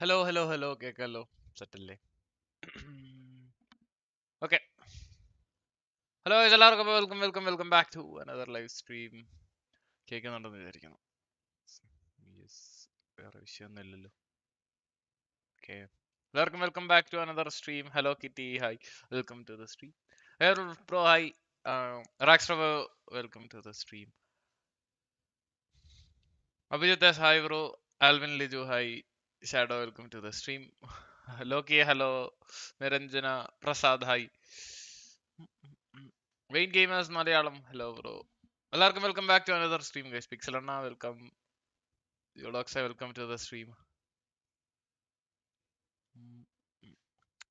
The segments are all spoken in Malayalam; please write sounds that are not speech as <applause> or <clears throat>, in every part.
Hello hello hello കേക്കല്ലോ സെറ്റല്ലേ. <clears throat> ഓക്കെ ഹലോ എല്ലാവർക്കും welcome welcome welcome back to another live stream കേൾക്കുന്നുണ്ടെന്ന് വിചാരിക്കുന്നു. യെസ് വേറെ വിഷയമൊന്നും ഇല്ലല്ലോ ഓക്കെ എല്ലാവർക്കും welcome back to another stream hello Kitty hi welcome to the stream pro hi Raxtro welcome to the stream Abhijith hi bro Alvin Liju hi Shadow welcome to the stream Loki hello Niranjana Prasad hi Wayne gamers Malayalam hello bro എല്ലാവർക്കും welcome back to another stream guys pixel അണ്ണ വെൽക്കം യോഡോക്സ വെൽക്കം ടു ദ സ്ട്രീം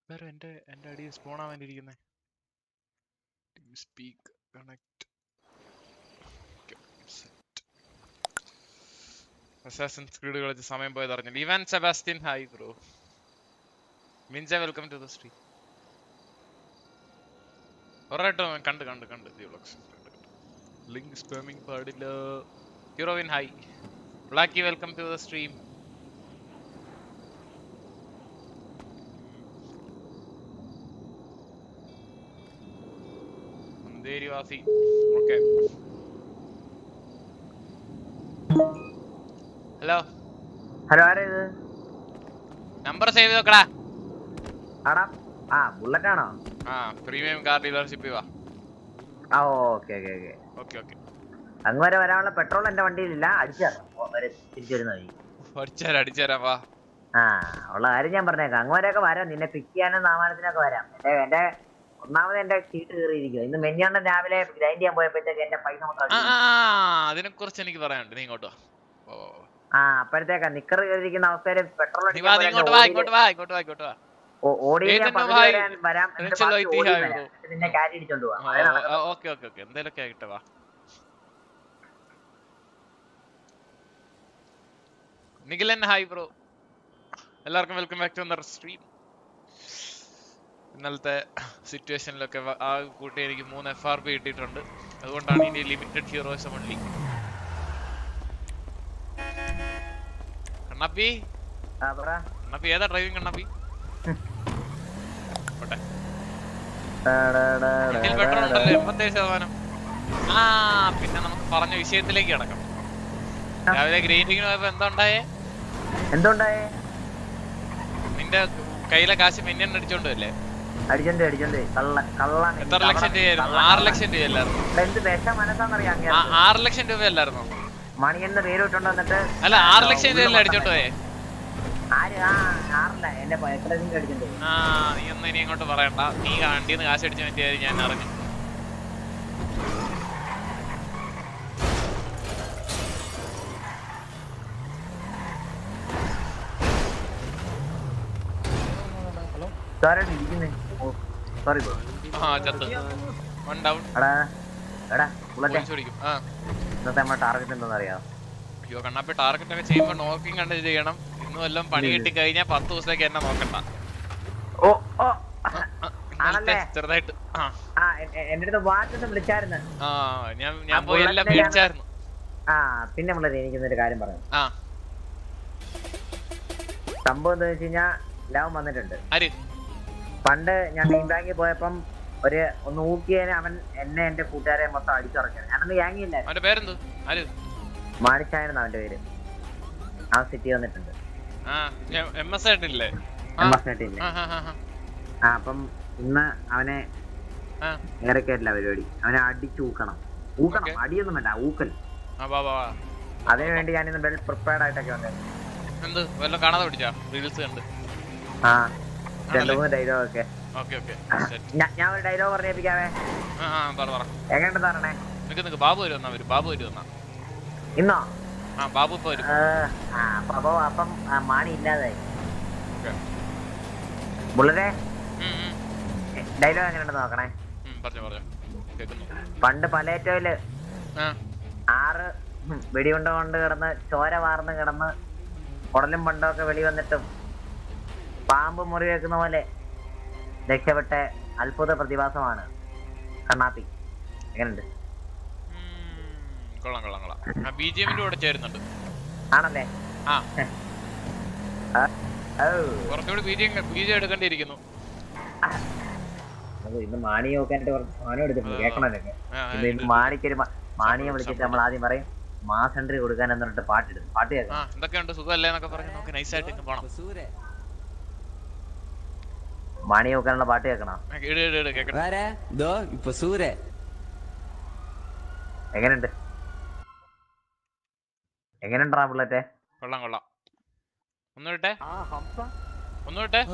വേറെ എന്റെ എന്റെ അടി സ്പോൺ ആവാൻ ഇരിക്കുന്നേ. സ്പീക്ക് കണക്ട് അസാസിൻസ് ക്രീഡ് കളിച്ച് സമയം പോയത് അറിഞ്ഞില്ല. Ivan Sebastian hi bro. മിൻജ welcome to the stream ഒരാട്ടോ കണ്ട് കണ്ട് കണ്ട് ലിങ്ക് സ്പാമിങ് പാടില്ല. ഹീറോവിൻ hi ബ്ലാക്കി welcome to the stream മന്ദേരിവാസി ഓക്കെ ഹലോ. ഹലോ ആരാ ഇത്? നമ്പർ സേവ് നോക്കടാ ആടാ. ആ ബുള്ളറ്റ് ആണോ? ആ പ്രീമിയം കാർ ഡീലർഷിപ്പ് വാ. ആ okay okay okay. Okay okay. അങ്ങ് വരെ വരാനുള്ള പെട്രോൾ എന്റെ വണ്ടിയിലില്ല. അടിച്ചാ വരെ തിരിച്ചു വരുന്ന വഴി. അടിച്ചേരാ അടിച്ചേരാ വാ. ആ ഉള്ള കാര്യം ഞാൻ പറഞ്ഞേക്കാം. അങ്ങ് വരെയൊക്കെ വരാം. നിന്നെ പിക്ക് ചെയ്യാനും നാമാനത്തിനൊക്കെ വരാം. എന്റെ എന്റെ ഒന്നാമത് എന്റെ ചീട്ട് കയറിയിരിക്കും ഇന്ന് മെഞ്ഞാണ്ട് രാവിലെ ഗ്രൈൻഡ് ചെയ്യാൻ പോയപ്പോഴത്തേക്ക് എന്റെ പൈസ. അതിനെ കുറിച്ച് എനിക്ക് പറയാനുണ്ട്. നീ ഇങ്ങോട്ട് വാ. ഓ. ആ അപ്പോഴത്തേക്കാ നിക്കർ കയറിയിരിക്കുന്ന അവസ്ഥയിൽ പെട്രോൾ നിഖിലൻ ഹായ് ബ്രോ. എല്ലാവർക്കും welcome back to another stream. ഇന്നലത്തെ സിറ്റുവേഷനിലൊക്കെ ആ കൂട്ടി എനിക്ക് മൂന്ന് എഫ് ആർ പി കിട്ടിയിട്ടുണ്ട്. അതുകൊണ്ടാണ് <laughs> ഇനി ലിമിറ്റഡ് ഹീറോസ് ഓൺലി കണ്ണപ്പി. കണ്ണപ്പി ഏതാ ഡ്രൈവിംഗ് കണ്ണപ്പി പെട്രോൾ ഉണ്ടല്ലോ. എൺപത്തേഴ് ശതമാനം. ആ പിന്നെ നമുക്ക് പറഞ്ഞ വിഷയത്തിലേക്ക് കിടക്കാം. ആ. രാവിലെ ഗ്രൈൻഡിങ്ങിന് പോയപ്പോ എന്താ ഉണ്ടായേ? എന്തുണ്ടായേ? നിന്റെ കയ്യിലെ കാശ് മിന്നെ അടിച്ചോണ്ട് വല്ലേ അടിച്ചോണ്ട് അടിച്ചോണ്ട് കള്ള കള്ള എത്ര ലക്ഷം രൂപയായിരുന്നു? ആറ് ലക്ഷം രൂപയല്ലായിരുന്നു? എന്ത് വിഷ മനസ്സാന്നറിയാം ആറ് ലക്ഷം രൂപയല്ലായിരുന്നു? മണിയെന്ന് പേര് വിട്ടോണ്ട് വന്നിട്ട് അല്ല ആറ് ലക്ഷം രൂപയല്ലേ അടിച്ചോണ്ട് പോയേ. നീ ഒന്നും ഇനി അങ്ങോട്ട് പറയണ്ട. നീ കാണ്ടിന്ന് കാശ് അടിച്ചു പറ്റിയത് ഞാൻ അറിഞ്ഞു. ആ ചത്ത്. വൺ ഡൗൺ എടാ ഇന്നത്തെ നമ്മുടെ ടാർഗറ്റ് എന്താണെന്ന് അറിയാം അയ്യോ കണ്ണപ്പി ടാർഗറ്റ് ഒക്കെ ചെയ്യുമ്പോ നോക്കിയും കണ്ട് ചെയ്യണം. ഇന്നും പണി കിട്ടി കഴിഞ്ഞാൽ പത്ത് ദിവസത്തേക്ക് എന്നെ നോക്കണ്ട. ഓ? ചെറുതായിട്ട് ഞാൻ പോയി എല്ലാം പിന്നെ നമ്മളെ എനിക്കൊന്നൊരു കാര്യം പറഞ്ഞു. സംഭവം എന്താ വെച്ച് കഴിഞ്ഞാ ലവ് വന്നിട്ടുണ്ട്. പണ്ട് ഞാൻ മീൻ ബാങ്കിൽ പോയപ്പം ഒരു ഒന്ന് ഊക്കിയതിന് അവൻ എന്നെ എന്റെ കൂട്ടുകാരെ മൊത്തം അടിച്ചുറക്കാൻ ഞാനന്ന് ഗ്യാങ്ങില്ല അവന്റെ പേരെന്ത്? ആര്? മാണിച്ചായിരുന്നു അവന്റെ പേര്. ആ സിറ്റി വന്നിട്ടുണ്ട്. ആ അപ്പം ഇന്ന് അവനെ ആ, ഏറെക്കയറ്റില്ല പരിപാടി. അവനെ അടിച്ചു ഊക്കണം. ഊക്കണം അടിയൊന്നും വേണ്ട. ഊക്കൽ. ആ വാ വാ വാ. വേണ്ടി ഞാൻ ഇന്ന് വെൽ പ്രിപ്പയർഡ് ആയിട്ടൊക്കെ വന്നായിരുന്നു എന്ത്? വല്ല കാണാതെ പിടിച്ചാ? റീൽസ് കണ്ട്. ആ. രണ്ടു മൂന്ന് ഡയലോഗ് ഒക്കെ. ഞാൻ ഒരു ഡയലോഗ് പറഞ്ഞേപ്പിക്കാവേ. പറഞ്ഞേ നിക്ക് നിക്ക്. ബാബു വരും ബാബു വരും ഇന്നോ? ആ ബാബു ഇപ്പൊ വരും. ആ അപ്പൊ മാണി ഇല്ലാതായി ബുള്ളരെ ഡയലോഗ് നോക്കണേ? പണ്ട് പലേറ്റോയിൽ ആറ് വെടിയുണ്ട കൊണ്ട് കിടന്ന് ചോര വാർന്ന് കിടന്ന് ഉടലും പണ്ടൊക്കെ വെളി വന്നിട്ടും പാമ്പ് മുറി വെക്കുന്ന പോലെ രക്ഷപ്പെട്ട അത്ഭുത പ്രതിഭാസമാണ് കണ്ണാപ്പി. എങ്ങനെയുണ്ട്? കൊള്ളാം കൊള്ളാം കൊള്ളാം. ആ ബി ജി എമ്മിന്റെ കൂടെ ചേരുന്നുണ്ട്. ആണല്ലേ? ആ. ആ, ഔ, കുറച്ചുകൂടി B G M B G എടുക്കേണ്ടിയിരിക്കുന്നു. അത് ഇന്ന് മാണിയെ നോക്കാനായിട്ട് കുറച്ച് സാധനം എടുത്തിട്ടുണ്ട്. കേൾക്കണല്ലേ? ആ, ആ, ഇന്ന് ഇന്ന് മാണിക്കൊരു മാണിയെ വിളിച്ചിട്ട് നമ്മൾ ആദ്യം പറയും മാസ് കൊടുക്കാൻ എന്നിട്ട് പാട്ടിടും പാട്ട് കേൾക്കാം. എന്തൊക്കെയുണ്ട്? സുഖമല്ലേ എന്നൊക്കെ പറഞ്ഞ് നമുക്ക് നൈസായിട്ട് പോണം. മണി നോക്കാനുള്ള പാട്ട് കേക്കണം എങ്ങനെയുണ്ട്? എങ്ങനെയുണ്ടാ പിള്ളേറ്റെ? കൊള്ളാം കൊള്ളാം.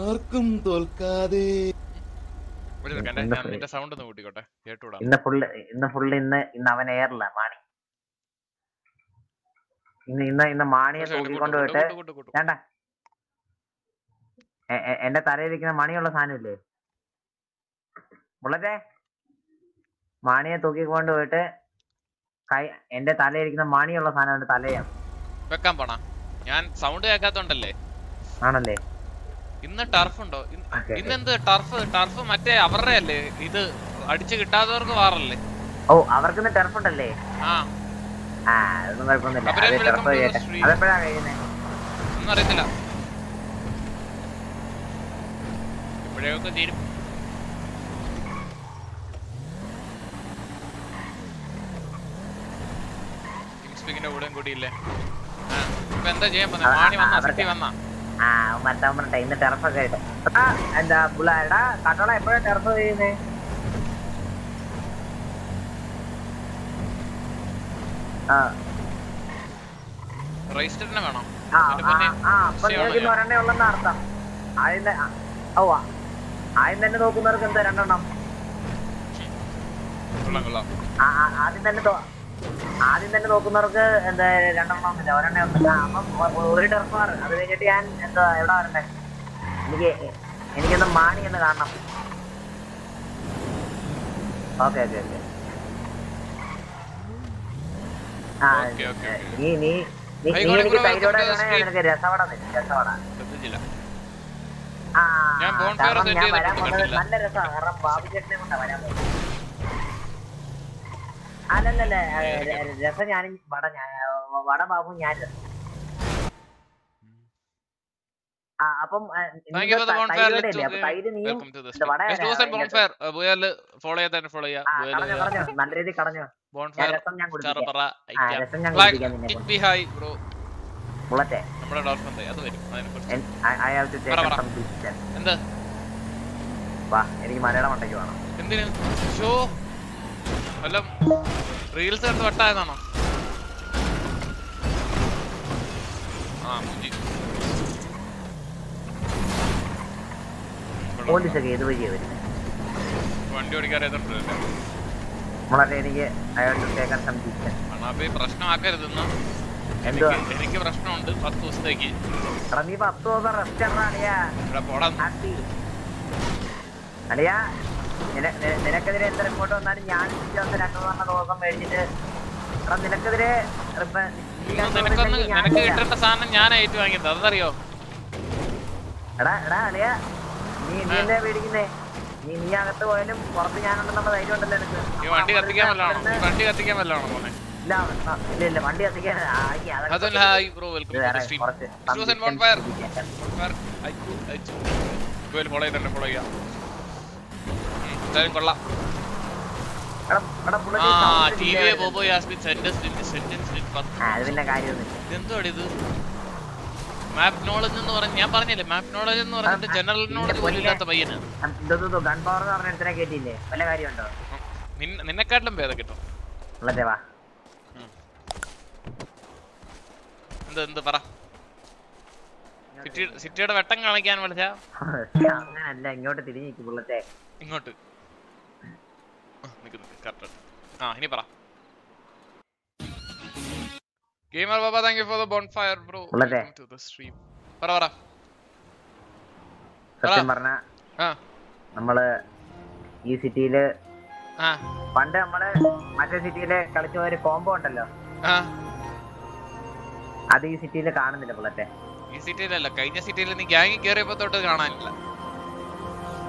ആർക്കും സൗണ്ട് ഒന്ന് ഇന്ന് ഇന്ന് അവൻ മാണി. മാണിയെ തൂക്കിക്കൊണ്ട് വേണ്ട. എന്റെ തലയിലിരിക്കുന്ന മണിയുള്ള സാധനമില്ലേ? ബുള്ളറ്റെ മണിയെ തൂക്കിക്കൊണ്ട് പോയിട്ട് കൈ എന്റെ തലയിരിക്കുന്ന മണിയുള്ള സാധനം എന്റെ തലയാണ് വെക്കാൻ പോണ. ഞാൻ സൗണ്ട് കേൾക്കാത്തോണ്ടല്ലേ ആണല്ലേ? ഇന്ന് ടർഫ് ഉണ്ടോ? ഇന്ന്- എന്ത് ടർഫ് ടർഫ് മറ്റേ അവരുടെ അല്ലേ? ഇത് അടിച്ചു കിട്ടാത്തവർക്ക് വാറല്ലേ? ഓ അവർക്കിന്ന് ടർഫ് ഉണ്ടല്ലേ? ആ. ആ അതൊന്നും കുഴപ്പമൊന്നുമില്ല. അതെപ്പോഴാ കഴിയുന്നത് ഒന്നും അറിയത്തില്ല. എപ്പോഴൊക്കെ തീരും സ്പീക്കിന്റെ കൂടെയും കൂടിയില്ലേ ഇപ്പൊ എന്താ ചെയ്യാൻ പോകുന്നത് മാണി വന്നാ? അവർക്ക് വന്നാ? പറഞ്ഞിട്ടെ ഇന്ന് ടെറഫൊക്കെ ആയിട്ട്. എന്താ ബുള്ളാടാ കട്ടോള എപ്പോഴാ ടെറഫ് ചെയ്യുന്നേ ആ. രജിസ്റ്ററിനെ വേണോ? ആ അപ്പൊ നിങ്ങൾക്ക് ഒരെണ്ണേ ഉള്ളെന്ന് അർത്ഥം. ആദ്യം ത- ആ, ഓ. ആദ്യം തന്നെ നോക്കുന്നവർക്ക് എന്താ രണ്ടെണ്ണം? ആദ്യം തന്നെ ആദ്യം തന്നെ നോക്കുന്നവർക്ക് എന്താ രണ്ടെണ്ണം ഇല്ല ഒരെണ്ണ ഒന്നില്ല അപ്പം ഒരു മാറ് അത് കഴിഞ്ഞിട്ട് ഞാൻ എന്താ എവിടെ വരണ്ടേ? എനിക്ക് എനിക്കൊന്ന് മാണി എന്ന് കാണണം. Okay okay okay. ആ. നീ നീ നീ നീ എനിക്ക് തൈരോടെ. രസവട രസവട ഞാൻ set ഞാൻ ചെയ്തിട്ടുണ്ട്, നല്ല രസമാണ് കാരണം ബാബു ചേട്ടനെ കൊണ്ടാ വരാൻ പോകുന്നത്. അല്ലല്ലല്ല രസം ഞാൻ വട ഞാൻ വട ബാബു ഞാൻ രസം അപ്പം ബോൺഫയർ ബോൺഫയർ ഫോളോ ചെയ്യാൻ ഫോളോ ചെയ്യാം. നല്ല രീതിയിൽ കളഞ്ഞോ ബോൺഫയർ രസം ഞാൻ കുടിപ്പിക്കാം. ബുള്ളറ്റേ നമ്മുടെ തൈ അത് വരും I have to. Take some decision എന്താ? വാ എനിക്ക് മലയാളം മണ്ടയ്ക്ക് വേണം. എന്തിന്? ഷോ വല്ല റീൽസ് എടുത്ത് വട്ടായതാണോ? ആ മുഞ്ചി. പോലീസൊക്കെ ഏത് വഴിയാ വരുന്നത് വണ്ടി ഓടിക്കാൻ അറിയാത്തോണ്ടല്ലേ നമ്മളെ എനിക്ക് മണാപ്പി പ്രശ്നമാക്കരുതെന്ന്? എനിക്ക് പ്രശ്നമുണ്ട് പത്ത് ദിവസത്തേക്ക്. നീ പത്ത് ദിവസം റെസ്റ്റ് അളിയാ. നിനക്കെതിരെ എന്ത് റിപ്പോർട്ട് വന്നാലും ഞാൻ ദിവസം രണ്ടു മൂന്ന് ദിവസം മേടിച്ചിട്ട് എടാ നിനക്കെതിരെ നിനക്ക് ചെയ്യാം. കിട്ടേണ്ട സാധനം ഞാൻ ഏറ്റു വാങ്ങിയത് അതറിയോ? എടാ എടാ അളിയാ നീ നീ എന്താ പേടിക്കുന്നേ? നീ നീ അകത്ത് പോയാലും പുറത്ത് ഞാനുണ്ടെന്നുള്ള ധൈര്യം ഉണ്ടല്ലോ എനിക്ക് വണ്ടി കത്തിക്കാൻ വല്ലതാണോ? വണ്ടി കത്തിക്കാൻ വല്ലതാണോ പോന്നെ? ഈ hi bro welcome to the stream some Bonfire. Fire I അയച്ചു അയച്ചു ഗോയിൽ ഫോളോ ചെയ്തോ ഫോളോ ചെയ്യാം. എന്തായാലും കൊള്ളാം. മാപ്പ് നോളജ് എന്ന് പറഞ്ഞ് ഞാൻ പറഞ്ഞില്ലേ മാപ്പ് നോളജ് എന്ന് പറഞ്ഞിട്ട് ജനറൽ നോളജ് പോലും ഇല്ലാത്ത പയ്യന്. ഗൺ പവർ എന്ന് പറഞ്ഞ കേട്ടില്ലേ വല്ല കാര്യമുണ്ടോ? നിന്നെക്കാട്ടിലും ഭേദം കിട്ടും. വാ. എന്ത് എന്ത് പറ. സിറ്റി സിറ്റിയുടെ വെട്ടം കാണിക്കാൻ വിളിച്ച. അങ്ങനല്ല ഇങ്ങോട്ട് തിരിഞ്ഞു നിൽക്കും ഇങ്ങോട്ട്. ആ, ഇനി പറ. Gamer Baba thank you for the bonfire bro. To the stream പറ പറ. സത്യം പറഞ്ഞ നമ്മൾ ഈ സിറ്റിയിൽ ആ. പണ്ട് നമ്മൾ മറ്റേ സിറ്റിയിൽ കളിച്ച ഒരു കോംബോ ഉണ്ടല്ലോ. ആ. അത് ഈ സിറ്റിയിൽ കാണുന്നില്ല ബുള്ളറ്റെ ഈ സിറ്റിയിലല്ല കഴിഞ്ഞ സിറ്റിയിൽ നീ ഗ്യാങ്ങിൽ കയറിയപ്പോ തൊട്ട് കാണാനില്ല.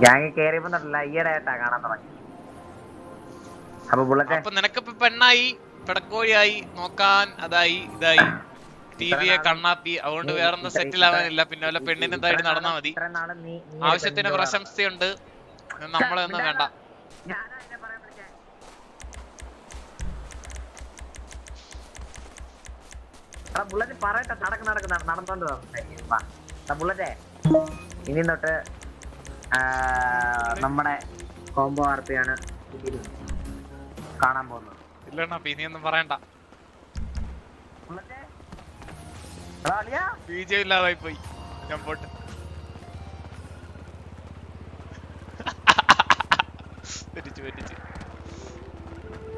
ഗ്യാങ്ങിൽ കയറിയപ്പോ തൊട്ടല്ല ഈയിടെ ആയിട്ടാ കാണാൻ തുടങ്ങി അപ്പൊ ബുള്ളറ്റെ അപ്പൊ നിനക്കിപ്പോ പെണ്ണായി പെടക്കോഴിയായി നോക്കാൻ അതായി ഇതായി ടിവിയെ കണ്ണാപ്പി അതുകൊണ്ട് വേറൊന്നും സെറ്റിൽ ആവാനില്ല പിന്നെ വല്ല പെണ്ണിനെ നടന്നാ മതി. ആവശ്യത്തിന് പ്രശംസയുണ്ട്. നമ്മളെ ഒന്നും വേണ്ട. ബുള്ളറ്റ് പറയട്ടെ നടക്ക് നടക്ക് നട- നടന്നോണ്ട് ബുള്ളറ്റേ ഇനി തൊട്ട് നമ്മുടെ കോംബോ വാർത്തയാണ് കാണാൻ പോകുന്നത്. ഇല്ലണ്ണ ഇനിയൊന്നും പറയണ്ട. ഇല്ലാതായി പോയി. ഞാൻ പോട്ട്.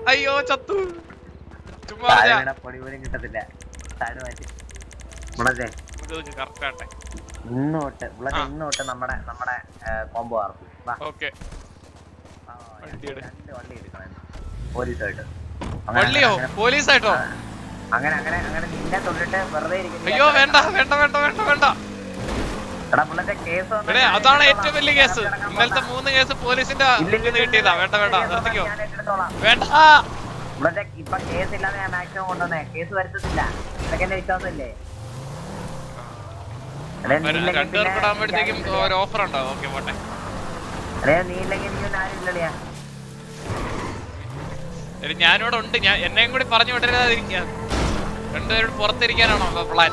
അയ്യോ ചത്തു. ചുമ്മാ. പൊടി പോലും കിട്ടത്തില്ല. താഴെ മാറ്റി ബുള്ളറ്റേ ഇത് കറക്റ്റ് ആട്ടെ. ഇന്ന് തൊട്ട് ബുള്ളറ്റ് ആ. ഇന്ന് നമ്മുടെ നമ്മുടെ കോംബോ പോലീസായിട്ട്. അങ്ങനെ- അങ്ങനെ- അങ്ങനെ. നിന്നെ തൊട്ടിട്ട് വെറുതെ. അയ്യോ വേണ്ട വേണ്ട വേണ്ട വേണ്ട അതാണ് ഏറ്റവും വലിയ കേസ്. ഇന്നലത്തെ മൂന്ന് കേസ് പോലീസിന്റെ കിട്ടിയതാ. വേണ്ട വേണ്ട നിർത്തിക്കോ. വേണ്ട. ബുള്ളറ്റെ ഇപ്പൊ കേസ് ഇല്ലാതെ ഞാൻ മാക്സിമം കൊണ്ടുവന്നേ. കേസ് വരുത്തത്തില്ല. ഇതൊക്കെ എന്റെ വിശ്വാസമില്ലേ ഞാനിവിടെ ഉണ്ട്. ഞാൻ എന്നെയും കൂടി പറഞ്ഞു വിടരുതാതിരിക്കുക രണ്ടുപേരും പുറത്തിരിക്കാനാണോ പ്ലാൻ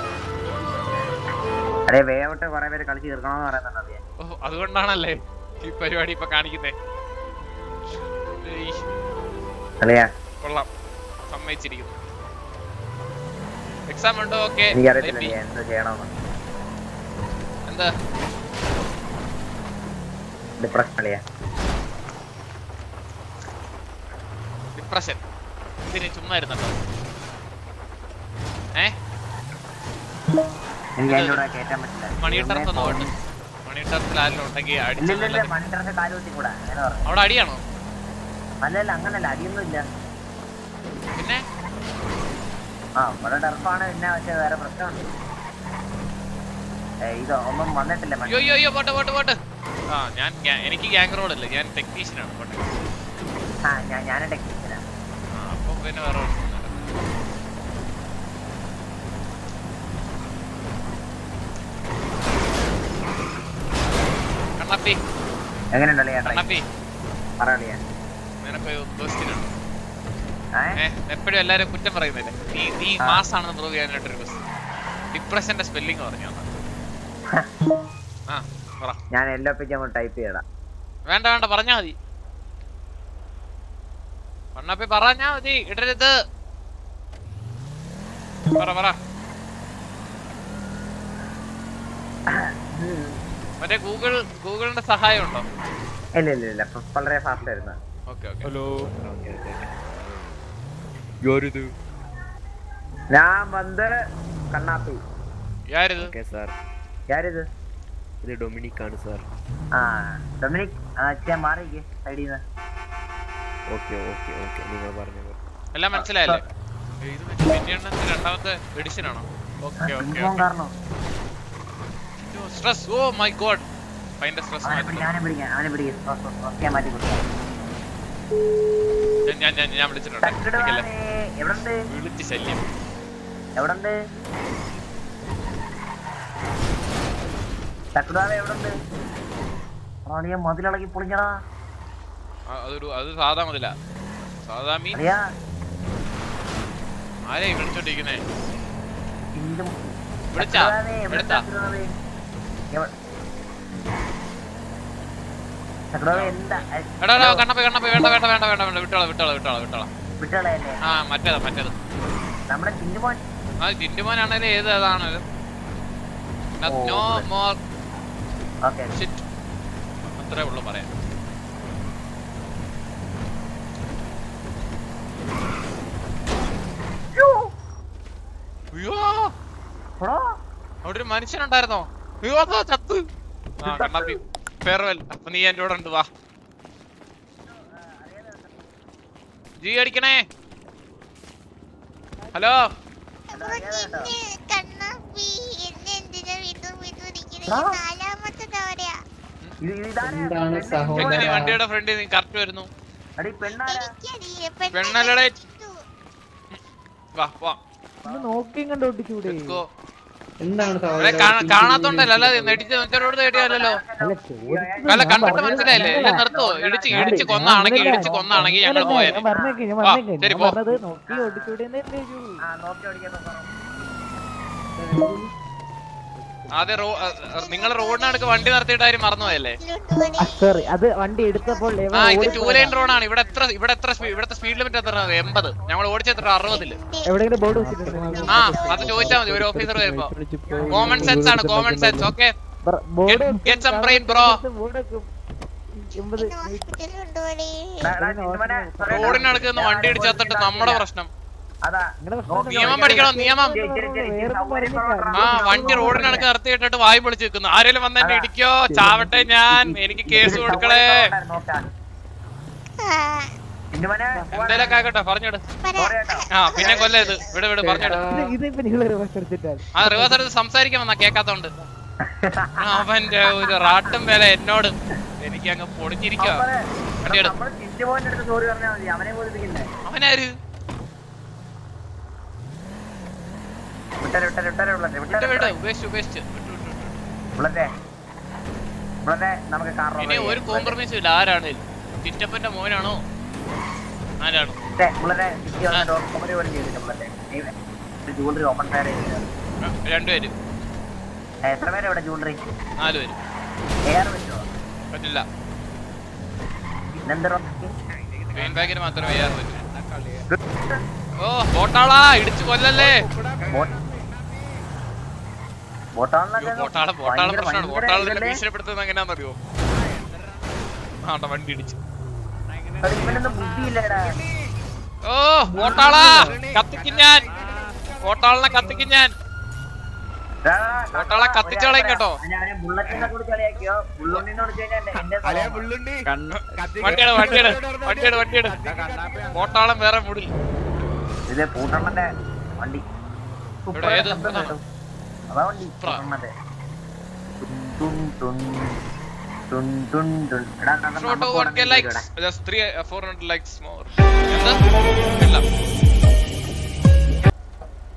അതെ വേവിട്ട് കുറെ പേര് കളിച്ച് തീർക്കണമെന്ന് പറയുന്നുണ്ട് ഓ അതുകൊണ്ടാണല്ലേ ഈ പരിപാടി ഇപ്പൊ കാണിക്കുന്നേ. അല്ലയാ കൊള്ളാം. സമ്മതിച്ചിരിക്കുന്നു. എക്സാം ഉണ്ടോ? ഓക്കെ എന്ത് ഡിപ്രഷൻ ഇതിന് ചുമ്മാ ഇരുന്നോ ഏ? ദൈവമേ, പോട്ടെ മണിട്ടത്തിൽ ആരെങ്കിലും ഉണ്ടെങ്കിൽ അടിച്ച് അവിടെ അടിയാണോ? അല്ലല്ല അങ്ങനല്ല. അടിയൊന്നും ഇല്ല. പിന്നെ? ആ ഇവിടെ ടർഫാണ് പിന്നെ പക്ഷെ വേറെ പ്രശ്നമുണ്ട്. ഏ, ഇത് ഒന്നും വന്നിട്ടില്ല അയ്യോ അയ്യോ അയ്യോ പോട്ടെ പോട്ടെ പോട്ടെ. ആ ഞാൻ എനിക്ക് ഗ്യാങ് റോഡ് അല്ല ഞാൻ ടെക്നീഷ്യനാണ് പോട്ടെ. ആ ഞാൻ ഞാൻ ടെക്നീഷ്യനാണ് ആ അപ്പൊ പിന്നെ വേറെ പ്രശ്നമൊന്നുമില്ല. കണ്ണപ്പി എങ്ങനെയുണ്ടല്ലേ കണ്ണപ്പി പറയാ എപ്പോഴും എല്ലാരും കുറ്റം പറയുന്നില്ലേ? നീ നീ ആ. മാസാണെന്ന് പ്രൂവ് ചെയ്യാനായിട്ടൊരു ക്വസ്റ്റ്യൻ ഡിപ്രഷന്റെ സ്പെല്ലിംഗ് പറഞ്ഞു? തന്നാ. ആ പറ. ഞാൻ എല്ലാ പിക്കും ടൈപ്പ് ചെയ്യടാ. വേണ്ട വേണ്ട പറഞ്ഞാ മതി. കണ്ണപ്പി പറഞ്ഞാ മതി ഇടരുത്. പറ പറ. മറ്റേ ഗൂഗിൾ ഗൂഗിളിന്റെ സഹായം ഉണ്ടോ? ഇല്ല ഇല്ല ഇല്ല വളരെ ഫാസ്റ്റ് ആയിരുന്നു. ഓക്കെ ഓക്കെ ഹലോ ಯಾರಿದು ನಾ ಬಂದ ಕಣ್ಣಾತು ಯಾರಿದು ಓಕೆ ಸರ್ ಯಾರಿದು ಇದು ಡೊಮಿನಿಕ್ ആണ് ಸರ್ ಆ ಡೊಮಿನಿಕ್ അച്ഛൻ മാറിക്ക് സൈഡിൽ നിന്ന് ഓക്കെ ഓക്കെ ഓക്കെ നിങ്ങൾ പറഞ്ഞു എല്ലാം മനസ്സിലായല്ലേ ഇത് മിനിയണ്ണന്റെ രണ്ടാമത്തെ എഡിഷൻ ആണോ okay okay stress oh my god find stress അവനെ പിടിക്കാൻ അവനെ പിടിക്കാൻ ഓക്കെ മാറ്റി കൊടുക്കാം ഞാൻ ഞാൻ ഞാൻ വിളിച്ചിട്ടുണ്ട്. വിളിച്ച് ശല്യം. എവിടുണ്ട്? തക്കുടാവെ എവിടുണ്ട്? അളിയ മതിലിളകി പൊളിഞ്ഞടാ. അതൊരു അത് സാധാ മതില. സാധാ മീൻ. ആരെയാ വിളിച്ചോണ്ടിരിക്കുന്നേ? ഇന്നും വിളിച്ചാ തക്കുടാവേ, എവിടെ എടുത്താ തക്കുടാവേ? എവ- തക്കുടാവേ എന്താ ഏ, എടാ എടാ കണ്ണപ്പ കണ്ണപ്പ വേണ്ട വേണ്ട വേണ്ട വേണ്ട വേണ്ട. വിട്ടോളാം വിട്ടോളാം വിട്ടോളാം വിട്ടോളാം. വിട്ടുകളയല്ലേ ആ മറ്റേതാ മറ്റേത്. നമ്മുടെ ആ ഏത് നോ മോർ ഓക്കെ. ഷിറ്റ് അത്രേ ഉള്ളൂ അയ്യോ. അവിടെ ഒരു മനുഷ്യനുണ്ടായിരുന്നോ? അയ്യോ ചത്ത്. ആ കണ്ണപ്പി. ഫെയർവെൽ. അപ്പൊ നീ എന്റെ കൂടെ ഉണ്ട് വാ. ജി അടിക്കണേ. ഹലോ? എങ്ങനെ വണ്ടിയുടെ ഫ്രണ്ട് നീ കറക്റ്റ് വരുന്നു. പെണ്ണല്ലടെ. വാ വാ നോക്കിയും കണ്ട് ഒട്ടിച്ചൂടെ? Let's go. എന്താണ് കാണാത്തോണ്ടല്ലോ? അല്ലാതെ നെടിച്ച് നെച്ചോട് നേടിയാലല്ലോ അല്ല കണ്ടിട്ട് മനസ്സിലായില്ലേ? ഇല്ല നിർത്തോ. ഇടിച്ച് ഇടിച്ച് കൊന്നാണെങ്കിൽ. ഇടിച്ച് കൊന്നാണെങ്കിൽ ഞങ്ങൾ പോയത് ശരി, പോ. റോ നിങ്ങൾ റോഡിനടുക്ക് വണ്ടി നിർത്തിയിട്ട് ആരും മറന്നുപോയല്ലേ? ആ, sorry, അത് വണ്ടി എടുത്തപ്പോൾ ആ ഇത് ടൂ ലൈൻ റോഡാണ് ഇവിടെ എത്ര ഇവിടെ എത്ര സ്പീഡ് ഇവിടുത്തെ സ്പീഡ് ലിമിറ്റ് എത്ര? എൺപത്. ഞങ്ങൾ ഓടിച്ചെത്ര അറുപതിൽ. എവിടെയെങ്കിലും ബോർഡ് വെച്ചിട്ടുണ്ട് ആ അത് ചോദിച്ചാൽ മതി. ഒരു ഓഫീസർ വരുമ്പോ. കോമൺ സെൻസ് ആണ് കോമൺ സെൻസ് ഓക്കെ റോഡിനടുക്ക് വണ്ടി ഇടിച്ചെത്തിട്ട് നമ്മുടെ പ്രശ്നം. അതാ നിയമം പഠിക്കണം നിയമം. ആ വണ്ടി റോഡിനടക്ക് നിർത്തി ഇട്ടിട്ട് വായി പൊളിച്ച് നിൽക്കുന്നു ആരെങ്കിലും വന്ന എന്നെ ഇടിക്കോ? ചാവട്ടെ ഞാൻ. എനിക്ക് കേസ് കൊടുക്കണേ എന്തേലൊക്കെ ആക്കട്ടെ. പറഞ്ഞോട്. ആ പിന്നെ കൊല്ലേ ഇത്. വിട് വിട് പറഞ്ഞോട്. ആ റിവേഴ്സ് എടുത്ത് സംസാരിക്കാൻ വന്നാ കേക്കാത്തോണ്ട്. അവന്റെ ഒരു റാട്ടും വില എന്നോട്. എനിക്ക് അങ്ങ് പൊടിച്ചിരിക്കുക വണ്ടിയെടു നമ്മൾ ചിന്തുമോന്റെ അടുത്ത് സോറി പറഞ്ഞാൽ മതി അവനെ ബോധിപ്പിക്കണ്ടേ അവനാര് വിട്ടരെ വിട്ടരെ വിട്ടരെ വിളട്ടെ വിട്ട് വിട്ടരെ വിട് ഉപേക്ഷിച്ച് ഉപേക്ഷിച്ച്. വിട്ടു, വിട്ടു, വിട്ടു. വിളട്ടെ വിളട്ടെ നമുക്ക് കാർ ഇനി ഒരു കോംപ്രമൈസും ഇല്ല. ആരാണ്? ചിറ്റപ്പന്റെ മോനാണോ? ആരാണ്? രണ്ടുപേരും. എത്ര പേര് ഇവിടെ ജൂവലറി നാല് പേര്. പറ്റില്ല. മാത്രമേ പറ്റൂ. ഓ ബോട്ടാളാ ഇടിച്ചു കൊല്ലല്ലേ? ബോട്ടാള ബോട്ടാള പ്രശ്നമാണ്. ബോട്ടാളിനെ ഭീഷണിപ്പെടുത്തുന്നത് എങ്ങനെയാണെന്നറിയോ ആണ്ട വണ്ടി ഇടിച്ചു. ഓ ബോട്ടാളാ കത്തിക്കും ഞാൻ. ബോട്ടാളിനെ കത്തിക്കും ഞാൻ. കേട്ടോ. കഴിഞ്ഞാൽ എന്റെ അളിയാ സ്വഭാവം. പുള്ളുണ്ടി വണ്ടിയുടെ വണ്ടിയുടെ വണ്ടിയുടെ വണ്ടിയുടെ. വേറെ മൂടിൽ ഇത് പൂട്ടണ്ണന്റെ വണ്ടി ഇവിടെ ഏത്? ശബ്ദം അതാണോ? കേട്ടോ. അതാ വണ്ടി ഇപ്രാ. പൂട്ടണ്ണന്റെ ടുൻ ടുൻ ടുൻ ടുൻ ടുൻ എടാ കണ്ണൻ Not നമുക്ക് to 1k ഉടനെ likes. ഇടാം. Just 3 400 likes more. ഇല്ല.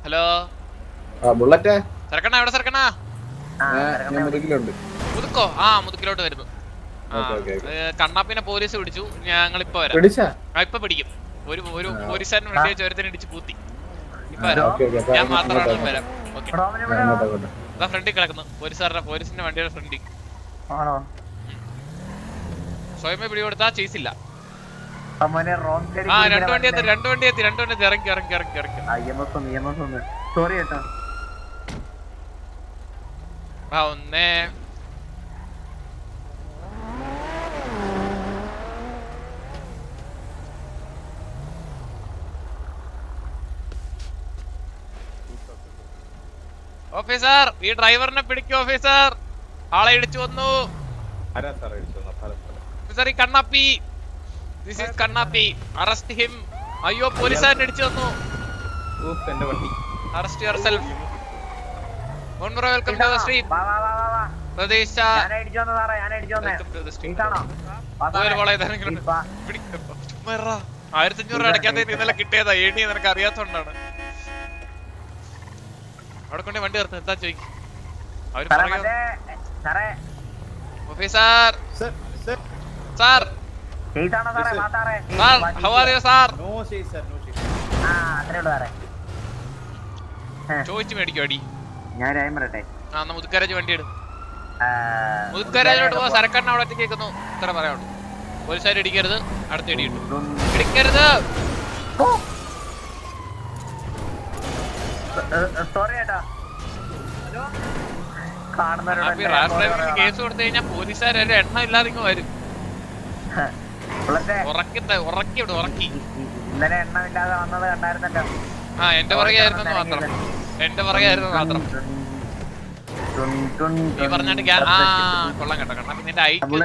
ഹലോ ആ ബുള്ളറ്റ് സർക്കണ്ണ എവിടെ സർക്കണ്ണ ആ, മുതുക്കോ മുതുക്കിലോട്ട് വരുന്നു കണ്ണാപ്പിനെ പോലീസ് പിടിച്ചു ഞങ്ങളിപ്പോ ഇപ്പൊ വരാം പിടിച്ചാ ആ, ഇപ്പൊ പിടിക്കും ഒരു ഒരു. പോലീസുകാരൻ വേണ്ടി ചുരത്തിന് ഇടിച്ച് പൂത്തി. ഇപ്പൊ വരാം ഓക്കെ ഓക്കെ ഞാൻ മാത്രമാണ് വരാം ഓക്കെ അതാ ഫ്രണ്ടിൽ കിടക്കുന്നു. പോലീസുകാരുടെ പോലീസിന്റെ വണ്ടിയുടെ ഫ്രണ്ടിൽ. ആണോ? സ്വയമേ പിടികൊടുത്താ ചെയ്സില്ല ആ രണ്ട് വണ്ടി എത്തി? രണ്ട് വണ്ടി എത്തി രണ്ട് വണ്ടി എത്തി ഇറങ്ങി ഇറങ്ങി ഇറങ്ങി ഇറങ്ങി. Sorry കേട്ടോ ആ ഒന്നേ. ഓഫീസർ ഈ ഡ്രൈവറിനെ പിടിക്കും ഓഫീസർ. ആളെ ഇടിച്ചു വന്നു ഓഫീസർ ഈ Kannappi. This is Kannappi. Arrest him അയ്യോ പോലീസുകാരൻ ഇടിച്ചു വന്നു arrest your self welcome to the street. പ്രതീക്ഷ. ആയിരത്തി അഞ്ഞൂറ് അടയ്ക്കാത്ത ഇന്നലെ കിട്ടിയതാ. എണ്ണി നിനക്ക് അറിയാത്തോണ്ടാണ്. അവിടെ കൊണ്ട് വണ്ടി നിർത്തും എന്താ ചോദിക്കും. അവർ officer sir. Sir how are you sir ചോദിച്ചു മേടിക്കും അടി. ഞാൻ ആ എന്നാ മുതുക്കരാജ് വണ്ടി എടു മുതുക്കരാജിലോട്ട് പോവാ സരക്കണ്ണ അവിടെ കേൾക്കുന്നു ഇത്ര പറയാനുള്ളൂ. പോലീസുകാർ ഇടിക്കരുത് അടുത്ത് ഇടി കിട്ടും ഇടിക്കരുത്. ഏ, ഹലോ കാണുന്നവരോട്. കേസ് കൊടുത്തു കഴിഞ്ഞാൽ പോലീസുകാരെ എണ്ണം ഇല്ലാതെ വരും. ഉറക്കി ഇന്നലെ എണ്ണമില്ലാതെ വന്നത് കണ്ടായിരുന്നല്ലോ. ആ എന്റെ പുറകെ ആയിരുന്നു മാത്രം. എന്റെ പുറകെ ആയിരുന്നു മാത്രം. ടുൻ, ടുൻ, നീ ടുൻ. പറഞ്ഞിട്ട് ആ കൊള്ളാം കേട്ടോ നിന്റെ ഐക്യു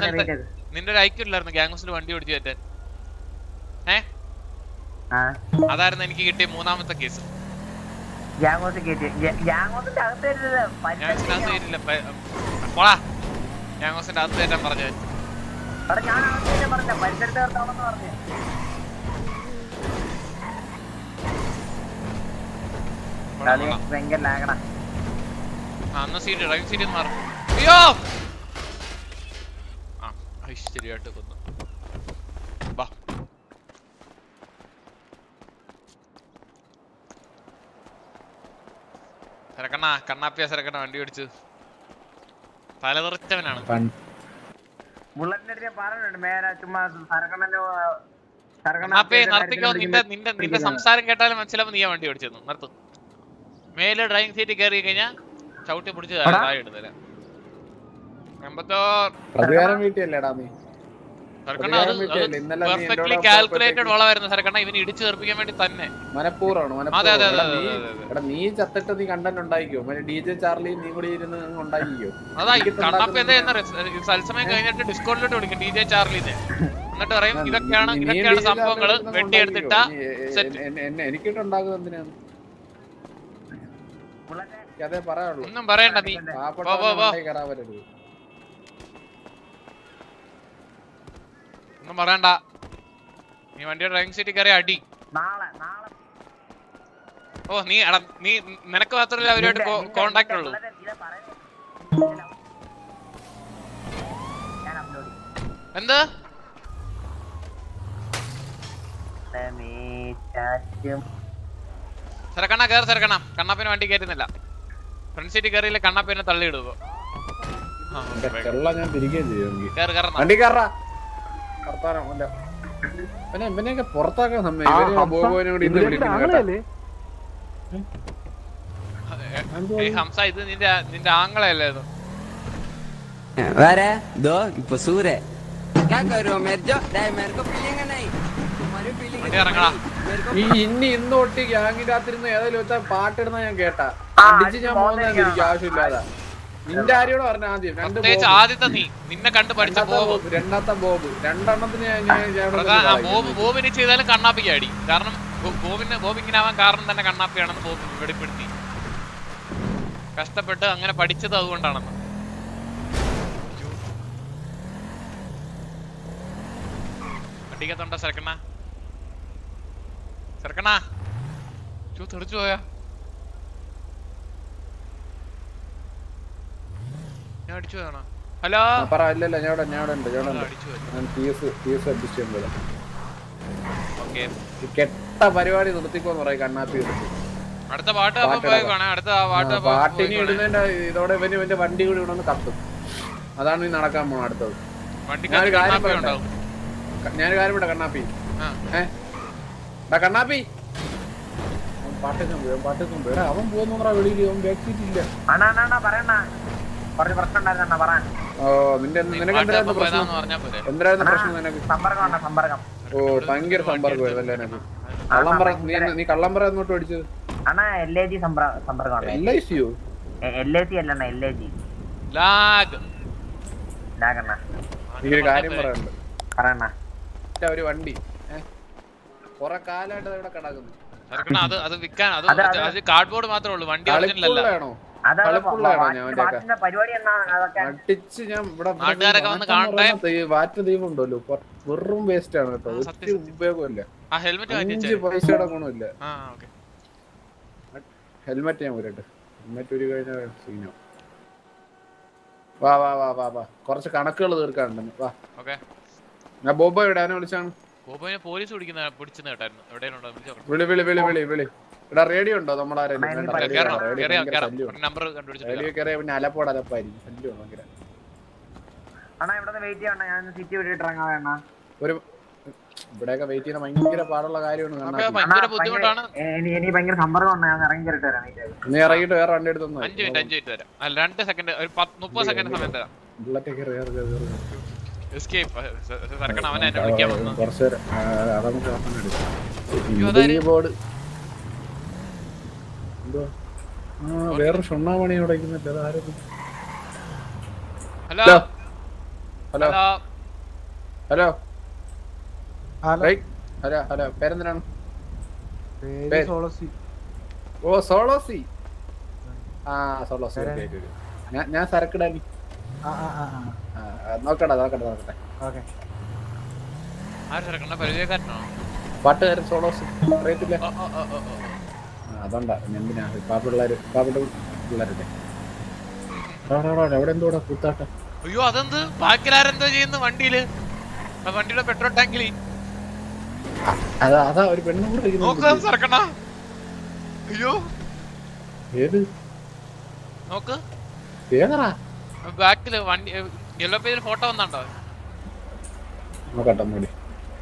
നിന്റെ ഒരു ഐക്യം ഇല്ലായിരുന്നു വണ്ടി ഓടിച്ചു പറ്റാൻ ഏ? ആ. അതായിരുന്നു എനിക്ക് കിട്ടിയ മൂന്നാമത്തെ കേസ്. ഗ്യാങ്ങോസ് കേറ്റി. ഗ്യാ- ഗ്യാങ്ങോസിന്റെ അകത്ത് വരുന്നത് ഗ്യാങ്സിന്റെ അകത്ത് പരിസരം കയറ്റില്ല പോളാ ഗ്യാങ്സിന്റെ അകത്ത് കയറ്റാൻ പറഞ്ഞു. ഞാൻ അകത്ത് കയറ്റാൻ പറഞ്ഞ പരിസരത്ത് നിർത്താമെന്ന് പറഞ്ഞു കളി ഭയങ്കര ലാഗണ ആ അന്ന് സീറ്റ് ഡ്രൈവിംഗ് സീറ്റ് മാറും. അയ്യോ! ആ ഐശ്വര്യമായിട്ട് കൊന്നു വാ സരക്കണ്ണ കണ്ണാപ്പിയ സരക്കണ്ണ വണ്ടി ഓടിച്ചു തലതെറിച്ചവനാണ്. നിർത്തിക്കോ നിന്റെ നിന്റെ നിന്റെ സംസാരം കേട്ടാലും മനസ്സിലാവും നീ വണ്ടി ഓടിച്ചു നിർത്തു. മേലെ ഡ്രൈവിംഗ് സീറ്റ് കയറി കഴിഞ്ഞാ ചവിട്ടി പിടിച്ച്. താഴെ എടുത്തല്ലേ എമ്പത്തോ പ്രതികാരം വീട്ടിയല്ലേടാ നീ? പെർഫെക്റ്റ്ലി എന്നോട് കാൽക്കുലേറ്റഡ് അപ്പുറത്തേക്ക് വളമായിരുന്നു സർക്കണ്ണ. ഇവന് ഇടിച്ചു തെറിപ്പിക്കാൻ വേണ്ടി തന്നെ. മനഃപൂർവമാണ് നീ ചത്തിട്ട് നീ കണ്ടന്റ് ഉണ്ടാക്കിയോ ഡി ജെ ചാർലി നീ കൂടി ഇരുന്ന് ഉണ്ടാക്കിയോ അതാ കണ്ണാപ്പി എന്താ തത്സമയം കഴിഞ്ഞിട്ട് ഡിസ്കൗണ്ടിലോട്ട് വിളിക്കും ഡി ജെ ചാർലിനെ. എന്നിട്ട് പറയും ഇതൊക്കെയാണ് ഇതൊക്കെയാണ് സംഭവങ്ങൾ സംഭവങ്ങൾ. ചാർലി വെട്ടി എടുത്തിട്ട നീ, എ- എ- set. എന്നെ- എന്നെ എനിക്കിട്ടുണ്ടാകുന്നത് എന്തിനാണ് ഒന്നും പറയണ്ട നീ. കയറാൻ വരരുത്. ഒന്നും പറയണ്ട. നീ വണ്ടിയുടെ ഡ്രൈവിംഗ് സീറ്റിൽ കയറി അടി. നാളെ നാളെ. ഓ നീ എടാ നീ നിനക്ക് മാത്രമല്ല അവരുമായിട്ട് കോണ്ടാക്ട് ഉള്ളു. എന്ത്? ചെറുക്കണ്ണ കയറി സരക്കണ്ണ. കണ്ണാപ്പിന് വണ്ടി കയറ്റുന്നില്ല. ഫ്രണ്ട് സീറ്റിൽ കയറിയില്ല കണ്ണാപ്പിനെ തള്ളി ഇടുവോ എന്റെ ചെള്ള ഞാൻ വണ്ടി ചെയ്യും എനിക്ക്. കയറി കയറണം വണ്ടി കയറാ വർത്താനം അല്ല. പിന്നെ ഇവനെയൊക്കെ ഹംസ? ഇത് നിന്റെ നിന്റെ ഇനി ഇന്ന് തൊട്ട് ഗ്യാങ്ങിനകത്തിരുന്ന് ഏതെങ്കിലും വെച്ചാൽ പാട്ടിടുന്ന ഞാൻ കേട്ടാ. അടിച്ച് ഞാൻ പോകുന്ന ആവശ്യമില്ലാതാ നിന്റെ ആര്യോട് പറഞ്ഞ ആദ്യം രണ്ട് പ്രത്യേകിച്ച് ബോബ്. ആദ്യത്തെ നീ. നിന്നെ കണ്ട് പഠിച്ച ബോബ്. രണ്ടാമത്തെ ബോബ്. രണ്ടെണ്ണത്തിന് ബോബ് ബോബിനെ ചെയ്താലും കണ്ണാപ്പിക്ക് അടി കാരണം ബോബിന് ബോബ് ഇങ്ങനെ ആവാൻ കാരണം തന്നെ കണ്ണാപ്പിയാണെന്ന് ബോബ് വെളിപ്പെടുത്തി. കഷ്ടപ്പെട്ട് അങ്ങനെ പഠിച്ചത് അതുകൊണ്ടാണെന്ന്. വണ്ടിക്കത്തുണ്ടോ ചെറുക്കണ്ണ ചെറുക്കണ്ണ ചോ തെറിച്ചു പോയാ? ഞാൻ അടിച്ചു പോയാണോ ഹലോ? പറ ഇല്ല ഞാൻ ഇവിടെ ഞാൻ ഇവിടെ ഉണ്ട് ഞാൻ ഇവിടെ ഞാൻ ഫീസ് ഫീസ് അഡ്ജസ്റ്റ് ചെയ്യുന്നത് കെട്ട പരിപാടി നിർത്തിക്കോന്ന് പറയാം കണ്ണാപ്പി അടുത്ത പാട്ട് അടുത്ത പാട്ട് പാട്ടിനി ഇടുന്നതിന്റെ ഇതോടെ ഇവന് ഇവന്റെ വണ്ടി കൂടി ഇവിടെ ഒന്ന് കത്തും. അതാണ് ഈ നടക്കാൻ പോണ അടുത്തത്. ഞാനൊരു കാര്യം ക- ഞാനൊരു കാര്യം വിടാം കണ്ണാപ്പി. ഏ? കണ്ണാപ്പി! പാട്ടേക്കാൻ പോയി അവൻ പോകുന്നു പോയി. എടാ, അവൻ പോകുന്ന വെളിയിൽ അവൻ ബാക്ക് സീറ്റ് ഇല്ല. അണ്ണാ അണ്ണാ അണ്ണാ പറയണ്ണ. കുറച്ച് പ്രശ്നം ഉണ്ടായിരുന്നു അണ്ണാ പറയാൻ ഓ നിന്റെ നീ നിനക്ക് പാട്ട് എന്തായിരുന്നു അപ്പൊ പ്രശ്നം? പോരെ. എന്തായിരുന്നു അണ്ണാ, പ്രശ്നം നിനക്ക്? സമ്പർക്കം അണ്ണാ സമ്പർക്കം. ഓ ഭയങ്കര സമ്പർക്കം ആയിരുന്നല്ലേ നിനക്ക്? കള്ളം പറ നീ കള്ളം പറ എന്നോട്ട് അണ്ണാ എൽ എ ജി സമ്പർക്കം ഉണ്ട്. എൽ ഐ സിയോ എൽ എ ജി അല്ലണ്ണ എൽ എ ജി ലാഗ്. ലാഗണ്ണ നീ ഒരു കാര്യം പറയാനുണ്ട്. പറയണ്ണ മറ്റേ ഒരു വണ്ടി. കൊറേ കാലായിട്ട് അത് ഇവിടെ കിടക്കുന്നു? അത് അത് വിൽക്കാൻ അത് കാർഡ് ബോർഡ് അത് കാർഡ്ബോർഡ് മാത്രമേ ഉള്ളൂ. വണ്ടി ഒറിജിനൽ അല്ല. അടിച്ച് ഞാൻ ഇവിടെ വാറ്റ് ദൈവം ഉണ്ടല്ലോ. വെറും വേസ്റ്റ് ആണ് കേട്ടോ. ഉപയോഗമില്ല. ആ ഹെൽമെറ്റ് അഞ്ച് പൈസയുടെ ഗുണമില്ല. ഞാൻ ഊരട്ടെ. ഹെൽമെറ്റ് ഒരു കഴിഞ്ഞ സീനോ വാ വാ വാ വാ വാ. കുറച്ച് കണക്കുകൾ തീർക്കാനുണ്ടെന്ന് വാ. ഓക്കേ. ഞാൻ ബോബോ അവനെ വിളിച്ചാണ്. ബോബോനെ പോലീസ് പിടിക്കുന്ന പിടിച്ചെന്ന് കേട്ടായിരുന്നു. എവിടെയാണ്. വിളി വിളി വിളി വിളി വിളി. ഇവിടെ റേഡിയോ ഉണ്ടോ റേഡിയോ പിന്നെ അലപ്പോട് അലപ്പായിരിക്കും. ശല്യമാണ് ഭയങ്കര. അണ്ണാ ഇവിടെ വെയിറ്റ് ചെയ്യണ്ട ഞാൻ സിറ്റി വിട്ടിട്ട് ഇറങ്ങാൻ വേണ്ട ഒരു ഇവിടെയൊക്കെ വെയിറ്റ് ചെയ്യുന്ന ഭയങ്കര പാടുള്ള കാര്യമാണ് എനിക്ക് എനിക്ക് ഭയങ്കര സമ്പർക്കം ഞാൻ ഇറങ്ങി കയറിട്ട് വരാം നീ ഇറങ്ങിയിട്ട് വേറെ വണ്ടി എടുത്തു അഞ്ച് മിനിറ്റ് അഞ്ച് മിനിറ്റ് തരാം അല്ല രണ്ട് സെക്കൻഡ് ഒരു മുപ്പത് സെക്കൻഡ് സമയം തരാം. ബുള്ളറ്റ് കയറി കയറി കയറി എസ്കേപ്പ് തിരക്കണം അവനെ എന്നെ വിളിക്കാൻ വന്നു. കുറച്ച് അത് നമുക്ക് ബോർഡ് വേറൊരു ഷൊണ്ണാമണി ഉടയ്ക്കുന്നില്ല ഇരിക്കുന്നില്ല അത് hello? Hello? Hello? Hello? Hello? പേരെന്തിനാണ്? ഓ സോളോസി. ആ. സോളോസി. ഞാൻ ഞാൻ സരക്കിടാനി. നോക്കട്ടെ നോക്കട്ടെ നോക്കട്ടെ. ഓക്കെ. പാട്ടുകാരൻ സോളോസി. അറിയത്തില്ല? അതുകൊണ്ടാ എന്തിനാ? പാപ്പ പിള്ളേര് പാപ്പിട്ട പിള്ളേരുടെ അവിടെ എന്തോടാ കൂത്താട്ടം? അയ്യോ അതെന്ത്? ബാക്കിലാരെന്തോ ചെയ്യുന്നു വണ്ടിയിൽ. വണ്ടിയുടെ പെട്രോൾ ടാങ്കിൽ അതാ അതാ ഒരു പെണ്ണും കൂടെ ഇരിക്കുന്നുണ്ട്. സർക്കണ. അയ്യോ. ഏത്? നോക്ക്. ഏതാ ബാക്കിൽ വണ്ടി യെല്ലോ പേജിൽ ഫോട്ടോ വന്നാണ്ടോ? നോക്കട്ടെ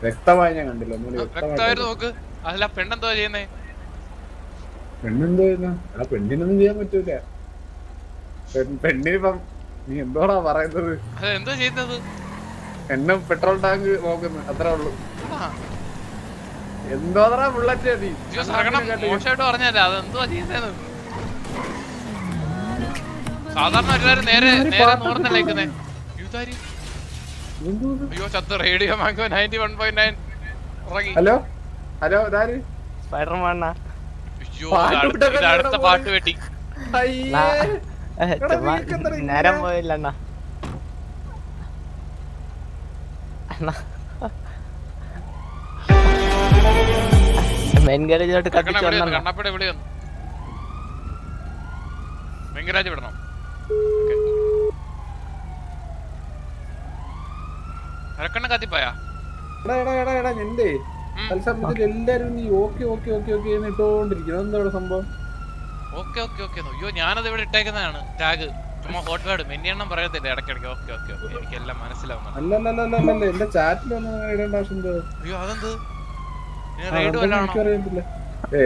വ്യക്തമായി ഞാൻ കണ്ടില്ല വ്യക്തമായിട്ട് നോക്ക്. അല്ല പെണ്ണെന്തോ ചെയ്യുന്നേ? പെണ്ണെന്തോ ചെയ്യുന്ന ആ പെണ്ണിനൊന്നും ചെയ്യാൻ പറ്റൂല. പെണ്ണിനിപ്പം നീ എന്തോടാ പറയുന്നത്? എന്തോ ചെയ്യുന്നത്? എന്നെ പെട്രോൾ ടാങ്ക് നോക്കുന്നു അത്രേ ഉള്ളു. ആ, ബുള്ളറ്റ് നീ മോശമായിട്ട് പറഞ്ഞല്ല അത് എന്തോ സാധാരണ എല്ലാരും നേരെ നേരെ നൂറിനല്ലേ നിൽക്കുന്നേ? അയ്യോ ചത്ത് radio mango ninety one point nine ഇറങ്ങി ഹലോ? ഹലോ ഇതാര്? സ്പൈഡർമാനാ അടുത്ത- പാട്ട് വെട്ടി. നേരം പോയില്ല അണ്ണാ. അണ്ണാ മെയിൻ ഗാരേജിലോട്ട് കത്തിച്ച് വിടണം? കത്തിപ്പോയാ? എടാ എടാ എടാ എടാ എന്റെ ഉം. തത്സമയത്തിൽ എല്ലാരും നീ ഓക്കെ ഓക്കെ ഓക്കെ ഓക്കെ എന്ന് ഇട്ടോണ്ടിരിക്കുന്നു എന്താ ഇവിടെ സംഭവം? ഓക്കെ ഓക്കെ ഓക്കെ അയ്യോ ഞാനത് ഇവിടെ ഇട്ടേക്കുന്നതാണ്. ടാഗ്. ചുമ്മാ ഹോട്ട് വേർഡ് മെന്നിയെണ്ണം പറയത്തില്ല ഇടയ്ക്കിടയ്ക്ക്. Okay okay okay. എനിക്കെല്ലാം മനസ്സിലാവുന്നുണ്ട്. അല്ലല്ലല്ലല്ല എന്റെ ചാറ്റിൽ ഒന്ന് ഇടേണ്ട ആവശ്യം അയ്യോ അതെന്ത്? റൈഡ് വല്ലാണോ ഏ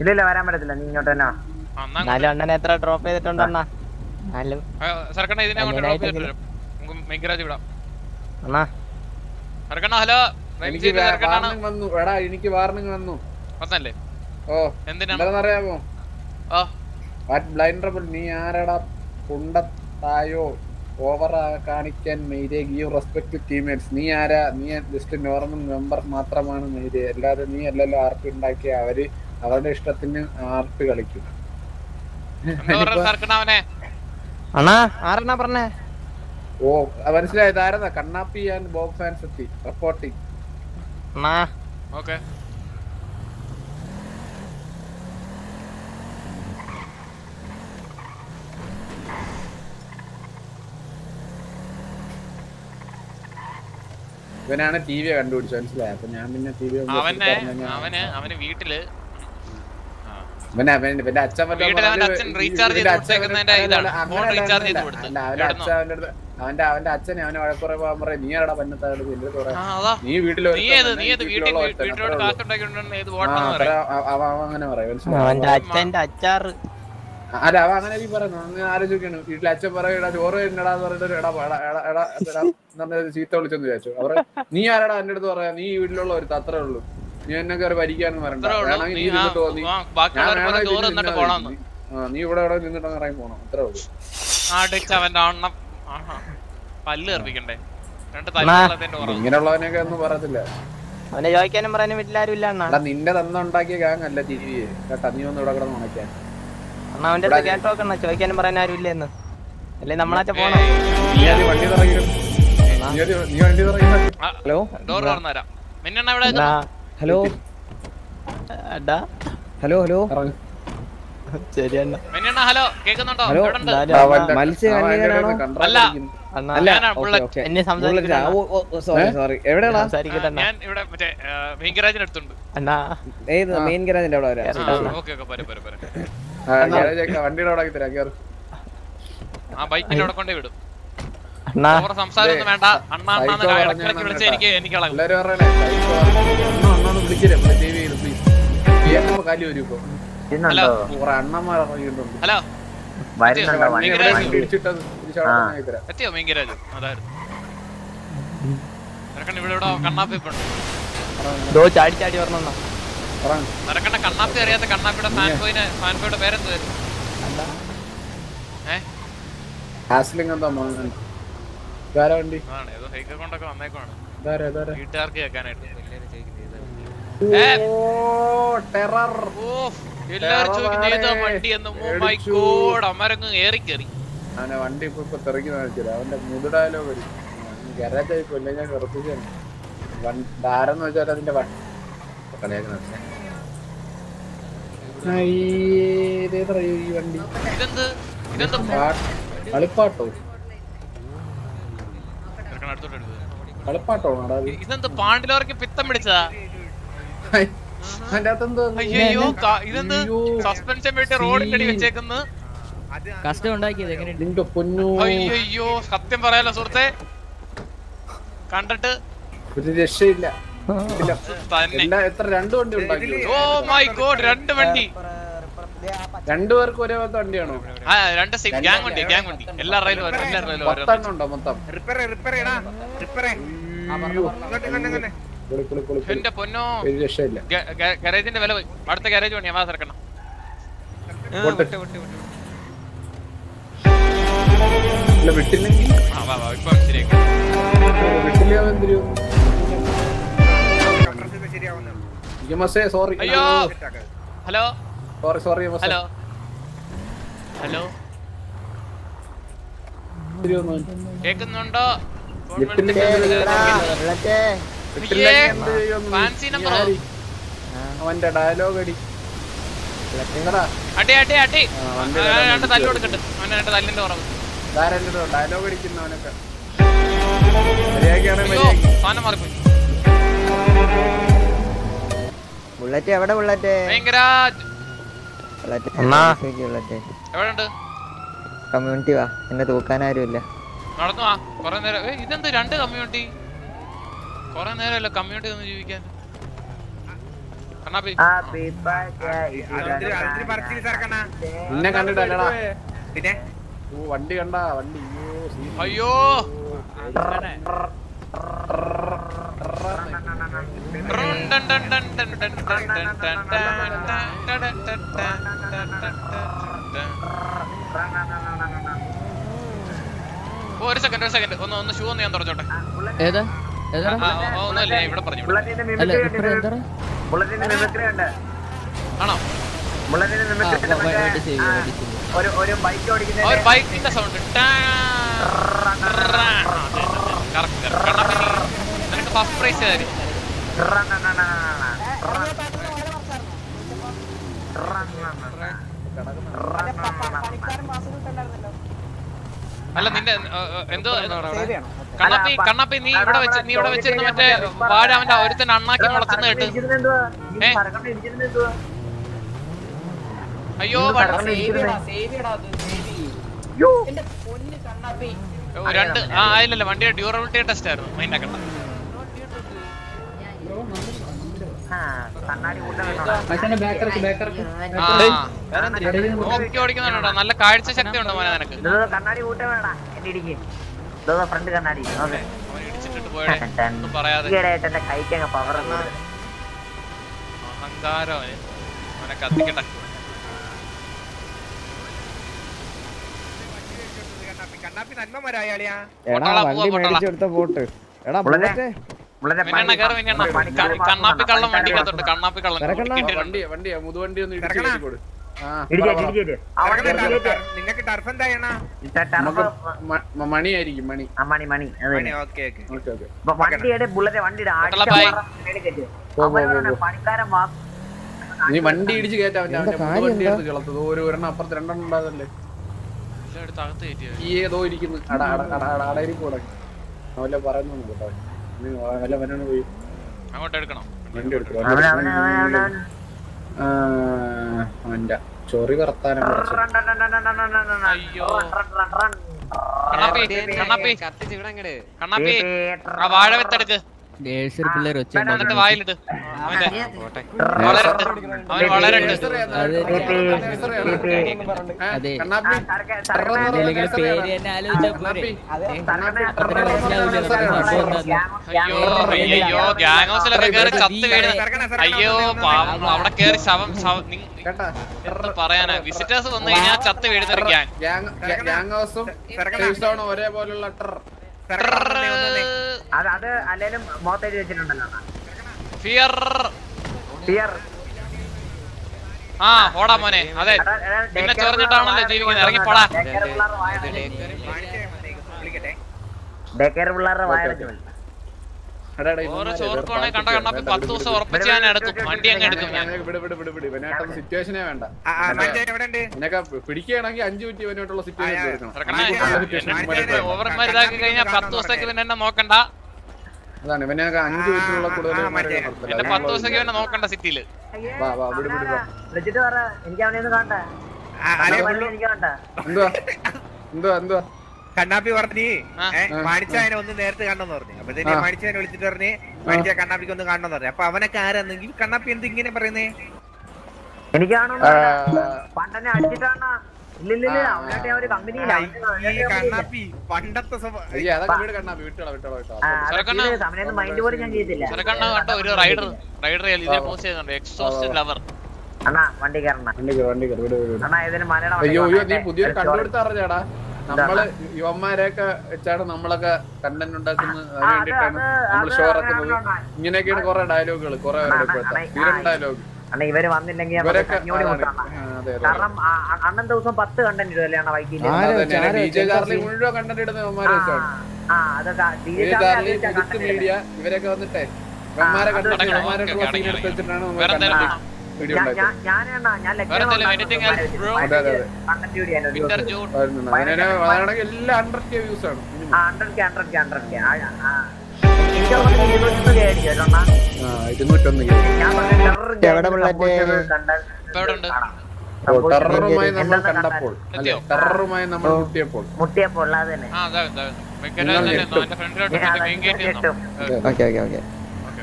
ഇല്ല ഇല്ല വരാൻ പറ്റത്തില്ല. നീ ഇങ്ങോട്ട് തന്നെ അണ്ണനെ എത്ര ഡ്രോപ്പ് ചെയ്തിട്ടുണ്ട് അണ്ണാ? സർക്കണ്ണ ഇതിനെ കൊണ്ട് ഡ്രോപ്പ് ചെയ്തിട്ട് വിടാം. അണ്ണാ. സർക്കണ്ണ ഹലോ. എനിക്ക് വാർണിംഗ് വന്നു. എടാ എനിക്ക് വാർണിംഗ് വന്നു. വന്നല്ലേ? ഓ എന്തിനാണെന്നറിയാമോ ബ്ലൈൻഡ് ട്രബിൾ നീ ആരടാ? കുണ്ടത്തായോ? ഓവർ കാണിക്കാൻ മെയ്തേ ഗീവ് റെസ്പെക്ട് ടീംമേറ്റ്സ് നീ ആരാ? നീ ജസ്റ്റ് നോർമൽ മെമ്പർ മാത്രമാണ് മെയ്തേ അല്ലാതെ നീ അല്ലല്ലോ ആർപ്പ് ഉണ്ടാക്കിയ. അവർ അവരുടെ ഇഷ്ടത്തിന് ആർപ്പ് കളിക്കും എന്താ പറയുക സർക്കണ്ണ അവനെ അണ്ണാ? ആരെണ്ണാ പറഞ്ഞേ? ഓ മനസ്സിലായത് ആരെന്നാ കണ്ണാപ്പി ആൻഡ് ബോബ് ഫാൻസ് എത്തി റിപ്പോർട്ടിംഗ് അണ്ണാ? ഓക്കെ. ഇവനാണ് ടി വി കണ്ടുപിടിച്ചത് മനസ്സിലായി? അപ്പൊ ഞാൻ പിന്നെ ടി വി അവനെ അവന് അവന് വീട്ടിൽ ഇവനെ അവൻ ഇവന്റെ അച്ഛൻ വല്ല വീട്ടിൽ അവന്റെ അച്ഛനെ അവനെ വഴക്കുറ പോകാൻ പറയും നീ ആരടാ പന്നത്താട് നീ വീട്ടിൽ അങ്ങനെ പറയും അല്ല അവ അങ്ങനെ നീ പറയുന്നു. അങ്ങനെ ആലോചിക്കണം വീട്ടിൽ അച്ഛൻ പറയടാ ചോറ് തിന്നടാന്ന് പറഞ്ഞിട്ട് എടാ എടാ എടാ എടാ എടാ എന്ന് പറഞ്ഞ് ചീത്ത വിളിച്ചെന്ന് വിചാരിച്ചു. അവർ നീ ആരാടാ? എന്റെ അടുത്ത് പറയാ. നീ ഈ വീട്ടിലുള്ള ഒരു അത്രേ ഉള്ളൂ. നീ എന്നെ കയറി ഭരിക്കാന്ന് പറയണ്ട നീ ഇവിടെ എവിടെ നിന്നിട്ട് ഇറങ്ങി പോണം. അത്രേ ഉള്ളൂ. അവന്റെ അണ്ണം. പല്ല് കർപ്പിക്കണ്ടേ രണ്ട് ഇങ്ങനെയുള്ളവനൊക്കെ ഒന്നും പറയത്തില്ല. അവനെ ചോദിക്കാനും പറയാനും വീട്ടിലാരും ഇല്ല അണ്ണാ നിന്റെ തന്ന ഉണ്ടാക്കിയ ഗാങ് അല്ല തിരി കേട്ടാ നീ ഒന്ന് ഇവിടെ കിടന്ന് ഉണക്കാൻ അണ്ണാ അവന്റെ അടുത്ത് കേട്ടോ അണ്ണാ ചോദിക്കാനും പറയാനും ആരും ഇല്ലെന്ന് അല്ലേ നമ്മളാച്ച പോണം. നീ വണ്ടി തുടങ്ങിയിട്ട് നീ വണ്ടി തുടങ്ങി ഹലോ? ഡോർ തുറന്നു തരാം. മിന്നണ്ണ ഇവിടെ ഹലോ. അടാ ഹലോ ഹലോ. ഹലോ. സംസാരിക്കണ്ട സോറി സോറി എവിടെയാടാ? സംസാരിക്കട്ടെ അണ്ണാ ഞാൻ ഇവിടെ മറ്റേ ഭീങ്കരാജിന് അടുത്തുണ്ട്. ഏത് മെയിൻ ഗരാജിന്റെ അവിടെ വരാം. വണ്ടിയുടെ അവിടെ ആ ബൈക്കിന്റെ അവിടെ കൊണ്ടേ വിടും. അണ്ണാ സംസാരം ഒന്നും വേണ്ട. അണ്ണാ എനിക്ക് എനിക്ക് ഇളകും ഹലോ. എത്തിയോ അതായിരുന്നു. ഇവിടെ ഇവിടെ ദോ ചാടി ചാടി വരണം അണ്ണാ കണ്ണാപ്പി അറിയാത്ത കണ്ണാപ്പിയുടെ ഫാൻ ബോയിന് ഫാൻ ബോയുടെ പേരെന്തായിരുന്നു ഏഹ് ഹാസ്ലിംഗ് എന്താ മോഹൻ. ഇതാരാ വണ്ടി? വീട്ടുകാർക്ക് കേൾക്കാനായിട്ട് എല്ലാരും ഏതാ വണ്ടി? എന്ന്? മൈ ഗോഡ് അമരങ്ങ് ഏറി കയറി അവനെ വണ്ടി ഇപ്പൊ ഇപ്പൊ തെറിക്കുന്ന കാണിച്ചില്ല. അവന്റെ മുതു ഡയലോഗ് വരും. ഗരാജ് ആയി കൊല്ലേ. ഞാൻ ഉറപ്പിച്ചാണ് ധാരെന്ന് വെച്ചാൽ അതിന്റെ കളിയാക്കുന്ന ഈ വണ്ടി? ഇതെന്ത്? ഇതെന്ത് പാ- കളിപ്പാട്ടോ? ചെറുക്കൻ അടുത്തോട്ട് എടുത്തത്. ഇതെന്ത് പാണ്ടിലോർക്ക് പിത്തം പിടിച്ചതാ? അയ്യോ ഇതെന്ത് സസ്പെൻഷൻ വേണ്ടി റോഡിന്റെ അടി വെച്ചേക്കുന്നു? കഷ്ടം ഉണ്ടാക്കിയത് അയ്യോ സത്യം പറയാലോ സുഹൃത്തെ. കണ്ടിട്ട്? ഒരു രക്ഷയില്ല. ഇല്ല. തന്നെ. എല്ലാ എത്ര രണ്ട് വണ്ടി ഉണ്ടാക്കി ഓ മൈ ഗോഡ് രണ്ട് വണ്ടി. രണ്ടുപേർക്ക് ഒരേ പോലത്തെ വണ്ടിയാണോ? ആ രണ്ട് ഗ്യാങ് വണ്ടി ഗ്യാങ് വണ്ടി എല്ലാ റെയിലും വരും എല്ലാ റെയിലും വരും പത്തെണ്ണം ഉണ്ടോ മൊത്തം കുളി കുളി കുളി എന്റെ പൊന്നോ. ഗാരേജിന്റെ വില പോയി. അടുത്ത ഗാരേജ് പണിയാ വാ തിരക്കണം വിട്ടില്ലെങ്കിൽ sorry hello. Sorry sorry hello hello നമ്പറോ അവന്റെ ഡയലോഗ് അടി അടി അടി. അടി രണ്ട് തല്ല് കൊടുക്കട്ടെ. അവന്റെ രണ്ട് തല്ലിന്റെ കുറവ്. ഡയലോഗ് അടിക്കുന്നവനൊക്കെ സാധനം മാറിപ്പോയി. ബുള്ളറ്റ് എവിടെ ബുള്ളറ്റ്? ഭയങ്കര ബുള്ളറ്റ് അണ്ണാ. ബുള്ളറ്റ് എവിടെ ഉണ്ട് കമ്മ്യൂണിറ്റി വാ. എന്നെ തൂക്കാൻ ആരുമില്ല. നടന്നു വാ. കൊറേ നേരം ഏ, ഇതെന്ത് രണ്ട് കമ്മ്യൂണിറ്റി? കൊറേ നേരമല്ല കമ്മ്യൂണിറ്റി ഒന്ന് ജീവിക്കാൻ? നിന്നെ കണ്ടിട്ടല്ലടാ പിന്നെ? ഓ വണ്ടി കണ്ട വണ്ടി. അയ്യോ ഒരു സെക്കൻഡ് ഒരു സെക്കൻഡ് ഒന്ന് ഒന്ന് ഷൂ ഒന്ന് ഞാൻ തുറച്ചോട്ടെ ഒന്നുമില്ല ഞാൻ ഇവിടെ പറഞ്ഞു ആണോ? ഒരു ബൈക്കിന്റെ ബൈക്ക് ബൈക്കിന്റെ സൗണ്ട് നിനക്ക് ഫസ്റ്റ് പ്രൈസ് തരും അല്ല നിന്റെ എന്തോ കണ്ണപ്പി കണ്ണാപ്പി നീ ഇവിടെ വെച്ച് നീ ഇവിടെ വെച്ചിരുന്ന മറ്റേ വാഴ അവന്റെ ഒരുത്തൻ അണ്ണാക്കി മുളച്ചെന്ന് കേട്ട്. ഏ? അയ്യോ വണ്ടി രണ്ട്. ആ ഇല്ലല്ല വണ്ടിയുടെ ഡ്യൂറബിലിറ്റി ടെസ്റ്റ് ആയിരുന്നു മൈൻഡ് ആക്കണ്ട. നോക്കി ഓടിക്കുന്നുണ്ടോ? നല്ല കാഴ്ച ശക്തി ഉണ്ട് മോനെ നിനക്ക്? കണ്ണാടി കൂട്ടം വേണ്ട. എന്റെ ഇടിക്ക്. ഫ്രണ്ട് കണ്ണാടി. ഓക്കെ. അവൻ ഇടിച്ചിട്ടിട്ട് പോയേ ഒന്നും പറയാതെ. പവർ അഹങ്കാരം അവനെ കത്തിക്കട്ടെ കണ്ണാപ്പി നന്മമാരായാളിയാ എടാ പൊട്ടള പോവാ, വണ്ടി പൊട്ടള. മേടിച്ചെടുത്ത പോട്ട്. എടാ ബുള്ളറ്റ് കണ്ണാപ്പി കള്ളം വണ്ടിക്കകത്തോട്ട് കണ്ണാപ്പി കള്ളം തിരക്കണ്ട. കിട്ടിയിട്ടുണ്ട്. വണ്ടി വണ്ടിയാ മുതുവണ്ടി ഒന്ന് ഇടിച്ചു കൊടു നിങ്ങക്ക് ടർഫ് എന്താ മണിയായിരിക്കും മണി. ആ മണി മണി. വണ്ടിയുടെ ബുള്ളറ്റ് വണ്ടിയുടെ. പണിക്കാരൻ വാ നീ വണ്ടി ഇടിച്ച് കയറ്റാ അവന്റെ അവന്റെ കാര്യം വണ്ടി എന്താ? എടുത്ത് കിളത്തത്. ഒരു ഒരെണ്ണം അപ്പുറത്ത് രണ്ടെണ്ണം ഉണ്ടാകല്ലേ എല്ലാം എടുത്ത് അകത്ത് കയറ്റിയോ? ഈ ഏതോ ഇരിക്കുന്നു. അട അട അട അട അടയിരിക്കും കൂടെ. അവല്ല പറയുന്നു കേട്ടോ. നീ വല്ല വനാണ് പോയി. അങ്ങോട്ട് എടുക്കണം. വണ്ടി അവന്റെ ചൊറി വർത്താനം കണ്ണാപ്പി കണ്ണാപ്പി. കണ്ണാപ്പി ആ വാഴ വെത്തെടുക്ക് അയ്യോ ഗ്യാങ് ഹൗസിലൊക്കെ കേറി ചത്ത് വീണ്. അയ്യോ പാവം. അവിടെ കേറി ശവം ശവം. പറയാനാ? വിസിറ്റേഴ്സ് വന്നു കഴിഞ്ഞാൽ ചത്ത് വീഴുന്ന ഒരു ഗ്യാങ്. ഗ്യാങ് ഹൗസും ഒരേപോലുള്ള അത് അത് അല്ലേലും മോത്തെഴുതി വെച്ചിട്ടുണ്ടല്ലോ. ഫിയർ ഫിയർ ആ ഓടാ മോനെ. അതെ. പിന്നെ ചൊറിഞ്ഞിട്ടാണല്ലോ ജീവിക്കുന്നത്. ഇറങ്ങി പോടാ ഡേ കെയർ പിള്ളേരുടെ വായ സിറ്റുവേഷനെ വേണ്ട. എവിടെ ഉണ്ട് നിനക്ക് പിടിക്കുകയാണെങ്കിൽ അഞ്ചു മിനിറ്റ് ഇവനായിട്ടുള്ള സിറ്റുവേഷൻ ഓവർമാർ ഇതാക്കി കഴിഞ്ഞാൽ പത്ത് ദിവസത്തേക്ക് പിന്നെ എന്നെ നോക്കണ്ട. അതാണ് ഇവനെ അഞ്ചു മിനിറ്റുള്ള കൂടുതൽ. പത്ത് ദിവസത്തേക്ക് പിന്നെ നോക്കണ്ട സിറ്റിയിൽ. വാ വാ വിട് വിട് എനിക്ക് അവനെ ഒന്ന് കാണണ്ട. എനിക്ക് കാണണ്ട എന്തുവാ? എന്തുവാ? എന്തുവാ? കണ്ണാപ്പി പറഞ്ഞു. മണിച്ചായനെ ഒന്ന് നേരത്തെ കാണണമെന്ന് പറഞ്ഞു. അപ്പൊ ആ. മണിച്ചായനെ വിളിച്ചിട്ട് പറഞ്ഞ് മാണിച്ച കണ്ണാപ്പിക്ക് ഒന്ന് കാണണമെന്ന് പറഞ്ഞു. അപ്പൊ അവനൊക്കെ ആരാന്നെങ്കിൽ കണ്ണാപ്പി എന്ത് ഇങ്ങനെ പറയുന്നേ? എനിക്കാണോ പണ്ടനെ അടിച്ചിട്ടാണ്. കണ്ണാപ്പി പണ്ടത്തെ കണ്ണാ മൈൻഡ് പോലും ഞാൻ ചെയ്തില്ല. കണ്ടോ? ഒരു റൈഡർ റൈഡർ ഇതിൽ പോസ്റ്റ് ചെയ്യുന്നുണ്ട്. എക്സോസ്റ്റ് ലവർ അണ്ണാ വണ്ടി കയറണ വണ്ടി കയറി വണ്ടി കയറി വിട് വിട് വിട്. അണ്ണാ ഇതിന് മലയുടെ അയ്യോ നീ പുതിയൊരു കൊണ്ടേ. നമ്മൾ യുവന്മാരെയൊക്കെ വെച്ചാണ് നമ്മളൊക്കെ കണ്ടന്റ് ഉണ്ടാക്കുന്നത്. അതിന് വേണ്ടിയിട്ടാണ് നമ്മൾ ഷോ ഇറക്കുന്നത്. ഇങ്ങനെയൊക്കെയാണ് കുറെ ഡയലോഗുകൾ കുറെ ഡയലോഗ് അണ്ണ ഇവർ വന്നില്ലെങ്കിൽ കാരണം അണ്ണൻ ദിവസം പത്ത് കണ്ടന്റ് ഇടുമല്ലേ അണ്ണാ വൈകിട്ട് മുഴുവൻ കണ്ടന്റ് ഇടുന്ന ആ അതൊക്കെ മീഡിയ ഇവരൊക്കെ വന്നിട്ടേ. കണ്ടിട്ട്. വെച്ചിട്ടാണ് എല്ലാം ഹൺഡ്രഡ് കെ വ്യൂസ് ആണ്. Hundred K hundred K hundred K ഇരുന്നൂറ്റൊന്ന്. ടെററുമായി നമ്മൾ കണ്ടപ്പോൾ. അല്ലെ? ടെററുമായി നമ്മൾ മുട്ടിയപ്പോൾ. മുട്ടിയപ്പോൾ തന്നെ.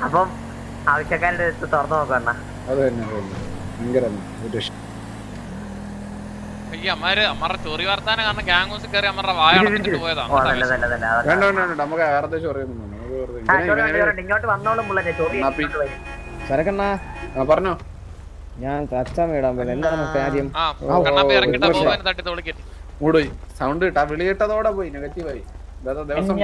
അപ്പം ആവശ്യക്കാരുടെ അടുത്ത് തുറന്നു നോക്കണ്ണ അത് തന്നെ അത് തന്നെ. ഭയങ്കര ഒരു അമ്മാര് ചൊറി വർത്താനം കാരണം ഹൗസിൽ കയറി വായ അടച്ചിട്ട് പോയതാ. വേണ്ട വേണ്ട വേണ്ട. നമുക്ക്. പറഞ്ഞോ. ഞാൻ കച്ചാമ ഇടാൻ പോലെ എന്താണ് കാര്യം സൗണ്ട് കിട്ടാ വിളി കേട്ടതോടെ പോയി. നെഗറ്റീവായി ദിവസം.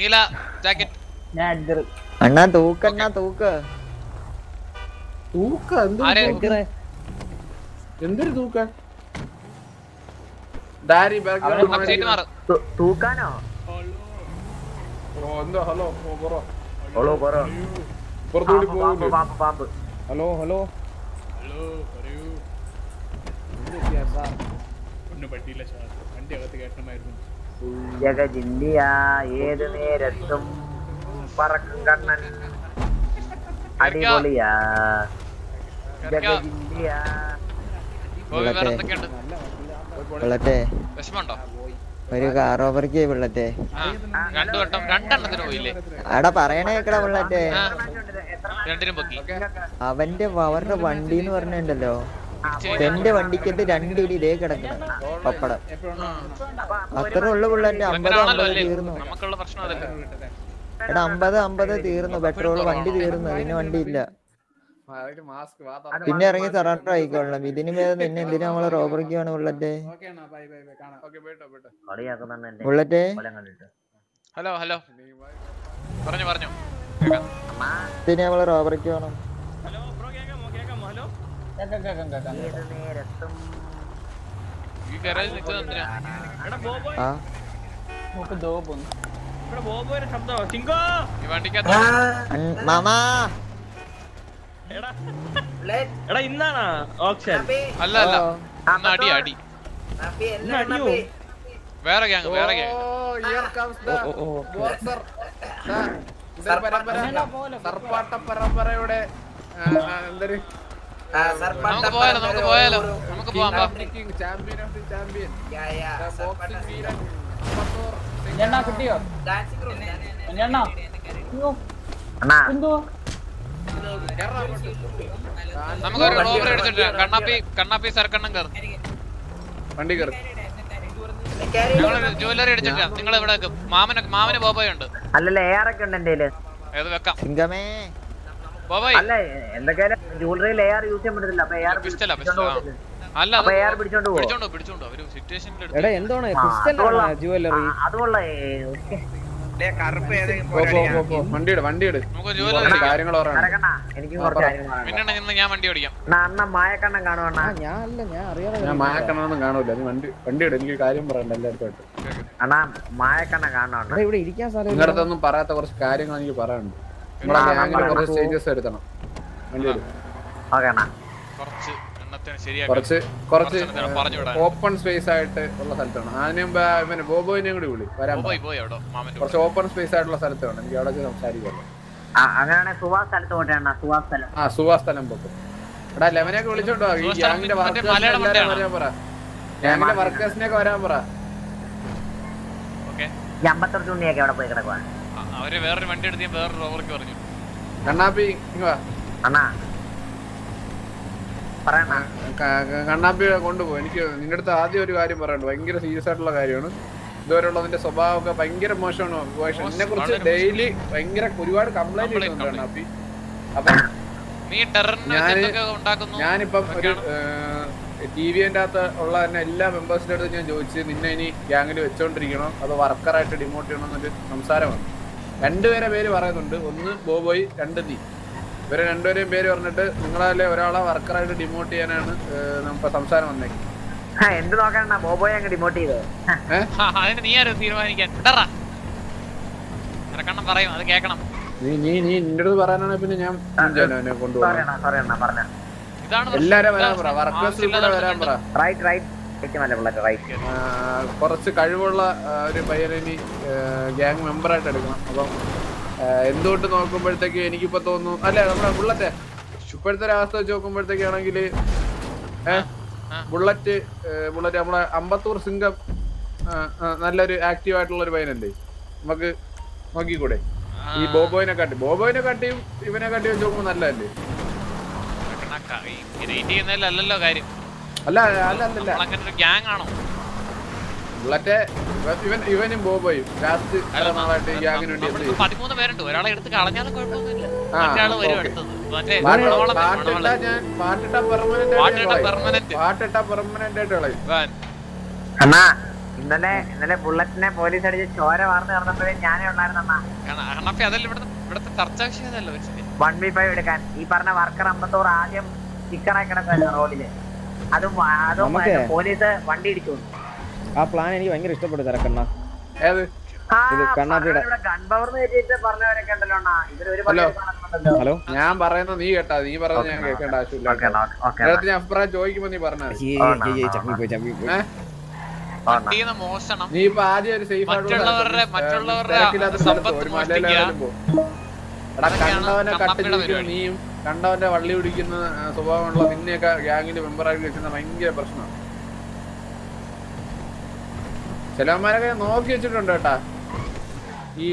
ജാക്കറ്റ്. നീല ജാക്കറ്റ് അണ്ണാ തൂക്കണ്ണാ തൂക്ക്. തൂക്ക? എന്ത് എന്തൊരു തൂക്ക? ഡാരി തൂക്കാനോ? ഓ എന്തോ ഹലോ ഓ പറ. ഹലോ പറോ. പുറത്തുകൂടി പാമ്പ് ഹലോ ഹലോ. ഹലോ ജഗജിന്തിയ ഏത് നേരത്തും പറക്കും കണ്ണൻ. അടിപൊളിയാ. ജഗജിന്തിയ ഒരു കാർ ഓവർക്ക് പോയില്ലേ? ആടാ പറയണേ കേക്കടാ പൊക്കി. അവന്റെ അവരുടെ വണ്ടി എന്ന് പറഞ്ഞിട്ടുണ്ടല്ലോ. എന്റെ വണ്ടിക്ക് വണ്ടിക്കത്ത് രണ്ടിടി ഇതേ കിടക്കണം. പപ്പടം. അത്ര ഉള്ള ബുള്ളറ്റ് അമ്പത് അമ്പത് തീർന്നു. എടാ അമ്പത് അമ്പത് തീർന്നു. പെട്രോൾ വണ്ടി തീർന്നു. പിന്നെ വണ്ടി ഇല്ല മാസ്ക് പിന്നെ ഇറങ്ങി സറണ്ടർ ആയിക്കൊള്ളണം ഇതിന് മേലെ നിന്നെ എന്തിനാ നമ്മൾ റോബറിക്കാണ് ബുള്ളറ്റ് ബുള്ളറ്റ് ഹലോ ഹലോ. പറഞ്ഞു പറഞ്ഞു. ഇതിന് നമ്മൾ റോബറിക്ക് വേണം ഏത് നേരത്തും ഈ ഗരാജിൽ നിൽക്കുന്നത് എന്തിനാ ആ ഈ വണ്ടിക്കകത്ത് അൺ- മാമാ. എടാ. ഇന്നാണ് ഓപ്ഷൻ അല്ല അല്ല. ഇന്ന് അടി അടി. വേറെ ഗ്യാങ് വേറെ ഗ്യാങ് സർപ്പാട്ട പരമ്പരയുടെ എന്തൊരു നമുക്ക് പോയാലോ നമുക്ക് പോയാലോ നമുക്ക് പോവാം. Champion of the champion boxing വീരൻ അണ്ണാ റോബർ അടിച്ചിട്ട് കണ്ണാപ്പി കണ്ണാപ്പി സർക്കണ്ണം കയറും വണ്ടി കയറും ജുവല്ലറി അടിച്ചിട്ടില്ല നിങ്ങൾ ഇവിടെ മാമന് മാമന് ബോബോയുണ്ട് അല്ലല്ല എയറൊക്കെ ഉണ്ട് എന്റെ ഏത് വെക്കാം? സിംഗമേ അല്ല ജൂവലറിയിൽ എയർ യൂസ് ചെയ്യാൻ പറ്റത്തില്ല. അപ്പൊ എയർ പിസ്റ്റല പിസ്റ്റല. അല്ല പിടിച്ചോണ്ട്? പിടിച്ചോണ്ടോ ഒരു സിറ്റുവേഷനിൽ എടാ എന്താണ്? അതുകൊള്ളാം. എനിക്കും ഞാൻ വണ്ടി ഓടിക്കാം. ഞാൻ അറിയാതെ കാണൂല. നീ വണ്ടി കാര്യം പറയണ്ട അണ്ണാ ഇവിടെ ഇരിക്കാൻ സാറേ നിങ്ങളുടെ അടുത്തൊന്നും പറയാത്ത കുറച്ച് കാര്യങ്ങൾ എനിക്ക് പറയാനുണ്ട്. നിങ്ങളെ ആ, ഗ്യാങ്ങിൽ നമ്മളെ എടുക്കണം. വണ്ടിയിൽ അണ്ണാ കുറച്ച് എണ്ണത്തിന് ശരിയാക്കി. കുറച്ച് കുറച്ച് കുറച്ചെണ്ണത്തിന് പറഞ്ഞു വിടാൻ. ഓപ്പൺ സ്പേസ് ആയിട്ട് ഉള്ള സ്ഥലത്താണ്. അതിന് മുമ്പ് ബോബോയിനെയും കൂടി വിളി. വരാൻ പോയി പോയി അവിടെ കുറച്ച് ഓപ്പൺ സ്പേസ് ആയിട്ടുള്ള സ്ഥലത്താണ്. എനിക്ക് അവിടെ സംസാരിക്കുമല്ലോ. അങ്ങനെയാണെങ്കിൽ സുവാ സ്ഥലത്ത് പോട്ടെ അണ്ണാ. സുവാ സ്ഥലം. ആ സുവാ സ്ഥലം പൊക്കും. എടാ ലെവനെയൊക്കെ വിളിച്ചോണ്ടോ? ഈ ഗ്യാങ്ങിന്റെ വരാൻ പറ. ഗ്യാങ്ങിന്റെ വർക്കേഴ്സിനെയൊക്കെ വരാൻ പറ. അമ്പത്തൊരു ഉണ്ണിയൊക്കെ അവിടെ പോയി കിടക്കുവാ. അവർ വേറൊരു വണ്ടി എടുത്ത് ഞാൻ വേറൊരു റോവർക്ക് പറഞ്ഞു. കണ്ണാപ്പി അണ്ണാ. കണ്ണാപ്പി കൊണ്ടുപോകും എനിക്ക് നിന്റെ അടുത്ത് ആദ്യം ഒരു കാര്യം പറയാനുണ്ട്. ഭയങ്കര സീരിയസ് ആയിട്ടുള്ള കാര്യമാണ്. ഇതുവരെയുള്ള സ്വഭാവം സ്വഭാവമൊക്കെ ഭയങ്കര മോശമാണ്. എന്നെ കുറിച്ച് വളരെ ഡെയിലി ഭയങ്കര ഒരുപാട് കംപ്ലൈന്റ് ചെയ്യുന്നുണ്ട് കണ്ണാപ്പി. അപ്പൊ ഞാനിപ്പം ഒരു. ടി വിന്റെ അകത്ത് ഉള്ള തന്നെ എല്ലാ മെമ്പേഴ്സിന്റെ അടുത്ത് ഞാൻ ചോദിച്ച് നിന്നെ ഇനി ഗ്യാങ്ങിൽ വെച്ചോണ്ടിരിക്കണോ? അതോ വർക്കറായിട്ട് ഡിമോട്ട് ചെയ്യണോ എന്നൊരു സംസാരമാണ് രണ്ടുപേരെ പേര് പറയുന്നുണ്ട്. ഒന്ന് ബോബോയ് രണ്ട് നീ. ഇവരെ രണ്ടുപേരെയും പേര് പറഞ്ഞിട്ട് നിങ്ങളെ ഒരാളെ വർക്കറായിട്ട് ഡിമോട്ട് ചെയ്യാനാണ് നമുക്ക് സംസാരം വന്നേക്കുന്നത്. എന്ത് നോക്കാനാ ബോബോയെ അങ്ങ് ഡിമോട്ട് ചെയ്തോ? അതിന് നീ ആരോ തീരുമാനിക്കാൻ. ഇടറാ. ഇറക്കണം പറയും അത് കേക്കണം. നീ നീ നീ നിന്റെ അടുത്ത് പറയാനാണ് പിന്നെ ഞാൻ മുൻചേനെ അവനെ സോറി കൊണ്ടുപോകാം അണ്ണാ സോറി അണ്ണാ പറഞ്ഞ ഇതാണ് പ്രശ്നം. എല്ലാരും വരാൻ പറ വർക്കേഴ്സ് വരാൻ പറ. റൈറ്റ് റൈറ്റ് കുറച്ച് കഴിവുള്ള ഒരു പയ്യനെ ഇനി ഗ്യാങ് മെമ്പറായിട്ട് എടുക്കണം. അപ്പം എന്തുകൊണ്ട് നോക്കുമ്പോഴത്തേക്ക് എനിക്കിപ്പോ തോന്നുന്നു അല്ല നമ്മുടെ ബുള്ളറ്റ് ഇപ്പോഴത്തെ ഒരു അവസ്ഥ വെച്ച് നോക്കുമ്പോഴത്തേക്കാണെങ്കിൽ ബുള്ളറ്റ് ബുള്ളറ്റ് നമ്മളെ അമ്പത്തൂർ സിംഗം നല്ലൊരു ആക്റ്റീവ് ആയിട്ടുള്ള ഒരു പയ്യനല്ലേ? നമുക്ക് നോക്കിക്കൂടെ? ഈ ബോബോയിനെ കാട്ടി ബോബോയിനെ കാട്ടിയും ഇവനെ കാട്ടിയും വെച്ച് നോക്കുമ്പോൾ നല്ലതല്ലേ? കാര്യം. അല്ല അല്ല അല്ല അല്ല. നമ്മളങ്ങനെ ഒരു ഗ്യാങ് ആണോ? ബുള്ളറ്റ് ഇവൻ- ഇവൻ ഇവനും ബോബോയും. ലാസ്റ്റ് നാളായിട്ട് ഈ ഗ്യാങ്ങിന് വേണ്ടി? പതിമൂന്ന് പേരുണ്ട്. ഒരാളെ എടുത്ത് കളഞ്ഞാലും കുഴപ്പമൊന്നുമില്ല. വരും. അടുത്തത്. അണ്ണാ ഇന്നലെ ഇന്നലെ ബുള്ളറ്റിനെ പോലീസ് അടിച്ച് ചോര വാർന്ന് കിടന്നപ്പോഴേ ഞാനേ ഉണ്ടായിരുന്നു അണ്ണാ. കാരണം അണ്ണപ്പി അതല്ല ഇവിടുത്തെ ഇവിടുത്തെ ചർച്ചാ വിഷയമല്ലോ വൺ ബി ഫൈവ് എടുക്കാൻ. ഈ പറഞ്ഞ വർക്കർ അമ്പത്തോറ് ആദ്യം ചിക്കനായി കിടക്കുമായിരുന്നു റോഡിൽ. അതും അതും പോലീസ് വണ്ടി ഇടിച്ചു ആ പ്ലാൻ എനിക്ക് ഭയങ്കര ഇഷ്ടപ്പെട്ടു ഏത്? ഇവർ ഒരു ഹലോ. ഹലോ? ഞാൻ പറയുന്നത് നീ കേട്ടാ നീ പറയുന്നത് ഞാൻ കേൾക്കേണ്ട ആവശ്യമില്ല ഞാൻ അഭിപ്രായം ചോദിക്കുമ്പോ നീ പറഞ്ഞാ നീ ഇപ്പൊ ആദ്യം ഒരു സേഫ് മറ്റുള്ളവരുടെ മറ്റുള്ളവരുടെ സമ്പത്ത് കണ്ടവനെ കട്ട് കണ്ണാപ്പിയുടെ ചെയ്തിരിക്കുന്ന പരിപാടി. നീയും കണ്ടവന്റെ വള്ളി പിടിക്കുന്ന സ്വഭാവമുള്ള നിന്നെയൊക്കെ ഗ്യാങ്ങിന്റെ മെമ്പറാക്കി വെക്കുന്ന ഭയങ്കര പ്രശ്നമാണ്. ചിലവന്മാരൊക്കെ നോക്കി വെച്ചിട്ടുണ്ട് കേട്ടാ. ഈ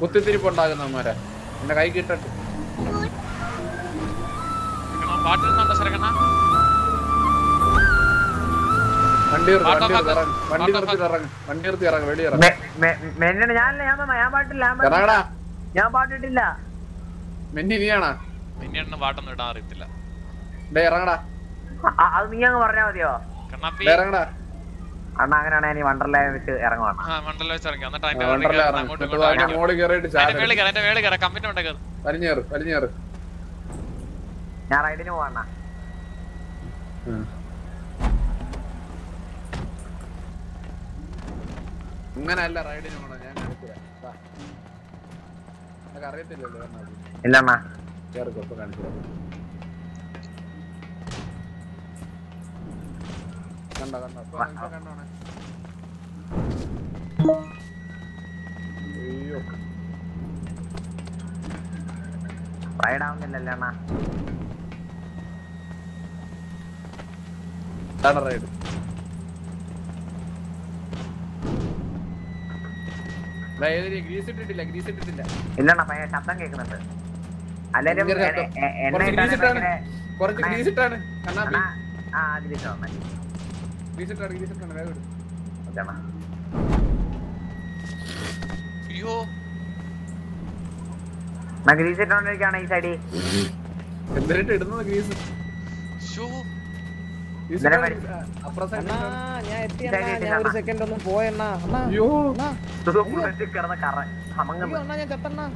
കുത്തിത്തിരിപ്പുണ്ടാകുന്നവന്മാരെ എന്റെ കൈ കിട്ടട്ടെ. വണ്ടി വണ്ടി ഇറങ്ങി. വണ്ടി നിർത്തി ഇറങ്ങ്. വെളി ഇറങ്ങ്. മെന്നിന് ഞാനല്ല ഞാൻ പാട്ടില്ല ഞാൻ ഇറങ്ങടാ. പാട്ടില്ല. ഞാൻ പാട്ടിട്ടില്ല. മെന്നി നീയാണാ പിന്നെയാണ് പാട്ടൊന്നും ഇടാൻ അറിയത്തില്ല. ഡേ ഇറങ്ങടാ. അത് നീ അങ്ങ് പറഞ്ഞാ മതിയോ? കണ്ണാപ്പി ഇറങ്ങടാ. അണ്ണാ അങ്ങനെയാണെങ്കിൽ നീ വണ്ടർലേ വെച്ച് ഇറങ്ങുവാണ്. ആ മണ്ഡലം വെച്ച് ഇറങ്ങി. അന്ന ടൈം വണ്ടർലാ വലിഞ്ഞേറ് വലിഞ്ഞേറ്. ഞാൻ റൈഡിന് പോവാണ്ണ അങ്ങനല്ല റൈഡിന് പോണോ ഞാൻ കാണിച്ചു തരാം. വാ. നിനക്ക് അറിയത്തില്ലല്ലോ എന്നാ അത്. ഇല്ല അണ്ണാ കേറിക്കോ, ഇപ്പൊ കാണിച്ചു തരാം. കണ്ടോ കണ്ടോ കണ്ടോണേ അയ്യോ റൈഡ് ആവുന്നില്ലല്ലോ അണ്ണാ റൈഡ് ഗ്രീസ് ഇട്ടോണ്ടിരിക്കാണ് ഈ സൈഡിൽ. എന്തിനായിട്ട് ഇടുന്നത് ഗ്രീസ്? ഒരു സെക്കൻഡ് ഒന്നും പോയണ്ണാ ഞാൻ ചത്തണ്ണാ.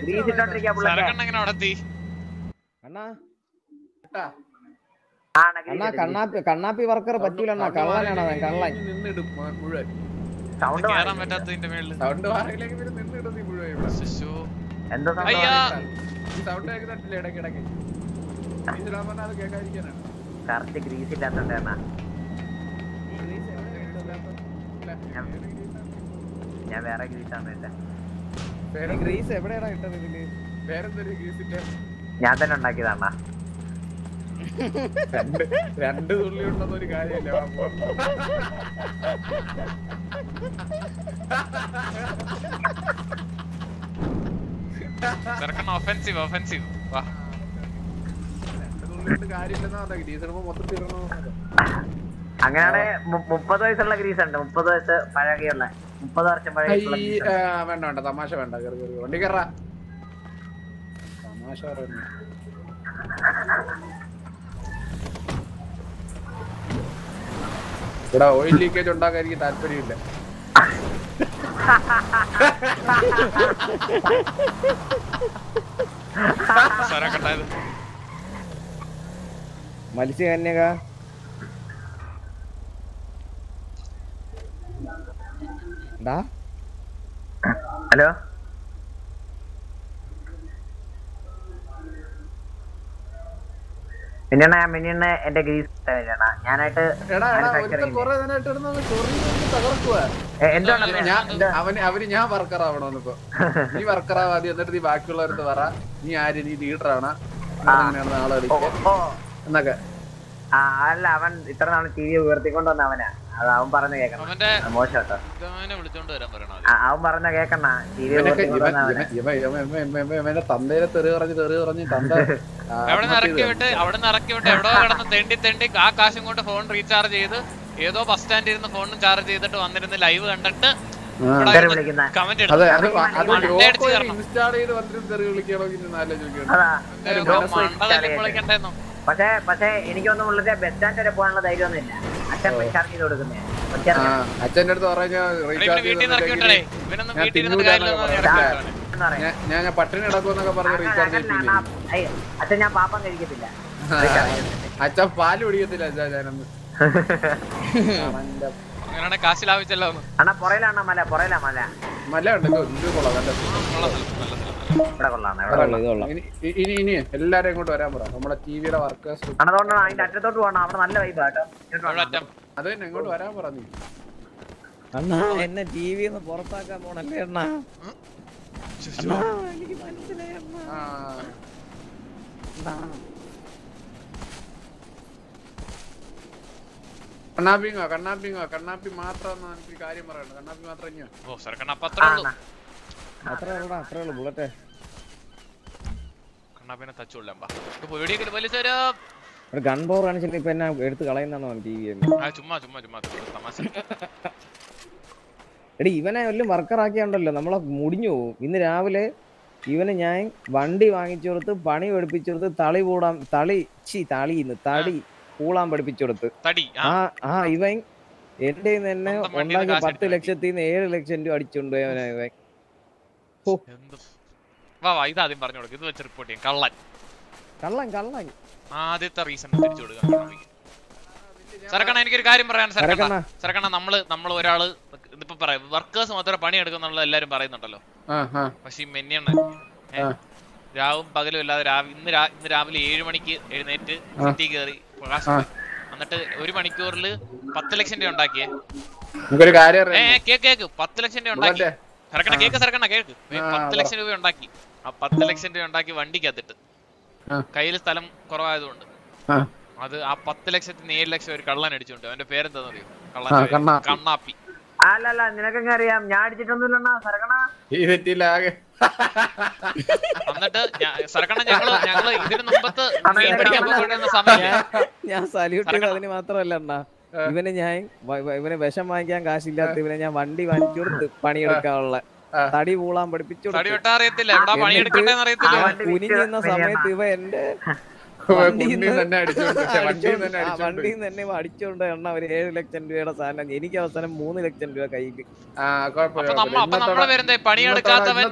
ഗ്രീസ് ഗ്രീസ് അണ്ണാ കണ്ണാപ്പി കണ്ണാപ്പി വർക്കർ പറ്റൂല അണ്ണാ. കള്ളനാണ് അവൻ കള്ളൻ. സൗണ്ട് കേറാൻ പറ്റാത്തതിന്റെ മേളിൽ. സൗണ്ട് സൗണ്ട് കേൾക്കുന്നില്ല ഇടയ്ക്ക് ഇടയ്ക്ക് ഗ്രീസിടാൻ പറഞ്ഞാൽ അത് കേൾക്കാതിരിക്കാനാണ്. കറക്റ്റ് ഗ്രീസ് ഇല്ലാത്തോണ്ട് ഞാൻ വേറെ ഗ്രീസ് ആണ് ഇട്ടേ. ഗ്രീസ് എവിടെയാണ് ഇട്ടത് ഇതിൽ? വേറെന്തൊരു ഗ്രീസിന്റെ ഞാൻ തന്നെ ഉണ്ടാക്കിയതാണ്. രണ്ട് രണ്ട് തുള്ളി ഉണ്ടെന്ന് ഒരു കാര്യമില്ല. <laughs> <laughs> പോ. ഒഫെൻസീവ് ഒഫൻസീവ് വാ. അങ്ങനെയാണെ മുപ്പത് വയസ്സുള്ള ഗ്രീസ് ഉണ്ട് മുപ്പത് വയസ്സ് പഴകിയുള്ള മുപ്പത് വർഷം ഉണ്ട്. വേണ്ട വേണ്ട. തമാശ വേണ്ട. കേറി കേറി വണ്ടി കയറാ തമാശ പറയുന്നു ഇവിടെ ഓയിൽ ലീക്കേജ് ഉണ്ടാക്കാൻ എനിക്ക് താല്പര്യമില്ല. മത്സ്യകന്യക. ഡാ. ഹലോ പിന്നെണ്ണ ഞാൻ പിന്നെണ്ണ എന്റെ ഗ്രീസ് ഇട്ടേരാണ്. ഞാനായിട്ട് എടാ എടാ manufacturing ഒരുത്തൻ കൊറേ നേരമായിട്ട് ഇടുന്നത് ചൊറിഞ്ഞ് തകർക്കുവാ. എ- എന്തുകൊണ്ടാ ഞാൻ അവന് അവന് ഞാൻ വർക്കർ ആവണമെന്നിപ്പോ <laughs> നീ വർക്കർ ആവാതി എന്നിട്ട് നീ പറ. നീ ആര്? നീ ലീഡറാണ്? അങ്ങനെയാണ് ആളെ എന്നൊക്കെ. ആ അല്ല അവൻ ഇത്ര നാളെ ടി വി ഉയർത്തിക്കൊണ്ടുവന്ന അവനാ. അവൻ പറഞ്ഞ കേക്കണം അവന്റെ അത് മോശം കേട്ടോ വരാൻ പറയണോ അവൻ പറഞ്ഞ കേക്കണ തന്തേനെ തെറി പറഞ്ഞ് തെറി പറഞ്ഞ് തന്ത അവിടെ ഇറക്കി. വിട്ട് അവിടെ ഇറക്കി വിട്ട് എവിടോ കിടന്ന് തെണ്ടി തെണ്ടി ആ കാശും കൊണ്ട് ഫോൺ റീചാർജ് ചെയ്ത് ഏതോ ബസ് സ്റ്റാൻഡിൽ ഇരുന്ന് ഫോണും ചാർജ് ചെയ്തിട്ട് വന്നിരുന്ന ലൈവ് കണ്ടിട്ട്. ഇൻസ്റ്റാൾ ചെയ്ത് വന്നിട്ട് തെറി വിളിക്കണോ ഇന്ന് മണ്ട തല്ലി പൊളിക്കണ്ടേന്നോ പക്ഷേ പക്ഷേ എനിക്കൊന്നും ഉള്ളത് ബസ് സ്റ്റാൻഡ് വരെ പോകാനുള്ള ധൈര്യമൊന്നും ഇല്ല അച്ഛൻ റീചാർജ് ചെയ്ത് കൊടുക്കുന്നേ. അച്ഛന്റെ അടുത്ത് ഇവനൊന്നും ഞാൻ പട്ടിണി കിടക്കുമെന്നൊക്കെ പറഞ്ഞ് റീചാർജ് അച്ഛൻ ഞാൻ പാപ്പം കഴിക്കത്തില്ല. അച്ഛൻ പാൽ കുടിക്കത്തില്ല അച്ഛാ ഞാനൊന്ന്. <laughs> അങ്ങനെയാണെ കാശ് ലാഭിച്ചല്ലോ അണ്ണാ പുറയിലാണ മല പുറയിലാ മല. മല ഉണ്ടല്ലോ ഇത് കൊള്ളാം നല്ല ഇവിടെ. ഇനി ഇനി എല്ലാരും ഇങ്ങോട്ട് വരാൻ പറ. നമ്മുടെ ടിവിയുടെ വർക്കേഴ്സ് അണ്ണാ അതുകൊണ്ടാണ് അതിന്റെ അറ്റത്തോട്ട് പോകണം. അവിടെ നല്ല വൈബ് കേട്ടോ. അത് തന്നെ ഇങ്ങോട്ട് വരാൻ പറ നീ. അണ്ണാ എന്നെ ടി വി ഒന്ന് പുറത്താക്കാൻ പോണല്ലേ അണ്ണാ? അണ്ണാ, എനിക്ക് മനസ്സിലായി അണ്ണാ. ആ അണ്ണാ. കണ്ണാപ്പിങ്ങോ കണ്ണാപ്പിങ്ങോ കണ്ണാപ്പി മാത്രം എനിക്ക് കാര്യം പറയണം കണ്ണാപ്പി മാത്രം ഇനിയോ ഓ സർക്കണ്ണ അപ്പൊ അത്രേ ഉള്ളൂ. അത്രേ ഉള്ളൂടാ അത്രേ ഉള്ളൂ ബുള്ളറ്റേ. കണ്ണാപ്പിനെ തച്ചുകൊള്ളാം ബാ പേടിയൊക്കെ വലിയ തരാ ഒരു ഗൺ പവർ കാണിച്ചിട്ട് ഇപ്പൊ എന്നെ എടുത്ത് കളയുന്നാണോ ടി വി ആ ചുമ്മാ ചുമ്മാ ചുമ്മാ. തമാശ. എടി ഇവനെ വല്ലതും വർക്കർ ആക്കിയുണ്ടല്ലോ നമ്മളെ മുടിഞ്ഞു പോകും ഇന്ന് രാവിലെ ഇവന് ഞാൻ വണ്ടി വാങ്ങിച്ചു കൊടുത്ത് പണി പഠിപ്പിച്ചു കൊടുത്ത് തളി കൂടാം തളി ചി തളിന്ന് തടി. പൂളാൻ പഠിപ്പിച്ചു കൊടുത്ത് തടി ആ. ആ ഇവൻ എന്റെ തന്നെ കാശ് പത്ത് ലക്ഷത്തിൽ നിന്ന് ഏഴ് ലക്ഷം രൂപ അടിച്ചുകൊണ്ട് പോയി അവനെ ഇവൻ. ഓ വാ ഇത് ആദ്യം പറഞ്ഞു കൊടുക്കും. ഇത് വെച്ച് റിപ്പോർട്ട് ചെയ്യാം. കള്ളൻ. കള്ളൻ കള്ളൻ. ആദ്യത്തെ റീസൺ തിരിച്ചു കൊടുക്കാം. സർക്കണ എനിക്കൊരു കാര്യം പറയാൻ നമ്മൾ നമ്മൾ ഒരാൾ ഇതിപ്പോ പറയാം. വർക്കേഴ്സ് മാത്രം പണി എടുക്കുന്നുള്ള എല്ലാരും പറയുന്നുണ്ടല്ലോ. പക്ഷെ ഈ മെന്നിയണ്ണൻ രാവും പകലും ഇല്ലാതെ രാവിലെ ഇന്ന് ഇന്ന് രാവിലെ ഏഴു മണിക്ക് എഴുന്നേറ്റ് സിറ്റി കയറി. എന്നിട്ട് ഒരു മണിക്കൂറിൽ പത്ത് ലക്ഷം രൂപ ഉണ്ടാക്കിയേ. നമുക്കൊരു കാര്യം കേക്ക് കേക്ക്. പത്ത് ലക്ഷം രൂപ ഉണ്ടാക്കി. ആ. കേക്ക് സർക്കണ കേക്ക്. പത്ത് ലക്ഷം രൂപ ഉണ്ടാക്കി. ആ പത്ത് ലക്ഷം രൂപ ഉണ്ടാക്കി വണ്ടിക്കകത്തിട്ട്. കയ്യിൽ സ്ഥലം കുറവായതുകൊണ്ട്. അത് ആ പത്ത് ലക്ഷത്തിന് ഏഴ് ലക്ഷം ഒരു കള്ളൻ അടിച്ചുകൊണ്ട് അവന്റെ പേരെന്താന്ന് അറിയോ കള്ളൻ കണ്ണാപ്പി. കണ്ണാപ്പി അല്ല അല്ല അറിയാം? ഞാൻ അടിച്ചിട്ടൊന്നുമില്ലണ്ണാ സരകണ ഈ തെറ്റില്ല ആകെ. എന്നിട്ട് ഞാ- സർക്കണ്ണ ഞങ്ങൾ ഞങ്ങൾ ഇതിന് മുമ്പത്ത് അണ്ണാ, മീൻ ഇതൊക്കെ പിടിക്കാൻ അണ്ണാ, സമയം ഞാൻ സല്യൂട്ട് ചെയ്ത്. അതിന് മാത്രമല്ല അണ്ണാ. ഇവന് ഞാൻ ഇവനെ വിഷം വാങ്ങിക്കാൻ കാശില്ലാത്ത ഇവനെ ഞാൻ വണ്ടി വാങ്ങിച്ചു കൊടുത്ത് പണിയെടുക്കാനുള്ള. തടി പൂളാൻ പഠിപ്പിച്ചു തടി കൊടുത്ത് വെട്ടാ അറിയത്തില്ല പണി എടുക്കണ്ടേന്ന് അറിയത്തില്ല. ആ, വണ്ടി കുനിഞ്ഞു വിറ്റ് നിന്ന മെനിയണ്ണ. സമയത്ത് ഇവ എന്റെ വണ്ടിയിൽ തന്നെ അടിച്ചോണ്ട് എണ്ണ ഒരു ഏഴ് ലക്ഷം രൂപയുടെ സാധനം എനിക്ക് അവസാനം മൂന്ന് ലക്ഷം രൂപ കയ്യിൽ പണിയെടുക്കാത്തവൻ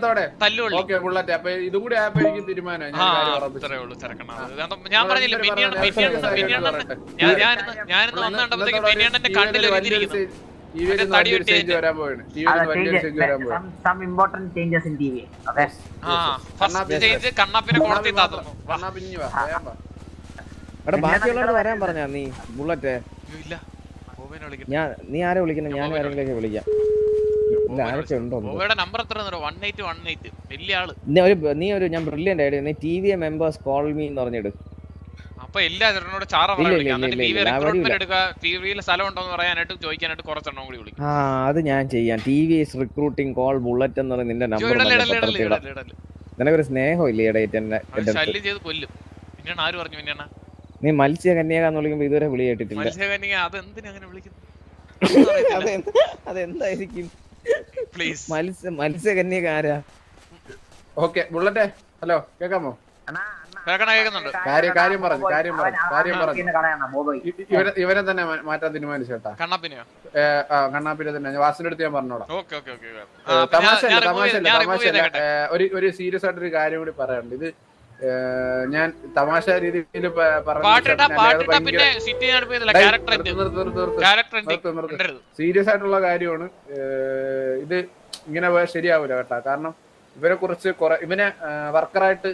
അപ്പൊ ഇതും കൂടി ആയപ്പോ എനിക്ക് തീരുമാനം ഞാൻ പറഞ്ഞില്ല ഇവർ പിന്നെയാണ് പറഞ്ഞ പിന്നെയാണ് നേരത്തെ പിന്നെയാണ് ഞാൻ ഞാനിന്ന് വന്ന് കണ്ടപ്പോഴത്തേക്ക് പിന്നെയാണെന്റെ കണ്ണിൽ എഴുതിയിരിക്കുന്നു ഈ വീട്ടിൽ തടി വലിയൊരു വരാൻ പോവാണ്. ഈ വീട്ടിൽ വലിയൊരു ചേഞ്ച് വരാൻ പോവാണ്. Some important changes in T V okay ആ ഫസ്റ്റ് ചേഞ്ച് കണ്ണാപ്പിനെ കോടതി താത്തുന്നു വാ. കണ്ണാ പിഞ്ഞു വാ വേഗം വാ. എടാ ബാക്കിയുള്ളവരോട് വരാൻ പറഞ്ഞാ നീ ബുള്ളറ്റ്. ഞാൻ നീ ആരെ വിളിക്കണം? ഞാൻ ആരെങ്കിലും വിളിക്കാം. നീ ഒരു നീ ഒരു ഞാൻ ബ്രില്യന്റ് ഐഡിയ നീ T V members call me എന്ന് പറഞ്ഞിട്. അപ്പൊ എല്ലാ ചേട്ടനോട് ചാറ ഇല്ല, വിളിക്കാം. ഇല്ല, എന്നിട്ട് ടി ഇല്ല, വി ഇല്ല, റിക്രൂട്ട്മെന്റ് അവരും എടുക്കുക ടി വിയിൽ സ്ഥലം ഉണ്ടോ എന്ന് പറയാനായിട്ട് ചോദിക്കാനായിട്ട് കുറച്ചെണ്ണം കൂടി വിളിക്കും. ആ അത് ഞാൻ ചെയ്യാം. T V S recruiting call bullet എന്ന് പറഞ്ഞ നിന്റെ നമ്പർ. നിനക്കൊരു സ്നേഹം ഇല്ലേ ഇടയിട്ട് എന്നെ ശല്യം ചെയ്ത് കൊല്ലും. പിന്നെയാണ് ആര് പറഞ്ഞു പിന്നെയാണ്? നീ മത്സ്യ കന്യക എന്ന് വിളിക്കുമ്പോ ഇതുവരെ വിളി കേട്ടിട്ടില്ല. മത്സ്യകന്യക അതെന്തിനാ അങ്ങനെ വിളിക്കുന്നത്? അതെന്ത്- അതെന്തായിരിക്കും? പ്ലീസ് മത്സ്യ മത്സ്യ കന്യക ആരാ? ഓക്കെ ബുള്ളറ്റെ ഹലോ കേക്കാമോ? കാര്യം കാര്യം പറഞ്ഞു കാര്യം പറഞ്ഞു കാര്യം പറഞ്ഞു. ഇവരെ ഇവരെ തന്നെ മാറ്റാൻ തീരുമാനിച്ചു കേട്ടാ. കണ്ണപ്പിനെയോ? കണ്ണാപ്പിനെ തന്നെ. ഞാൻ വാസിന്റെ അടുത്ത് ഞാൻ പറഞ്ഞോളാം. തമാശ തമാശ തമാശ ഞാൻ ഒരു ഒരു സീരിയസ് ആയിട്ടൊരു കാര്യം കൂടി പറയാനുണ്ട്. ഇത് ഞാൻ തമാശ രീതിയിൽ സീരിയസ് ആയിട്ടുള്ള കാര്യമാണ്. ഇത് ഇങ്ങനെ പോയാൽ ശരിയാവൂല കേട്ടാ. കാരണം ഇവരെ കുറിച്ച് കുറെ ഇവനെ വർക്കറായിട്ട്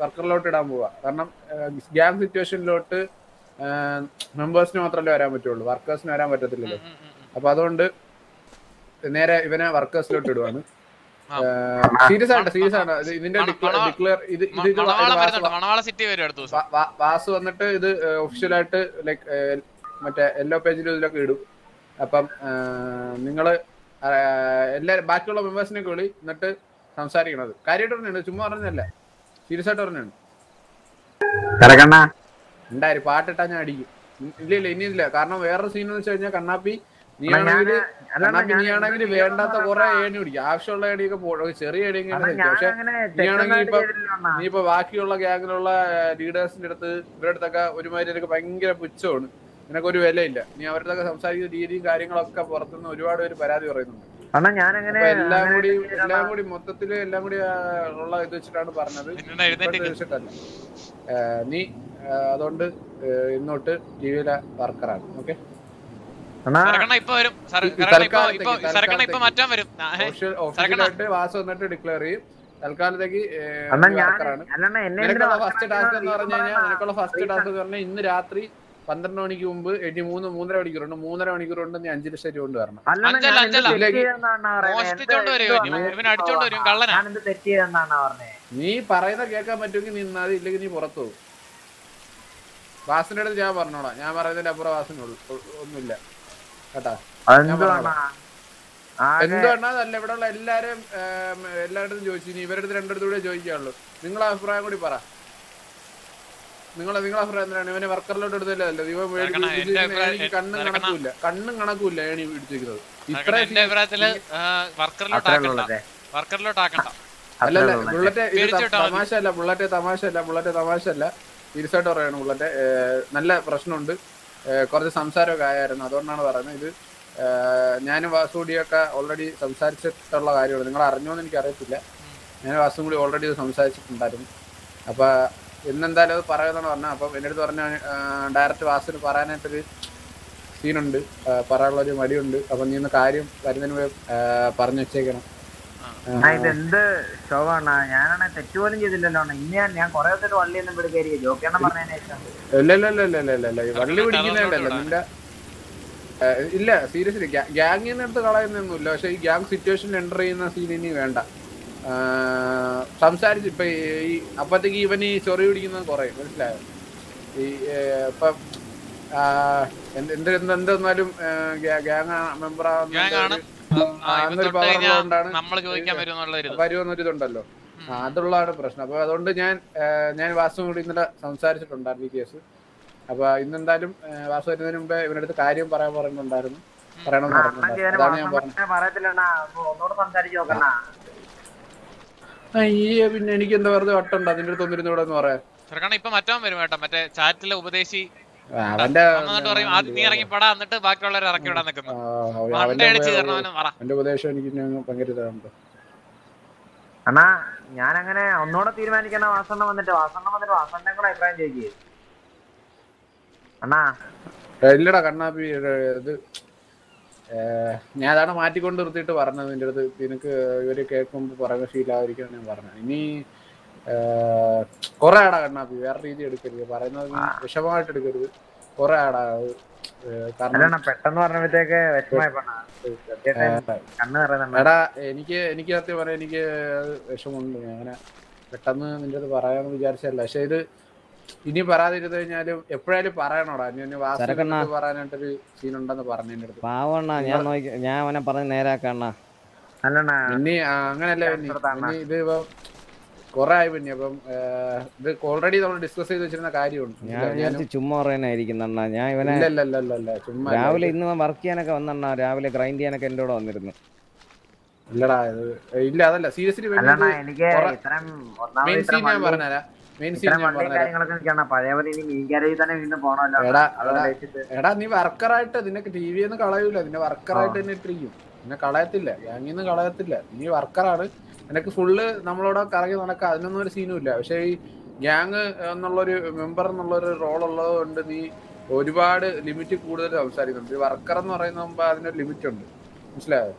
വർക്കറിലോട്ട് ഇടാൻ പോവാ. കാരണം ഗ്യാങ് സിറ്റുവേഷനിലോട്ട് മെമ്പേഴ്സിന് മാത്രമല്ലേ വരാൻ പറ്റുള്ളൂ. വർക്കേഴ്സിന് വരാൻ പറ്റത്തില്ലല്ലോ. അപ്പൊ അതുകൊണ്ട് നേരെ ഇവനെ വർക്കേഴ്സിലോട്ട് ഇടുവാണ്. സീരിയസ് ആണ് സീരിയസ് ആണ് ഇത് ഇതിന്റെ ഡിക്ലെയർ ഇത് ഇത് വാസു- വന്നിട്ട് ഇത് ഒഫീഷ്യലായിട്ട് ലൈക്ക് മറ്റേ എല്ലോ പേജിലും ഇതിലൊക്കെ ഇടും. അപ്പം നിങ്ങൾ എല്ലാ ബാക്കിയുള്ള മെമ്പേഴ്സിനെ വിളി എന്നിട്ട് സംസാരിക്കണത്. കാര്യമായിട്ട് പറഞ്ഞാണ് ചുമ്മാ പറഞ്ഞല്ല സീരിയസ് ആയിട്ട് പറഞ്ഞാണ് ഉണ്ടായിരുന്നു ഉണ്ടായി പാട്ടിട്ടാ ഞാൻ അടിക്കും. ഇല്ല ഇല്ല ഇനി ഇല്ല കാരണം വേറൊരു സീൻ എന്ന് വെച്ച് കഴിഞ്ഞാൽ കണ്ണാപ്പി നീ ആണെങ്കിൽ വേണ്ടാത്ത കുറെ ഏണി പിടിക്കും ആവശ്യമുള്ള ഏണിയൊക്കെ പോ- ചെറിയ. പക്ഷെ ആണെങ്കിൽ ഇപ്പൊ നീ ഇപ്പൊ ബാക്കിയുള്ള ഗ്യാങ്ങിലുള്ള ലീഡേഴ്സിന്റെ അടുത്ത് ഇവരുടെ അടുത്തൊക്കെ ഒരുമാതിരി എനിക്ക് ഭയങ്കര പുച്ഛമാണ്. നിനക്ക് ഒരു വിലയില്ല. നീ അവരുടെ സംസാരിക്കുന്ന രീതിയും കാര്യങ്ങളൊക്കെ പുറത്തുനിന്ന് ഒരുപാട് പേര് പരാതി പറയുന്നുണ്ട്. എല്ലാം കൂടി എല്ലാം കൂടി മൊത്തത്തിൽ എല്ലാം കൂടി ഉള്ള ഇത് വെച്ചിട്ടാണ് പറഞ്ഞത്. വെച്ചിട്ടല്ല നീ അതുകൊണ്ട് ഇന്നോട്ട് ഇന്നോട്ട് ടിവിയിലെ വർക്കറാണ്. ഓക്കെ? വാസ് വന്നിട്ട് ഡിക്ലെയർ ചെയ്യും. തൽക്കാലത്തേക്ക് അണ്ണാ ഞാൻ വർക്കറാണ് അല്ലണ്ണ എന്നെ നിനക്കുള്ള എന്തിനാ ഫസ്റ്റ് ടാസ്ക് എന്ന് പറഞ്ഞു കഴിഞ്ഞാൽ reason നിനക്കുള്ള ഫസ്റ്റ് reason. ടാസ്ക് എന്ന് പറഞ്ഞാൽ ഇന്ന് രാത്രി പന്ത്രണ്ട് മണിക്ക് മുമ്പ് ഇനി മൂന്ന് മൂന്നര മണിക്കൂറുണ്ട് മൂന്നര മണിക്കൂർ കൊണ്ട് നീ അഞ്ച് ലക്ഷം രൂപ കൊണ്ട് വരണം ഞാൻ ഞാൻ നീ പറയുന്ന കേൾക്കാൻ പറ്റുമെങ്കിൽ നീ നിന്നാതി ഇല്ലെങ്കിൽ നീ പുറത്തു പോകും. വാസിന്റെ അടുത്ത് ഞാൻ പറഞ്ഞോളാം. ഞാൻ പറയുന്നതിന്റെ അപ്പുറം വാസിനുള്ളൂ ഒന്നുമില്ല. കേട്ടാ. എന്തുകൊണ്ടാന്നല്ല ഇവിടെ ഉള്ള എല്ലാരും എല്ലായിടത്തും ചോദിച്ചു. ഇനി ഇവരുടെ അടുത്ത് രണ്ടിടത്തും കൂടെ ചോദിക്കാനുള്ളൂ. നിങ്ങളെ അഭിപ്രായം കൂടി പറ. നിങ്ങളെ നിങ്ങളെ അഭിപ്രായം എന്താണ്? ഇവനെ വർക്കറിലോട്ട് എടുത്തല്ലോ ഇവ കണ്ണും കണക്കൂല കണ്ണും കണക്കൂല ഏണി പിടിച്ചിരിക്കുന്നത്. ആക്കണ്ട. അല്ലല്ല ബുള്ളറ്റ് ഇത്. തമാശ അല്ല ബുള്ളറ്റ് തമാശ അല്ല ബുള്ളറ്റ് തമാശ അല്ല സീരിയസായിട്ട് പറയാണ് ബുള്ളറ്റ് നല്ല പ്രശ്നമുണ്ട്. കുറച്ച് സംസാരമൊക്കെ ആയായിരുന്നു. അതുകൊണ്ടാണ് പറയുന്നത് ഇത് ഞാനും വാസുകൂടിയൊക്കെ ഓൾറെഡി സംസാരിച്ചിട്ടുള്ള കാര്യമാണ് നിങ്ങൾ അറിഞ്ഞോന്ന് എനിക്ക് അറിയത്തില്ല ഞാൻ വാസും കൂടി ഓൾറെഡി സംസാരിച്ചിട്ടുണ്ടായിരുന്നു. അപ്പൊ ഇന്നെന്തായാലും അത് പറയുമെന്നാണ് പറഞ്ഞത്. അപ്പം എന്റെ അടുത്ത് പറഞ്ഞ ഡയറക്റ്റ് വാസുവിന് പറയാനായിട്ടൊരു സീനുണ്ട് പറയാനുള്ളൊരു മടിയുണ്ട്. അപ്പം നീ ഇന്ന് കാര്യം വരുന്നതിന് മുമ്പ് പറഞ്ഞു വെച്ചേക്കണം. ഇതെന്ത് ശോഭാണ് ഞാനാണെ തെറ്റ് പോലും ചെയ്തില്ലല്ലോ അണ്ണാ. ഇനി ഞാൻ ഞാൻ കൊറേ ദിവസമായിട്ട് വള്ളിയൊന്നും പിടിക്കായിരിക്കും ജോക്കെണ്ണം പറഞ്ഞതിന് ശേഷം. ഇല്ല ഇല്ല ഇല്ല ഇല്ല ഇല്ല ഇല്ല ഇല്ല. ഈ വള്ളി നിന്റെ ഇല്ല സീരിയസ്ലി ഗ്യാങ്ങിൽ നിന്ന് എടുത്ത് കളയുന്നൊന്നുമില്ല. പക്ഷെ ഈ ഗ്യാങ് സിറ്റുവേഷനിൽ എന്റർ ചെയ്യുന്ന സീൻ ഇനി വേണ്ട. സംസാരിച്ചു ഇപ്പൊ ഈ- അപ്പത്തേക്ക് ഇവൻ ഈ ചൊറി പിടിക്കുന്നത് കുറേ മനസ്സിലായോ? ഈ ഇപ്പൊ എന്ത് എന്ത് എന്ത് എന്തെന്നാലും ഗ്യാങ് മെമ്പർ ആണ് നമ്മൾ ചോദിക്കാൻ ആ, അതുള്ളതാണ് പ്രശ്നം. അപ്പൊ അതുകൊണ്ട് ഞാൻ ഞാൻ വാസു കൂടി ഇന്നലെ സംസാരിച്ചിട്ടുണ്ടായിരുന്നു ഈ കേസ്. അപ്പൊ ഇന്നെന്തായാലും വാസു വരുന്നതിന് മുമ്പേ ഇവനടുത്ത് കാര്യം പറയാൻ പറഞ്ഞിട്ടുണ്ടായിരുന്നു. പറയണം അതാണ് ഞാൻ പറഞ്ഞത്. അയ്യേ പിന്നെ എനിക്ക് എന്താ വെറുതെ വട്ടുണ്ട് അതിന്റെ അടുത്ത് ഒന്നിരുന്ന് ഇവിടെ എന്ന് പറയാം. സരക്കണ്ണ ഇപ്പൊ മറ്റവൻ വരും കേട്ടോ. മറ്റേ ചാറ്റിലെ ഉപദേശി അവന്റെ ഉപദേശം എനിക്ക് ഞാൻ ഭയങ്കര ഇതാണ് അണ്ണാ ഞാനങ്ങനെ ഒന്നുകൂടെ തീരുമാനിക്കണ വാസണ്ണ വന്നിട്ട്. വാസണ്ണ വന്നിട്ട് വാസണ്ണം കൂടെ അഭിപ്രായം ചോദിക്കേ. അണ്ണാ. ഇല്ലടാ കണ്ണാപ്പി ഇത് ഞാൻ അതാണ് മാറ്റിക്കൊണ്ട് നിർത്തിയിട്ട് പറഞ്ഞത്. നിന്റെ അടുത്ത് നിനക്ക് ഇവർ കേൾക്കുമ്പോൾ പറയുന്ന ശീലായിരിക്കും ഞാൻ പറഞ്ഞത്. ഇനി കുറെ ആടാ കണ്ണാപ്പി വേറെ രീതി എടുക്കരുത്. പറയുന്നത് വിഷമമായിട്ട് എടുക്കരുത്. കുറെ ആടാ അത്, കാരണം പെട്ടെന്ന് പറഞ്ഞപ്പോഴത്തേക്ക് വിഷമായിപ്പോണ്ണ കണ്ണ് എടാ എനിക്ക് എനിക്ക് സത്യം പറയാം എനിക്ക് അത് വിഷമമുണ്ട്. ഞാൻ അങ്ങനെ പെട്ടെന്ന് നിന്റെ അടുത്ത് പറയാമെന്ന് വിചാരിച്ചല്ല പക്ഷെ ഇത് ഇനി പറയാതിരുന്നു കഴിഞ്ഞാലും എപ്പോഴായാലും പറയണോടാ. ഇനി വാസു തിരക്കണ്ണാ. പറയാനായിട്ടൊരു സീൻ ഉണ്ടെന്ന് പറഞ്ഞു എന്റെ അടുത്ത് പാവണ്ണ ഞാൻ നോക്കി ഞാൻ അവനെ പറഞ്ഞ് നേരാക്കണ്ണ അല്ലണ്ണ ഇനി അങ്ങനല്ലേ അങ്ങനല്ല ഇത് ഇപ്പം കുറെ ആയി പിന്നെ അപ്പം ഇത് ഓൾറെഡി നമ്മൾ ഡിസ്കസ് ചെയ്ത് വെച്ചിരുന്ന കാര്യമുണ്ട്. ഞാൻ ചുമ്മാ പറയാനായിരിക്കും അണ്ണാ ഞാൻ ഇവനെ ഇല്ല ഇല്ല ഇല്ല ഇല്ല ഇല്ല ചുമ്മാ രാവിലെ ഇന്ന് വർക്ക് ചെയ്യാനൊക്കെ വന്നണ്ണാ രാവിലെ ഗ്രൈൻഡ് ചെയ്യാനൊക്കെ എന്റെ കൂടെ വന്നിരുന്നു. ഇല്ലടാ ഇല്ല അതല്ല സീരിയസ്ലി മെയിൻ സീൻ ഞാൻ വണ്ടി- പറഞ്ഞുതരാം എടാ നീ വർക്കറായിട്ട് നിനക്ക് ടി വി ഒന്നും കളയൂല. നിന്നെ വർക്കറായിട്ട് തന്നെ ഇട്ടിരിക്കും. നിന്നെ കളയത്തില്ല. ഗ്യാങ്ങിൽ നിന്ന് കളയത്തില്ല. നീ വർക്കറാണ് നിനക്ക് ഫുള്ള് നമ്മളോട് കറങ്ങി നടക്കുക അതിനൊന്നും ഒരു സീനും ഇല്ല. പക്ഷേ ഈ ഗ്യാങ് എന്നുള്ളൊരു മെമ്പർ എന്നുള്ളൊരു റോൾ ഉള്ളത് കൊണ്ട് നീ ഒരുപാട് ലിമിറ്റ് കൂടുതൽ സംസാരിക്കുന്നുണ്ട്. ഈ വർക്കർ എന്ന് പറയുന്ന അതിനൊരു ലിമിറ്റ് ഉണ്ട്. മനസ്സിലായോ?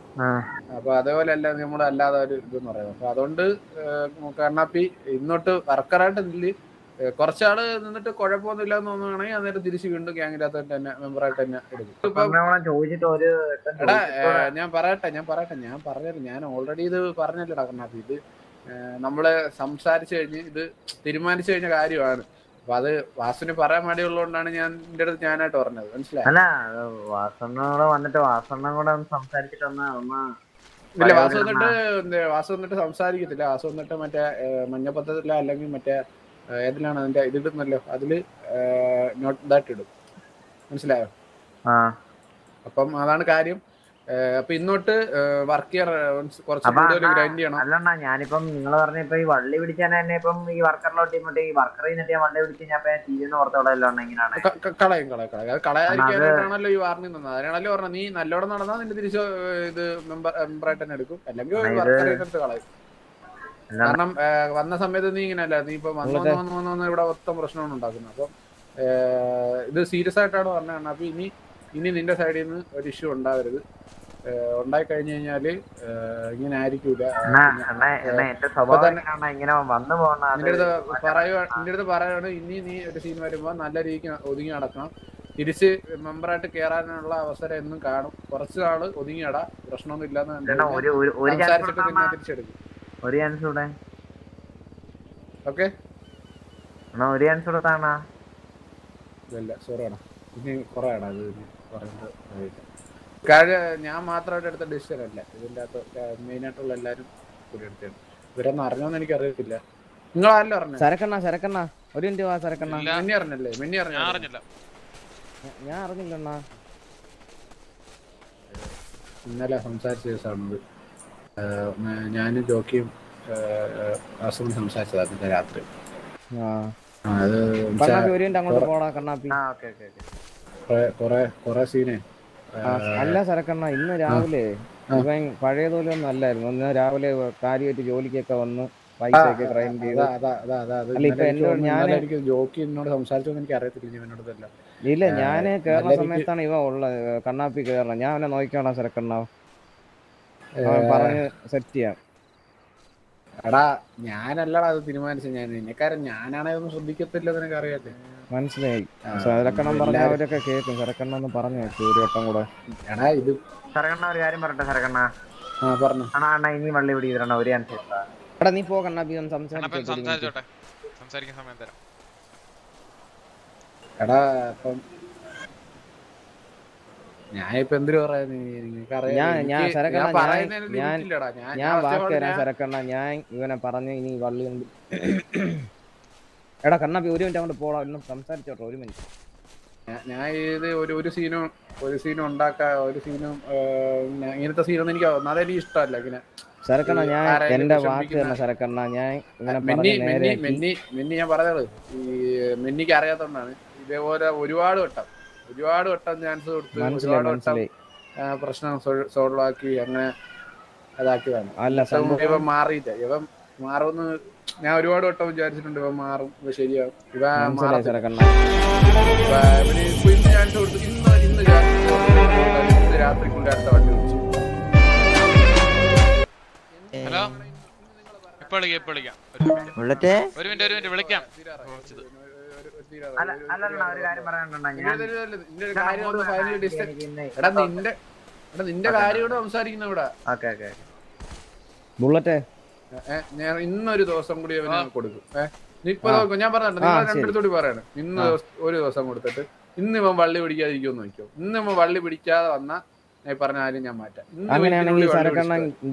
അപ്പൊ അതേപോലെ അല്ല നമ്മുടെ അല്ലാതെ ഒരു ഇതെന്ന് പറയുന്നത്. അപ്പൊ അതുകൊണ്ട് കണ്ണാപ്പി ഇന്നോട്ട് വർക്കറായിട്ട് ഏഹ് കുറച്ചാൾ നിന്നിട്ട് കുഴപ്പമൊന്നുമില്ല എന്ന് തോന്നുകയാണെങ്കിൽ അന്നേരം തിരിച്ച് വീണ്ടും ഗ്യാങ്ങിനകത്ത് തന്നെ മെമ്പറായിട്ട് തന്നെ എടുക്കും. എടാ ഞാൻ പറയട്ടെ ഞാൻ പറയട്ടെ ഞാൻ പറഞ്ഞത് ഞാൻ ഓൾറെഡി ഇത് പറഞ്ഞല്ലോടാ കണ്ണാപ്പി ഇത് നമ്മൾ സംസാരിച്ചു കഴിഞ്ഞ് ഇത് തീരുമാനിച്ചു കഴിഞ്ഞ കാര്യമാണ്. അപ്പൊ അത് വാസുവിന് പറയാൻ മടിയുള്ളതുകൊണ്ടാണ് ഞാൻ എന്റെ അടുത്ത് ഞാനായിട്ട് പറഞ്ഞത്. മനസ്സിലായി? അല്ല വാസണ്ണോട് വന്നിട്ട് വാസണ്ണ കൂടെ ഒന്ന് സംസാരിച്ചിട്ട് ഒന്ന് ഒന്ന് ഇല്ല വാസു വന്നിട്ട് വാസു വന്നിട്ട് സംസാരിക്കത്തില്ല. വാസു വന്നിട്ട് മറ്റേ ഏഹ്, അല്ലെങ്കിൽ മറ്റേ ഏതിലാണ് അതിന്റെ ഇതിടുന്നല്ലോ അതിൽ നോട്ട് ദാറ്റ് ഇടും. മനസ്സിലായോ? അപ്പം അതാണ് കാര്യം. അപ്പൊ ഇന്നോട്ട് വർക്ക് ചെയ്യാൻ കുറച്ച് ഗ്രൈൻഡ് ചെയ്യണം. അല്ലണ്ണ ഞാനിപ്പം നിങ്ങൾ പറഞ്ഞ ഇപ്പൊ ഈ വള്ളി പിടിച്ചാൽ തന്നെ ഇപ്പം ഈ വർക്കറിലോട്ട് ഇങ്ങോട്ട് ഈ വർക്കറിൽ നിന്നിട്ട് ഞാൻ വള്ളി പിടിച്ച് ഞാൻ തീരുന്ന എങ്ങനെയാണ് ക- ക- കളയും കളയും കളയും. അത് കളയാതിരിക്കാനാണല്ലോ ഈ വാർണിംഗ് തന്നത്. അതിനാണല്ലോ പറഞ്ഞത്. നീ നല്ലോണം നടന്നാ നിന്റെ തിരിച്ച് ഇത് മെമ്പർ മെമ്പറായിട്ട് തന്നെ എടുക്കും. അല്ലെങ്കിൽ വർക്കറിൽ കളയും. കാരണം വന്ന സമയത്ത് നീ ഇങ്ങനെയല്ല നീ ഇപ്പൊ വന്നു. വന്ന് വന്ന് വന്ന് ഇവിടെ മൊത്തം പ്രശ്നമാണ് ഉണ്ടാക്കുന്നത്. അപ്പം ഇത് സീരിയസ് ആയിട്ടാണ് പറഞ്ഞത് അപ്പൊ ഇനി ഇനി നിന്റെ സൈഡിൽ നിന്ന് ഒരു ഇഷ്യൂ ഉണ്ടാവരുത്. ഉണ്ടായി കഴിഞ്ഞു കഴിഞ്ഞാൽ ഇങ്ങനെ ആയിരിക്കൂല. ഇങ്ങനെ നിന്റെ അടുത്ത് പറയുക നിന്റെ അടുത്ത് പറയാണ് ഇനി നീ ഒരു സീൻ വരുമ്പോ നല്ല രീതിക്ക് ഒതുങ്ങി നടക്കണം. തിരിച്ച് മെമ്പറായിട്ട് കേറാനുള്ള അവസരം എന്നും കാണും. കുറച്ച് നാൾ ഒതുങ്ങിയടാ പ്രശ്നമൊന്നും ഇല്ലാന്ന് സംസാരിച്ചിട്ട് തിരിച്ചെടുക്കും. ഒരു ചാൻസ് കൂടെ. ഓക്കെ. അണ്ണാ ഒരു ചാൻസ് കൂടെ താണാ. ഇല്ല സോറി ആണ്? ഇനി കുറേ ആണ് അത് പറയുന്നത് കാര്യം ഞാൻ മാത്രമായിട്ട് എടുത്ത ഡിസിഷൻ അല്ല. ഇതിന്റെ അകത്ത് മെയിൻ ആയിട്ടുള്ള എല്ലാരും കൂടി എടുത്തതാണ് ഇവരൊന്നും അറിഞ്ഞോന്ന് എനിക്ക് അറിയത്തില്ല നിങ്ങൾ ആരല്ലോ അറിഞ്ഞു സരക്കണ്ണ സരക്കണ്ണ ഒരു മിനിറ്റ് വാ സരക്കണ്ണ മിന്നി അറിഞ്ഞല്ലേ? മിന്നി ഞാൻ അറിഞ്ഞില്ല. ഞാൻ അറിഞ്ഞില്ലണ്ണ. ഇന്നലെ സംസാരിച്ച ദിവസമാണത് ഞാനും ജോക്കിയും അസുഖം സംസാരിച്ചതാണ് ഇന്നലെ രാത്രി. അത് കണ്ണാപ്പി ഒരു അങ്ങോട്ട് പോടാ കണ്ണാപ്പി. ആ ഓക്കെ ഓക്കെ ഓക്കെ. കൊറേ കൊറേ സീനെ. അല്ല സരക്കണ്ണ ഇന്ന് രാവിലെ ഇവൻ പഴയതുപോലെ ഒന്നും അല്ലായിരുന്നു. ഇന്ന് രാവിലെ കാര്യമായിട്ട് ജോലിക്കൊക്കെ വന്ന് പൈസയൊക്കെ ക്രൈം ചെയ്ത്. അല്ല ഇപ്പൊ എന്നോട് ഞാൻ ജോക്കി എന്നോട് സംസാരിച്ചോന്ന് എനിക്ക് അറിയത്തില്ല എന്നോട് ഇല്ല ഞാൻ കേരള കേറുന്ന സമയത്താണ് ഇവ ഉള്ളത് കണ്ണാപ്പി കേറണം ഞാൻ അവനെ നോക്കിക്കോളാം സരക്കണ്ണ അവൻ പറഞ്ഞ് സെറ്റ് ചെയ്യാം. എടാ ഞാനല്ലടാ അത് തീരുമാനിച്ചത്. ഞാൻ നിന്നെക്കാരൻ ഞാനാണെ ഒന്നും ശ്രദ്ധിക്കത്തില്ല നിനക്ക് അറിയാല്ലേ മനസ്സിലായി. സരക്കണ്ണം പറഞ്ഞ അവരൊക്കെ കേൾക്കും സരക്കണ്ണ ഒന്ന് പറഞ്ഞു ഒരു വട്ടം കൂടെ. എടാ ഇത് സരകണ്ണ ഒരു കാര്യം പറയട്ടെ സരകണ്ണ ആ പറഞ്ഞു. അണ്ണാ അണ്ണാ ഇനി വള്ളി പിടിച്ചിട്ടുണ്ടോ ഒരു ചാൻസ് എടാ നീ പോ അഭി ഒന്ന് സംസാരിച്ചോട്ടെ സംസാരിക്കാൻ സമയം തരാം. എടാ അപ്പം ഞാൻ ഇപ്പൊ എന്തിനു പറയാ ഞാൻ വാക്ക് തരാം സരക്കണ്ണ. ഞാൻ ഇവനെ പറഞ്ഞു ഇനി വള്ളി എടാ കണ്ണ ഒരു മിനിറ്റ് അങ്ങോട്ട് പോടാ. ഒന്നും സംസാരിച്ചോട്ടോ ഒരു മിനിറ്റ്. ഞാൻ- ഇത് ഒരു ഒരു സീനും ഒരു സീനും ഉണ്ടാക്കാ. ഒരു സീനും ഇങ്ങനത്തെ സീനൊന്നും എനിക്ക് ഒന്നാതെ എനിക്ക് ഇഷ്ടമല്ല. ഇങ്ങനെ സരക്കണ്ണ ഞാൻ എന്റെ വാക്ക് സരക്കണ്ണ. ഞാൻ ഇങ്ങനെ മെന്നി ഞാൻ പറഞ്ഞത് ഈ മെന്നിക്ക് അറിയാത്തോണ്ടാണ്. ഇതേപോലെ ഒരുപാട് വട്ടം ഒരുപാട് വട്ടം ചാൻസ് കൊടുത്തു ഒരുപാട് വട്ടം പ്രശ്നം സോൾവ് ആക്കി അങ്ങനെ അതാക്കിയതാണ് ഇവൻ മാറിയില്ല. ഇവൻ മാറുമെന്ന് ഞാൻ ഒരുപാട് വട്ടം വിചാരിച്ചിട്ടുണ്ട് ഇവൻ മാറും ഇവ ശരിയാവും. ഇവ മാറും ഇവ- ഇന്ന് ചാൻസ് കൊടുത്തു ഇന്ന് ഇന്ന് രാത്രി രാത്രിക്കുള്ളിൽ അടുത്ത വണ്ടി വിളിച്ചു. ഹലോ? ഇപ്പൊ വിളിക്കാം ഇപ്പൊ വിളിക്കാം. ഒരു മിനിറ്റ്. ഒരു മിനിറ്റ് വിളിക്കാം. നിന്റെ കാര്യോട് സംസാരിക്കുന്ന ഇവിടെ ഓക്കെ ഓക്കെ ബുള്ളറ്റേ? ഞാൻ ഇന്നൊരു ദിവസം കൂടി അവന്. കൊടുക്കും. നീ ഇപ്പൊ. ഞാൻ പറഞ്ഞു നിങ്ങൾ. രണ്ടിടത്തോടി പറയാണ്. ഇന്ന്. ഒരു ദിവസം കൊടുത്തിട്ട് ഇന്ന് ഇവൻ വള്ളി പിടിക്കാതിരിക്കുമെന്ന് നോക്കിയോ ഇന്ന് ഇവൻ വള്ളി പിടിക്കാതെ വന്ന പറഞ്ഞാലും ഞാൻ മാറ്റാം. അങ്ങനെയാണെങ്കിൽ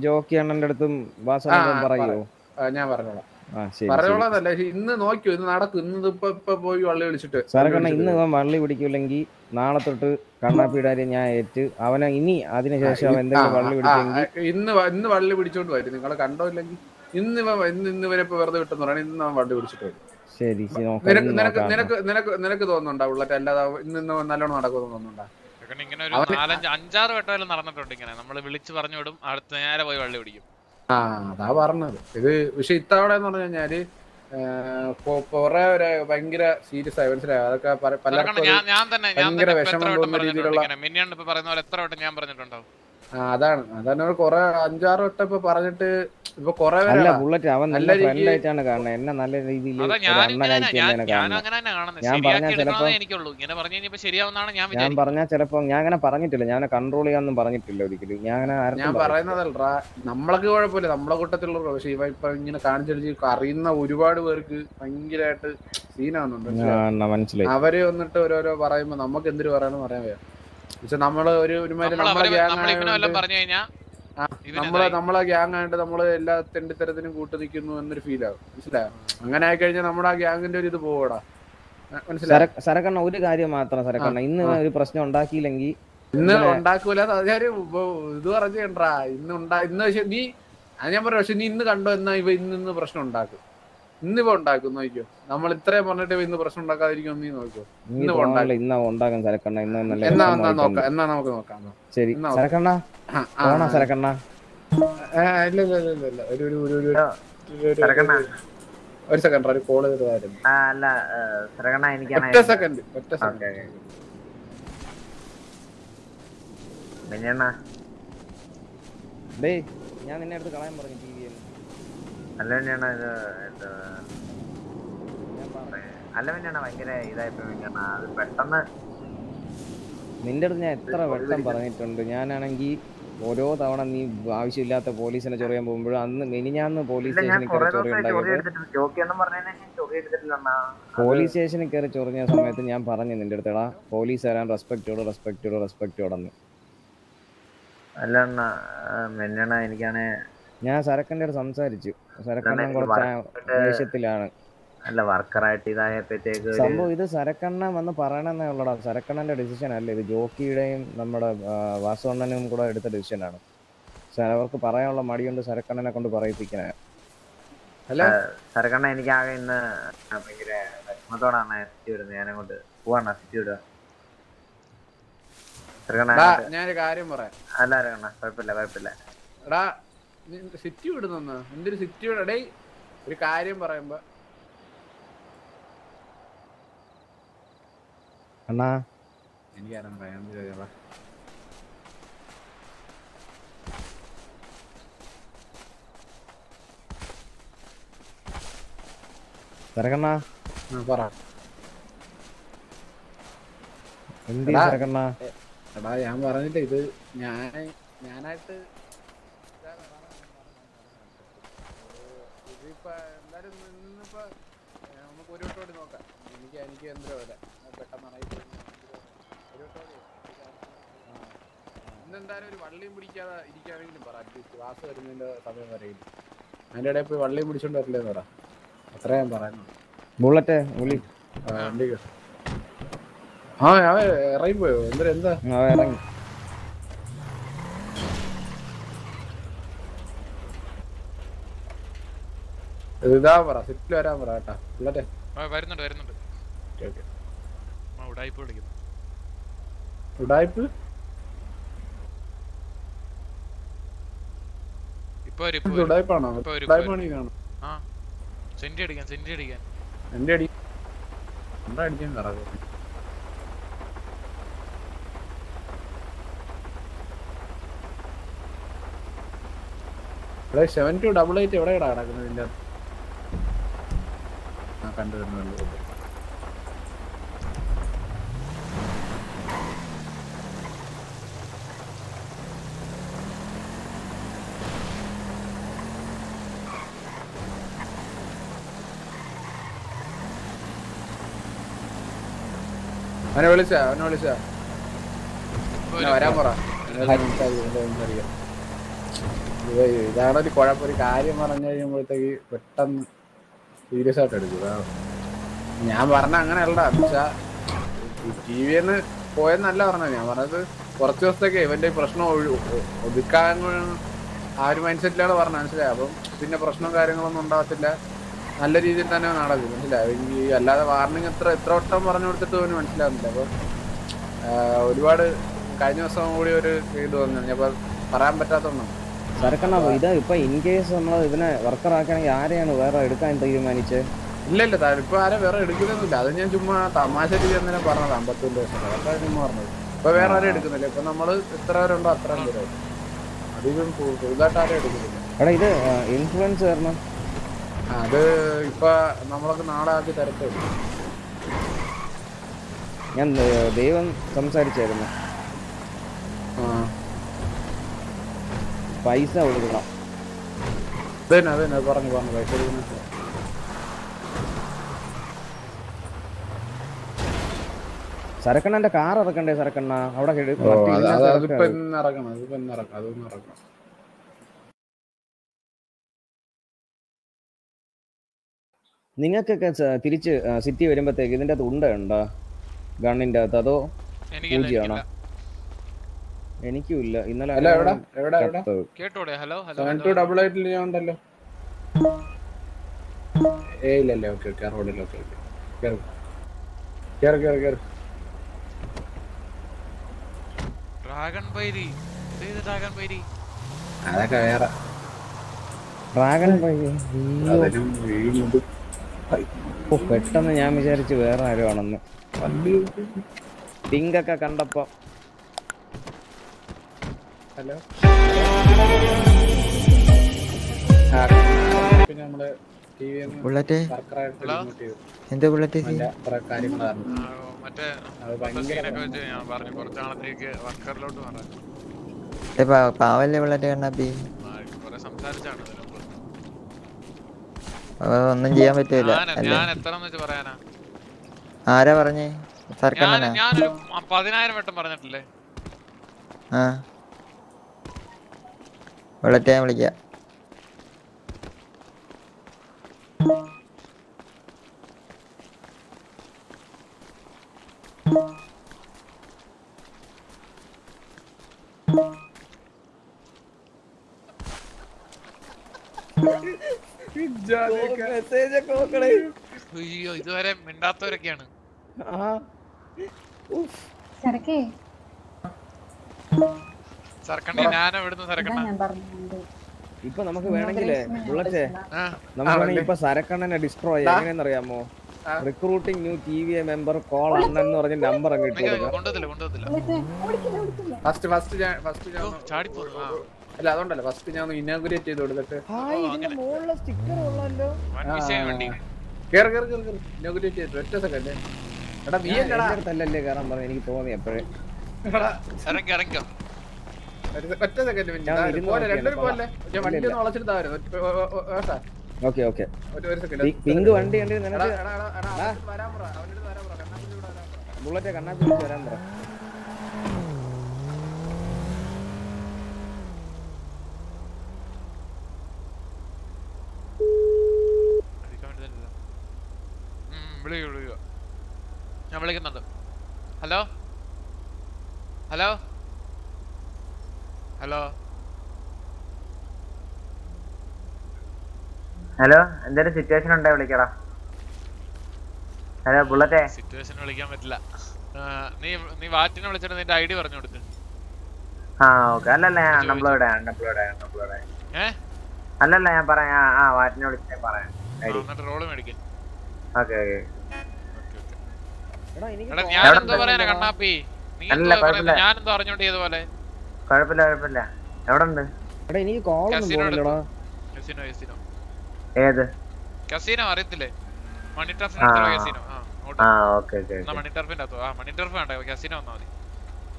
ജോക്കി അണ്ണന്റെ അടുത്തും ഞാൻ പറഞ്ഞോളാം. പറഞ്ഞോളാന്നല്ല ഇന്ന് നോക്കിയോ? ഇന്ന് നടക്കും. ഇന്ന് ഇപ്പൊ ഇപ്പൊ പോയി വള്ളി വിളിച്ചിട്ട്. സരക്കണ്ണ ഇന്ന് ഇവൻ വള്ളി പിടിക്കില്ലെങ്കിൽ നാളെ തൊട്ട് കണ്ണാപ്പിടാരി ഞാൻ ഏറ്റ് അവനെ ഇനി അതിനുശേഷം അവൻ എന്തെങ്കിലും വള്ളി പിടിക്കുന്നു പിടിച്ചെങ്കിൽ ഇന്ന് ഇന്ന് വള്ളി പിടിച്ചോണ്ട് വരും. നിങ്ങളെ കണ്ടോ ഇല്ലെങ്കിൽ ഇന്ന് ഇവ ഇന്ന് ഇന്ന് ഇവരെ ഇപ്പൊ വെറുതെ വിട്ടെന്ന് പറയണ ഇന്ന് അവൻ വള്ളി പിടിച്ചിട്ട് വരും. ശരി ശരി നോക്കാം. നിനക്ക് നിനക്ക് നിനക്ക് നിനക്ക് നിനക്ക് തോന്നുന്നുണ്ടോ ഉള്ളറ്റ്? അല്ലാതെ ഇന്ന് ഇന്ന് നല്ലോണം നടക്കുമെന്ന് തോന്നുന്നുണ്ടോ? ഇങ്ങനെ ഒരു നാലഞ്ച് അഞ്ചാറ് വട്ടമെല്ലാം നടന്നിട്ടുണ്ട് ഇങ്ങനെ നമ്മൾ വിളിച്ചു പറഞ്ഞു വിടും. അടുത്ത നേരെ പോയി വള്ളി പിടിക്കും. ആ അതാ പറഞ്ഞത്. ഇത് പക്ഷെ ഇത്തവണ എന്ന് പറഞ്ഞു കഴിഞ്ഞാൽ ഏഹ്, ഒരു ഭയങ്കര സീരിയസ് ആയി. മനസ്സിലായി? അതൊക്കെ പല- പലർക്കും ഞാൻ ഞാൻ തന്നെ ഞാൻ ഭയങ്കര തന്നെ എത്ര വിഷമം തോന്നുന്ന രീതിയിലുള്ള മിന്നിയാണ് ഇപ്പൊ പറയുന്ന പോലെ എത്ര വട്ടം ഞാൻ പറഞ്ഞിട്ടുണ്ടാവും അതാണ്. അതാണ് കൊറേ അഞ്ചാറ് വട്ടം ഇപ്പൊ പറഞ്ഞിട്ട് ഇപ്പൊ കൊറേ അല്ല ബുള്ളറ്റ് അവൻ നല്ല ഫ്രണ്ട് ആയിട്ടാണ് കാണുന്നത് എന്നെ നല്ല രീതിയിൽ ഞാൻ പറഞ്ഞാൽ ശരിയാക്കി ചിലപ്പോ ഞാൻ പറഞ്ഞാൽ ചിലപ്പോ ഞാൻ അങ്ങനെ പറഞ്ഞിട്ടില്ല. ഞാൻ കൺട്രോൾ ചെയ്യാന്നും പറഞ്ഞിട്ടില്ല ഒരിക്കലും. ഞാൻ അങ്ങനെ ഞാൻ. പറയുന്നതല്ലടാ നമ്മളൊക്കെ കുഴപ്പമില്ല. നമ്മളെ കൂട്ടത്തിലുള്ള പക്ഷെ ഇവ ഇപ്പൊ ഇങ്ങനെ കാണിച്ചടിച്ച് അറിയുന്ന ഒരുപാട് പേർക്ക് ഭയങ്കരമായിട്ട് സീനാവുന്നുണ്ട് മനസ്സിലായി? അവർ വന്നിട്ട് ഓരോരോ പറയുമ്പോ നമുക്ക് എന്തിനു പറയാന്ന് പറയാൻ വയ്യ. നമ്മൾ ഒരു നമ്മൾ നമ്മളെ നമ്മളെ നമ്മളെ ഗ്യാങ് ആയിട്ട് നമ്മൾ എല്ലാ തെണ്ടിത്തരത്തിനും കൂട്ടു നിൽക്കുന്നു എന്നൊരു ഫീൽ ആവും. മനസ്സിലായോ? അങ്ങനെ ആയി കഴിഞ്ഞാൽ നമ്മുടെ ആ ഗ്യാങ്ങിന്റെ ഒരു ഇത് പോവടാ. മനസ്സിലായോ? സര- സരക്കണ്ണ ഒരു കാര്യം മാത്രം സരക്കണ്ണ ഇന്ന് ഒരു പ്രശ്നം ഉണ്ടാക്കിയില്ലെങ്കിൽ ഇന്ന് ഉണ്ടാക്കൂല. ഞാൻ ഇത് പറഞ്ഞാ ഇന്ന് ഉണ്ടാ ഇന്ന് പക്ഷെ നീ അത് ഞാൻ പറയാം പക്ഷെ നീ ഇന്ന് കണ്ടോ എന്നാ ഇവ ഇന്ന് പ്രശ്നം ഉണ്ടാക്കും. ഇന്നിപ്പോ ഉണ്ടാക്കും നോക്കിയോ നമ്മൾ ഇത്രയും പറഞ്ഞിട്ട് ഇന്ന് പ്രശ്നം ഉണ്ടാക്കാതിരിക്കും നീ നോക്കിയോ നീ ഇന്ന് ഉണ്ടാക്കും സരക്കണ്ണ ഇന്ന് നല്ല എന്നാ എന്നാ നോക്കാം എന്നാ നമുക്ക് നോക്കാം ശരി. സരക്കണ്ണ ആ, ആ, പോണോ ആ. സരക്കണ്ണ ഇല്ല ഇല്ല ഇല്ല ഇല്ല, ഒരു ഒരു ഒരു ഒരു- സെക്കൻഡ് ഒരു കോൾ ചെയ്തതായിരുന്നു ആ അല്ല ശ്രകണ എനിക്കാണ് ഒറ്റ സെക്കൻഡ് ഒറ്റ സെക്കൻഡ് ഞാൻ നിന്നെ അടുത്ത് കളയാൻ പറഞ്ഞു അല്ല ഇത് ഇത് അല്ല പിന്നെയാണ് ഭയങ്കര ഇതായിപ്പോ പിന്നെയാണ് അത് പെട്ടെന്ന് നിന്റെ അടുത്ത് ഞാൻ എത്ര വെട്ടം പറഞ്ഞിട്ടുണ്ട്. ഞാനാണെങ്കിൽ ഓരോ തവണ നീ ആവശ്യമില്ലാത്ത പോലീസിനെ ചൊറിയാൻ പോകുമ്പോഴും അന്ന് മെനിഞ്ഞാന്ന് പോലീസ് ഞാൻ സ്റ്റേഷനിൽ കയറി ചൊറി ദിവസമായി ചൊറി ഉണ്ടാക്കിയത് എടുത്തിട്ട് ജോക്കിയൊന്നും പറഞ്ഞതിന് ഞാൻ ചൊറി എടുത്തിട്ടില്ല അണ്ണാ പോലീസ് സ്റ്റേഷനിൽ കയറി ചൊറിഞ്ഞ സമയത്ത് ഞാൻ പറഞ്ഞു നിന്റെ അടുത്തടാ പോലീസ് തരാൻ റെസ്പെക്റ്റോട് റെസ്പെക്റ്റോട് റെസ്പെക്റ്റോടെന്ന് അല്ല അണ്ണ മെന്നണ എനിക്കാണ് ഞാൻ സരക്കന്റെ അടുത്ത് സംസാരിച്ചു. സരക്കണ്ണൻ കുറച്ച് ദേഷ്യത്തിലാണ്. അല്ല വർക്കറായിട്ട് ഇതായപ്പോഴത്തേക്ക് സംഭവം ഇത് സരക്കണ്ണൻ വന്ന് പറയണമെന്നേ ഉള്ളടാ സരക്കണ്ണന്റെ ഡിസിഷൻ അല്ല? ഇത് ജോക്കിയുടെയും നമ്മുടെ വാസുവണ്ണനും കൂടെ എടുത്ത ഡിസിഷനാണ് അവർക്ക് പറയാനുള്ള മടിയുണ്ട് സരക്കണ്ണനെ കൊണ്ട് പറയിപ്പിക്കണേ. അല്ല സരക്കണ്ണ എനിക്ക് ആകെ ഇന്ന് ഭയങ്കര വിഷമത്തോടാണ് സിറ്റി വിടുന്നത് ഞാൻ അങ്ങോട്ട് പോവാണ് സിറ്റി വിടുക ഞാനൊരു കാര്യം പറയാം. അല്ല സരക്കണ്ണ കുഴപ്പമില്ല കുഴപ്പമില്ല. എടാ സിറ്റി വിടുന്ന എന്തൊരു സിറ്റി വിടേ? ഒരു കാര്യം പറയുമ്പോ. അണ്ണാ. എനിക്കാരാണ് പറയാൻ ചോദിക്കാം സരക്കണ്ണ പറ. എന്തി എടാ, എടാ ഞാൻ പറഞ്ഞില്ല ഇത് ഞാൻ ഞാനായിട്ട് ഇതിപ്പോ എന്തായാലും ഇന്നിപ്പോ ഏ, നമുക്ക് ഒരു വട്ടം കൂടി നോക്കാം എനിക്ക് എനിക്ക് പെട്ടെന്നാണ്. ഇന്നെന്തായാലും ഒരു വള്ളിയും പിടിക്കാതെ ഇരിക്കുകയാണെങ്കിലും പറ. അറ്റ്ലീസ്റ്റ് ക്ലാസ് വരുന്നതിന്റെ സമയം വരെയില്ല അതിന്റെ ഇടയിൽ പോയി വള്ളിയും പിടിച്ചോണ്ട് വരില്ലെന്ന് പറ. അത്രേ ഞാൻ പറയുന്നു ബുള്ളറ്റ് ഉള്ളി ആ, വണ്ടിക്ക്. ഇറങ്ങി പോയോ ഇറങ്ങിപ്പോയോ? എന്താ? എന്താ ഇറങ്ങി. ഇതാ പറ. സിറ്റിൽ വരാൻ പറ കേട്ടാ. പിള്ളേരെ വരുന്നുണ്ട് വരുന്നുണ്ട്. വിളിക്കുന്നു. ഉടായ്പ്? ഉടായ്പാണോ? ഉടായ്പാണ് കാണും സെന്റ് അടിക്കാൻ സെന്റ് അടിക്കാൻ. അടി എന്താ അടിക്കാൻ ഇവിടെ സെവൻ ടു ഡബിൾ എയ്റ്റ് എവിടെയാടാ കിടക്കുന്നത്? കണ്ടു കണ്ടു അവനെ വിളിച്ച അവനെ വിളിച്ച. ഇതാണൊരു വരാൻ പറ. ഇതാണ് ഒരു കുഴപ്പം. ഒരു കാര്യം പറഞ്ഞു കഴിയുമ്പോഴത്തേക്ക് പെട്ടെന്ന് സീരിയസ് ആയിട്ട് എടുക്കും. ഞാൻ പറഞ്ഞ അങ്ങനെയല്ല എന്നുവെച്ചാ ടി വിന്ന് പോയെന്നല്ല പറഞ്ഞത്. ഞാൻ പറഞ്ഞത് കുറച്ച് ദിവസത്തേക്ക് ഇവന്റെ പ്രശ്നം ഒഴി- ഒതുക്കാൻ ആ ഒരു മൈൻഡ് സെറ്റിലാണ് പറഞ്ഞത്. മനസ്സിലായി? അപ്പം പിന്നെ പ്രശ്നവും കാര്യങ്ങളൊന്നും ഉണ്ടാകത്തില്ല. നല്ല രീതിയിൽ തന്നെ നടക്കും മനസ്സിലായി? ഈ അല്ലാതെ വാർണിംഗ് എത്ര എത്ര വട്ടം പറഞ്ഞു കൊടുത്തിട്ട് അവന് മനസ്സിലാവുന്നില്ല. അപ്പോൾ ഒരുപാട് കഴിഞ്ഞ ദിവസം കൂടി ഒരു ഇത് വന്നു. അപ്പൊ പറയാൻ പറ്റാത്തൊന്നും സരക്കണ്ണ ഇത് ഇപ്പൊ ഇൻ കേസ് നമ്മൾ ഇതിനെ വർക്കർ ആക്കുകയാണെങ്കിൽ ആരെയാണ് വേറെ എടുക്കാൻ തീരുമാനിച്ചത് ഇല്ല ഇല്ല. ഇപ്പൊ ആരെ വേറെ എടുക്കുന്നില്ല. അത് ഞാൻ ചുമ്മാ തമാശ രീതി തന്നെ പറഞ്ഞത്. അമ്പത്തിരണ്ട് ലക്ഷം അതൊക്കെ ചുമ്മാ പറഞ്ഞത്. ഇപ്പൊ വേറെ ആരും എടുക്കുന്നില്ല. ഇപ്പൊ നമ്മൾ എത്ര പേരുണ്ടോ അത്രയും പേരായി അധികം പുതുതായിട്ട് ആരും എടുക്കുന്നില്ല. എടാ ഇത് ഇൻഫ്ലുവൻസ് കാരണം അത് ഇപ്പൊ നമ്മളൊക്കെ നാളെ ആക്കി തരത്തേ ഞാൻ ദൈവം സംസാരിച്ചായിരുന്നു. പൈസ കൊടുക്കണം. അതന്നെ അതന്നെ പറഞ്ഞു പറഞ്ഞു പൈസ കൊടുക്കണം. സരക്കണ്ണന്റെ കാർ ഇറക്കണ്ടേ സരക്കണ്ണ? അവിടെ കിട- അത് ഇതിനകത്ത് അത് ഇറക്കാം. അതിപ്പോ ഇറക്കണം അതിപ്പോ ഇറക്കണം അതൊന്നും ഇറക്കണം. നിങ്ങൾക്കൊക്കെ തിരിച്ച് സിറ്റി വരുമ്പോഴത്തേക്ക് ഇതിന്റെ അകത്ത് ഉണ്ട ഉണ്ടോ? ഗണ്ണിന്റെ അകത്ത് അതോ എനിക്കില്ല, പൂജ്യമാണോ എനിക്കും ഇല്ല. ഇന്നലെ എവിടെ? എവിടെ എവിടെ? കേട്ടോടെ? ഹലോ ഹലോ ഡബിൾ ഞാൻ ഉണ്ടല്ലോ. ഏ ഇല്ലല്ലേ ഓക്കെ ഓക്കെ റോഡിൽ ഓക്കെ ഓക്കെ. കയറി കയറി കയറി കയറി ഡ്രാഗൺ പൈരി ഡ്രാഗൺ പൈരി അതൊക്കെ വേറെ. ഡ്രാഗൺ അതിനും പെട്ടെന്ന് ഞാൻ വിചാരിച്ച് വേറെ ആരും ആണെന്ന്. പിങ്കൊക്കെ കണ്ടപ്പോ. ഹലോ. പിന്നെ നമ്മൾ ടി വി ബുള്ളറ്റ് എന്താ ബുള്ളറ്റ് കുറെ കാര്യങ്ങളായിരുന്നു മറ്റേ അത് ഒന്നും ചെയ്യാൻ പറ്റൂല ഞാൻ എത്ര എന്ന് വെച്ച് പറയാനാ? ആരാ പറഞ്ഞേ? ഞാൻ വിളിക്ക ഞാനൊരു പതിനായിരം വട്ടം പറഞ്ഞിട്ടില്ലേ? ആ. ബുള്ളറ്റ് ഞാൻ വിളിക്കാം. അയ്യോ <laughs> ഇതുവരെ മിണ്ടാത്തവരൊക്കെയാണ്. ചരക്കേ? സർക്കണ്ണി ഞാനും ഇവിടുന്ന് സർക്കണ്ണ ഞാൻ പറഞ്ഞത്. ഇപ്പൊ നമുക്ക് വേണമെങ്കിലേ ബുള്ളറ്റേ ആ. നമുക്ക് വേണമെങ്കിൽ ഇപ്പൊ സരക്കണ്ണനെ destroy എങ്ങനെയെന്നറിയാമോ? Recruiting new T V member call അണ്ണൻ എന്ന് പറഞ്ഞ നമ്പർ അങ്ങ് ഇട്ട് കൊടുക്കാം. ഫസ്റ്റ് ഫസ്റ്റ് ഫസ്റ്റ് ചാടി ആ. അല്ല അതുകൊണ്ടല്ല. ഫസ്റ്റ് ഞാൻ ഇനാഗുറേറ്റ് ചെയ്ത് കൊടുത്തിട്ട്. കേറി കേറി കേറി കേറി. ഇനാഗുറേറ്റ് ചെയ്തിട്ട് ഒറ്റ സെക്കൻഡ് എടാ നീ അടുത്തല്ലേ കയറാൻ പറഞ്ഞു എനിക്ക് തോന്നി എപ്പോഴേ ഒറ്റ സെക്കൻഡ് ഇരുന്ന് പോലെ ഞാൻ വണ്ടി ഒന്ന് വളച്ചിട്ടായിരുന്നു ഓക്കെ ഓക്കെ. ഒരു ഒരു സെക്കൻഡ് പിങ്ക് വണ്ടി കണ്ടി എടാ നിനക്ക് വരാൻ എടാ എടാ അവന്റെ വരാൻ പറ അവന്റെ അടുത്ത് വരാൻ പറ കണ്ണാപ്പിന്റെ കൂടെ വരാൻ പറ ബുള്ളറ്റ് കണ്ണാപ്പി വിളിച്ച് വരാൻ പറ അടിക്കാൻ വേണ്ടി തന്നെ ഉം, വിളിക്കൂ വിളിക്കൂ. ഞാൻ വിളിക്കുന്നുണ്ട്. ഹലോ? ഹലോ? ഹലോ? ഹലോ എന്തൊരു സിറ്റുവേഷൻ ഉണ്ടോ വിളിക്കടാ? ഹലോ ബുള്ളറ്റേ സിറ്റുവേഷൻ വിളിക്കാൻ പറ്റില്ല. നീ നീ വാറ്റിനെ വിളിച്ചിട്ട് നിന്റെ ഐ ഡി പറഞ്ഞു കൊടുക്ക്. ആ ഓക്കെ. അല്ലല്ല ഞാൻ അൺഎംപ്ലോയിഡ് അൺഎംപ്ലോയിഡ് അൺഎംപ്ലോയിഡ് ഏ? അല്ലല്ല ഞാൻ പറയാം. ആ, ആ വാറ്റിനെ വിളിച്ചേ പറയാം. Okay okay. എടാ എനിക്ക് എടാ call ഞാൻ എവിടെ എന്തോ പറയാനാ കണ്ണാപ്പി? നീ അല്ല, എന്തോ കുഴപ്പമില്ല. കുഴപ്പമില്ല എവിടെ ഉണ്ട് എടാ എനിക്ക് കോൾ ഒന്നും കസിനോ പോണില്ലടാ. കസിനോ കസിനോ. ഏത്? കസീനോ അറിയത്തില്ലേ? മണി. ടർഫിന്റെ കസീനോ. ആ ഓക്കേ ഓക്കെ ഓക്കെ. മണി ടർഫിന്റെ ആ മണി ടർഫ് വേണ്ട കസീനോ വന്നാ മതി.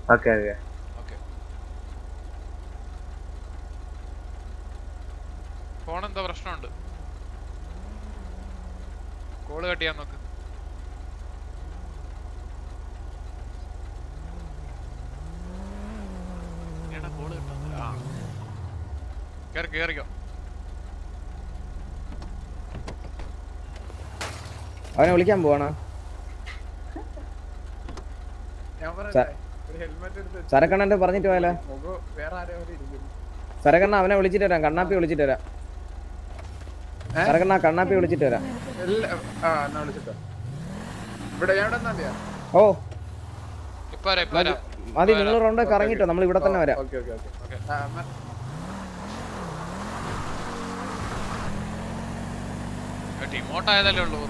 Okay okay okay. ഫോൺ എന്തോ പ്രശ്നമുണ്ട്. കോൾ കട്ട് ചെയ്യാൻ നോക്ക്. കേറി കേറിക്കോ. അവനെ വിളിക്കാൻ പോവാണോ? സരക്കണ്ണന്റെ പറഞ്ഞിട്ട് പോയാലോ? സരക്കണ്ണ അവനെ വിളിച്ചിട്ട് വരാം കണ്ണാപ്പി വിളിച്ചിട്ട് വരാം. സരക്കണ്ണ കണ്ണാപ്പി വിളിച്ചിട്ട് വരാം. ഓ. മതി നിങ്ങൾ റൗണ്ട് കറങ്ങിട്ടോ നമ്മൾ ഇവിടെ തന്നെ വരാം.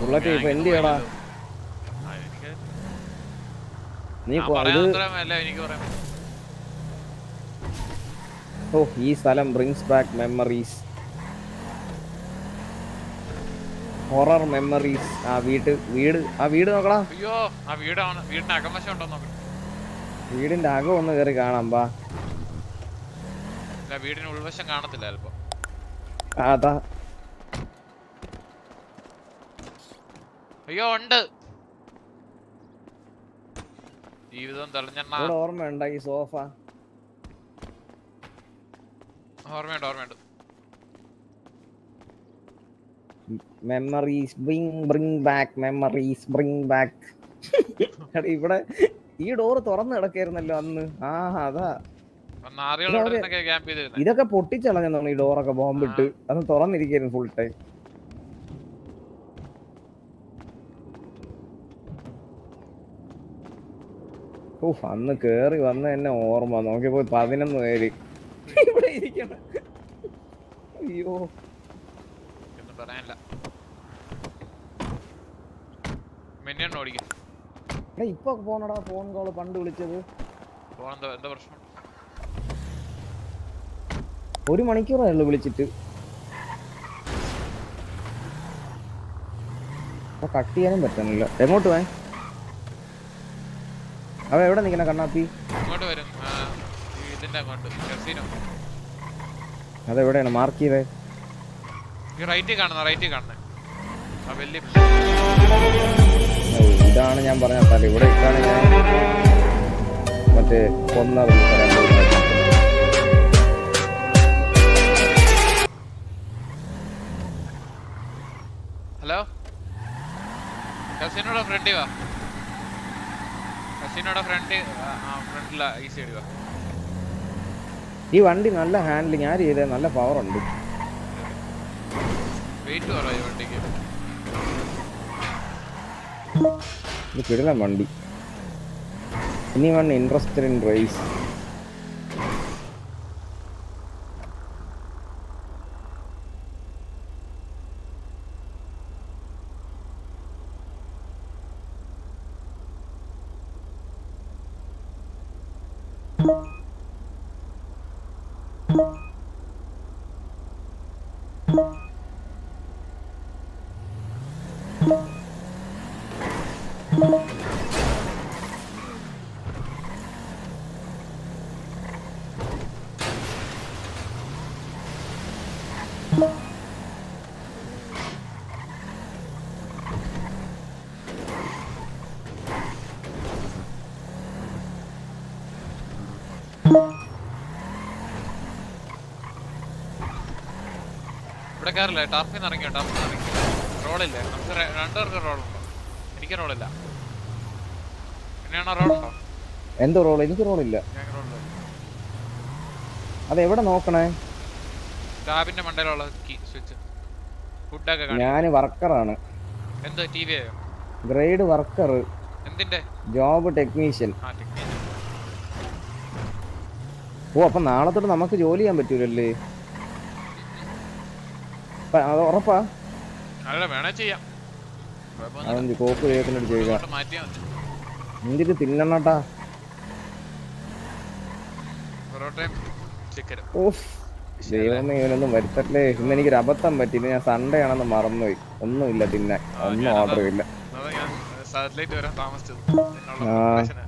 ബുള്ളറ്റ് ഇപ്പൊ എന്ത് ചെയ്യടാ? നീ ഓ ഈ സ്ഥലം brings back memories horror memories ആ വീട് വീട് ആ വീട് നോക്കടാ. അയ്യോ ആ വീടാണ്. വീടിന്റെ അകംവശം ഉണ്ടോ നോക്ക്. വീടിന്റെ അകം ഒന്ന് കയറി കാണാം ബാ ഇല്ല വീടിന് ഉൾവശം കാണത്തില്ല ചിലപ്പോ. ആ, അതാ. അയ്യോ ഉണ്ട്. ജീവിതം തെളിഞ്ഞെണ്ണ. ഇവിടെ ഓർമ്മയുണ്ട ഈ സോഫ? ഓർമ്മയുണ്ട് ഓർമ്മയുണ്ട്. Memories bring bring back memories bring back ഇവിടെ ഈ ഡോറ് തുറന്നു കിടക്കായിരുന്നല്ലോ അന്ന്. ആ അതാ. ഇതൊക്കെ പൊട്ടിച്ചളഞ്ഞെന്നാണ് ഈ ഡോറൊക്കെ ബോംബിട്ട്. അത് തുറന്നിരിക്കായിരുന്നു ഫുൾ ടൈം ഓഹ് അന്ന് കേറി വന്ന എന്നെ ഓർമ്മ. നോക്കിയപ്പോ പതിനൊന്ന് പേര്. ഇവിടെ ഇരിക്കണം. അയ്യോ. പറയാനില്ല. മെന്നിയെണ്ണ ഓടിക്കും. ഇപ്പൊ പോണടാ ഫോൺ കോൾ പണ്ട് വിളിച്ചത്. ഫോൺ എന്താ പ്രശ്നം? ഒരു മണിക്കൂറായുള്ളു വിളിച്ചിട്ട്. അപ്പൊ കട്ട് ചെയ്യാനും പറ്റണില്ല. എങ്ങോട്ട് പോയി? അവ എവിടെ നിക്കണ കണ്ണാപ്പി? ഇങ്ങോട്ട് വരും. ഇതിന്റെ അങ്ങോട്ട് അതെവിടെയാണ്? മാർക്ക് ചെയ്തേ? റൈറ്റിൽ കാണുന്ന റൈറ്റിൽ കാണുന്ന. ഇതാണ് ഞാൻ പറഞ്ഞ സ്ഥലം. ഇവിടെ ഇട്ടാണ് ഞാൻ മറ്റേ കൊന്നത് ഹലോ? കസിനോടെ ഫ്രണ്ടി വാ. കസിനോടെ ഫ്രണ്ട് ഫ്രണ്ടില ഈ സൈഡ് വാ. ഈ വണ്ടി നല്ല ഹാൻഡിലിങ് ആര് ചെയ്തേ? നല്ല പവർ ഉണ്ട്. വെയിറ്റ് കുറവാ ഈ വണ്ടിക്ക്. ഇത് കിടലൻ വണ്ടി. ഇനി വൺ ഇൻട്രസ്റ്റഡ് ഇൻ റേസ് ഇവിടെ ടർഫിൽ നിന്ന് ഇറങ്ങിയോ? ടർഫിൽ നിന്ന് ഇറങ്ങി റോളില്ലേ? നമുക്ക് രണ്ടുപേർക്ക് റോളുണ്ടോ? എനിക്ക് റോളില്ല. പിന്നെയാണോ റോളുണ്ടോ? എന്തോ റോൾ എനിക്ക് റോളില്ല. അത് എവിടെ നോക്കണേ? ടാബിന്റെ മണ്ടയിലുള്ള സ്വിച്ച്. ഫുഡൊക്കെ ഞാൻ വർക്കറാണ്. എന്ത്? ടി വി ആയോ ഗ്രേഡ് വർക്കർ. എന്തിന്റെ? Job technician. ഓ അപ്പൊ നാളെ തൊട്ട് നമുക്ക് ജോലി ചെയ്യാൻ പറ്റൂലല്ലേ? അത് ഉറപ്പാ. അല്ല വേണേ ചെയ്യാം. അതെന്ത് കോപ്പ് ചെയ്തിട്ട് ചെയ്യുക. എന്തിട്ട് ഓഫ് ദൈവമേ ഇവനൊന്നും വരുത്തല്ലേ ഇന്ന് എനിക്കൊരു അബദ്ധം പറ്റി. ഞാൻ സൺഡേ ആണെന്ന് മറന്നുപോയി. ഒന്നുമില്ല തിന്നാൻ. ഒന്നും ഓർഡർ ഇല്ല.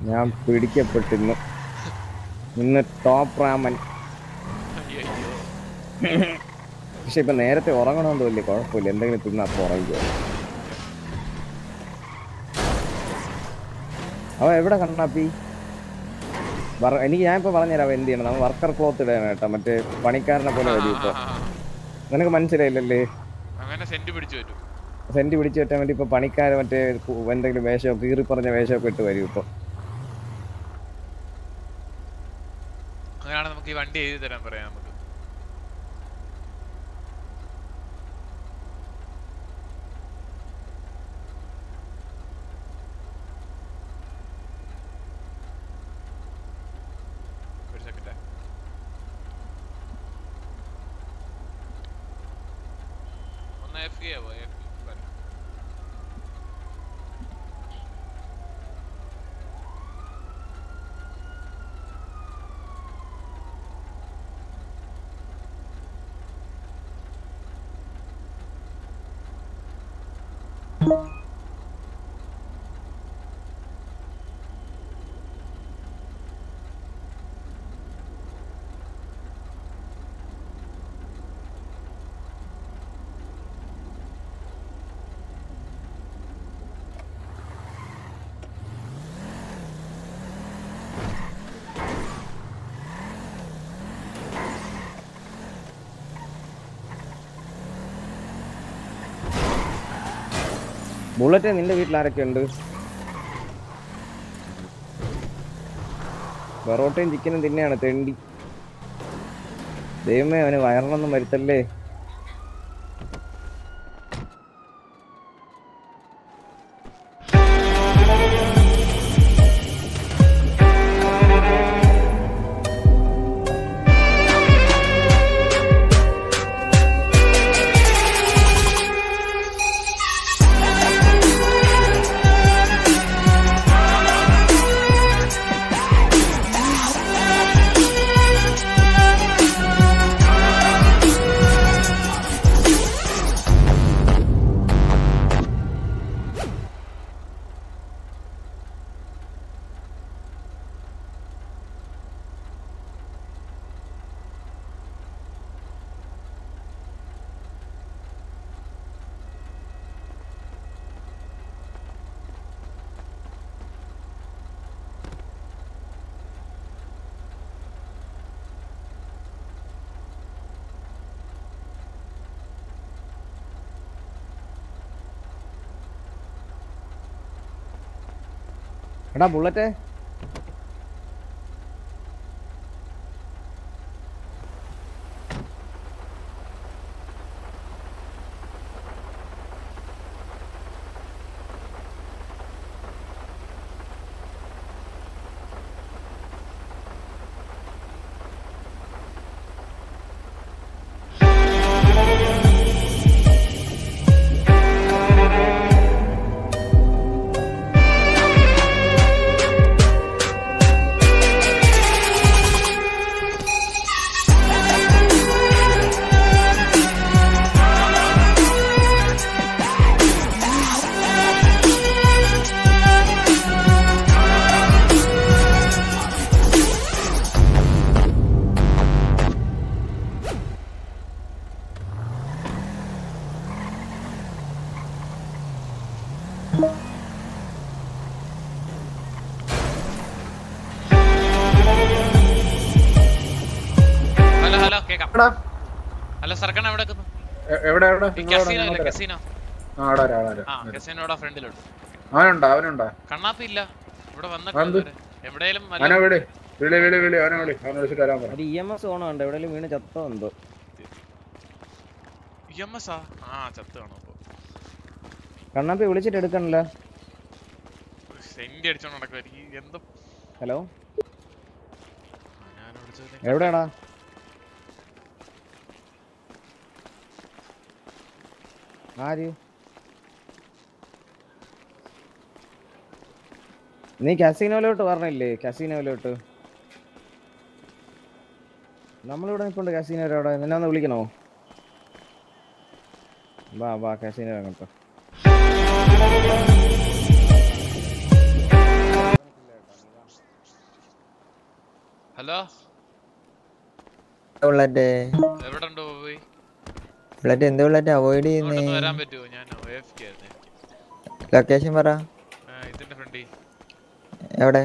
ഞാൻ പിടിക്കപ്പെട്ടിരുന്നു. ഇന്ന് ടോപ്പ് റാമൻ പക്ഷെ ഇപ്പൊ നേരത്തെ ഉറങ്ങണമെന്ന് വലിയ കുഴപ്പമില്ല. എന്തെങ്കിലും തിന്നാ അപ്പൊ ഉറങ്ങിക്കോ. അവ എവിടെ കണ്ണാപ്പി? വർ- എനിക്ക് ഞാൻ ഇപ്പൊ പറഞ്ഞുതരാം അവ എന്ത് ചെയ്യണം. നമ്മൾ വർക്കർ ക്ലോത്ത് ഇടാൻ കേട്ടോ. മറ്റേ പണിക്കാരനെ പോലെ വരും ഇപ്പൊ. നിനക്ക് മനസ്സിലായില്ലല്ലേ? സെന്റ് പിടിച്ചു വെറ്റാൻ വേണ്ടി ഇപ്പൊ പണിക്കാരെ മറ്റേ എന്തെങ്കിലും വേഷം കീറി പറഞ്ഞ വേഷമൊക്കെ ഇട്ട് വരും ഇപ്പൊ. അങ്ങനെയാണ് നമുക്ക് ഈ വണ്ടി എഴുതി തരാൻ പറയാം നമുക്ക് ഒരു സെക്കൻഡ് ഒന്ന് എഫ് ആവോ എഫ് ബുള്ളറ്റ് നിന്റെ വീട്ടിൽ ആരൊക്കെ ഉണ്ട് പൊറോട്ടയും ചിക്കനും തിന്നെയാണ് തെണ്ടി. ദൈവമേ അവന് വയറിനൊന്നും വരുത്തല്ലേ? എടാ ബുള്ളറ്റ് അവനുണ്ടോ അവനുണ്ടോ? കണ്ണാപ്പി ഇല്ല. ഇവിടെ? വന്നിട്ടുണ്ട് എവിടെയും അവനെ വിളി വിളി വിളി വിളി അവനെ വിളി അവനെ വിളിച്ചിട്ട് വരാൻ പറ. ഒരു ഇ എം എസ് ഓണുണ്ട് എവിടെയെങ്കിലും വീണ് ചത്തോ എന്തോ? ഇ എം എസ് ആ? ആ ചത്ത് അപ്പൊ കണ്ണാപ്പി വിളിച്ചിട്ട് എടുക്കണല്ലോ. സെന്റി അടിച്ചോണ്ട് എന്തോ ഹലോ? എവിടെയാടാ? ആര്? നീ കസീനോയിലോട്ട് പറഞ്ഞില്ലേ കസീനോയിലോട്ട് നമ്മളിവിടെ നിൽപ്പുണ്ട് കസീനോ അവിടെ. നിന്നെ ഒന്ന് വിളിക്കണോ? വാ വാ കസീനോ അങ്ങോട്ട്. ഹലോ? ഉള്ളേ ബുള്ളറ്റ് എന്ത് ബുള്ളറ്റ് അവോയ്ഡ് ചെയ്യുന്നേ. വരാൻ പറ്റുമോ? ഞാൻ AFK ആയിരുന്നേ ലൊക്കേഷൻ പറ. ഇതിന്റെ ഫ്രണ്ടി എവിടെ?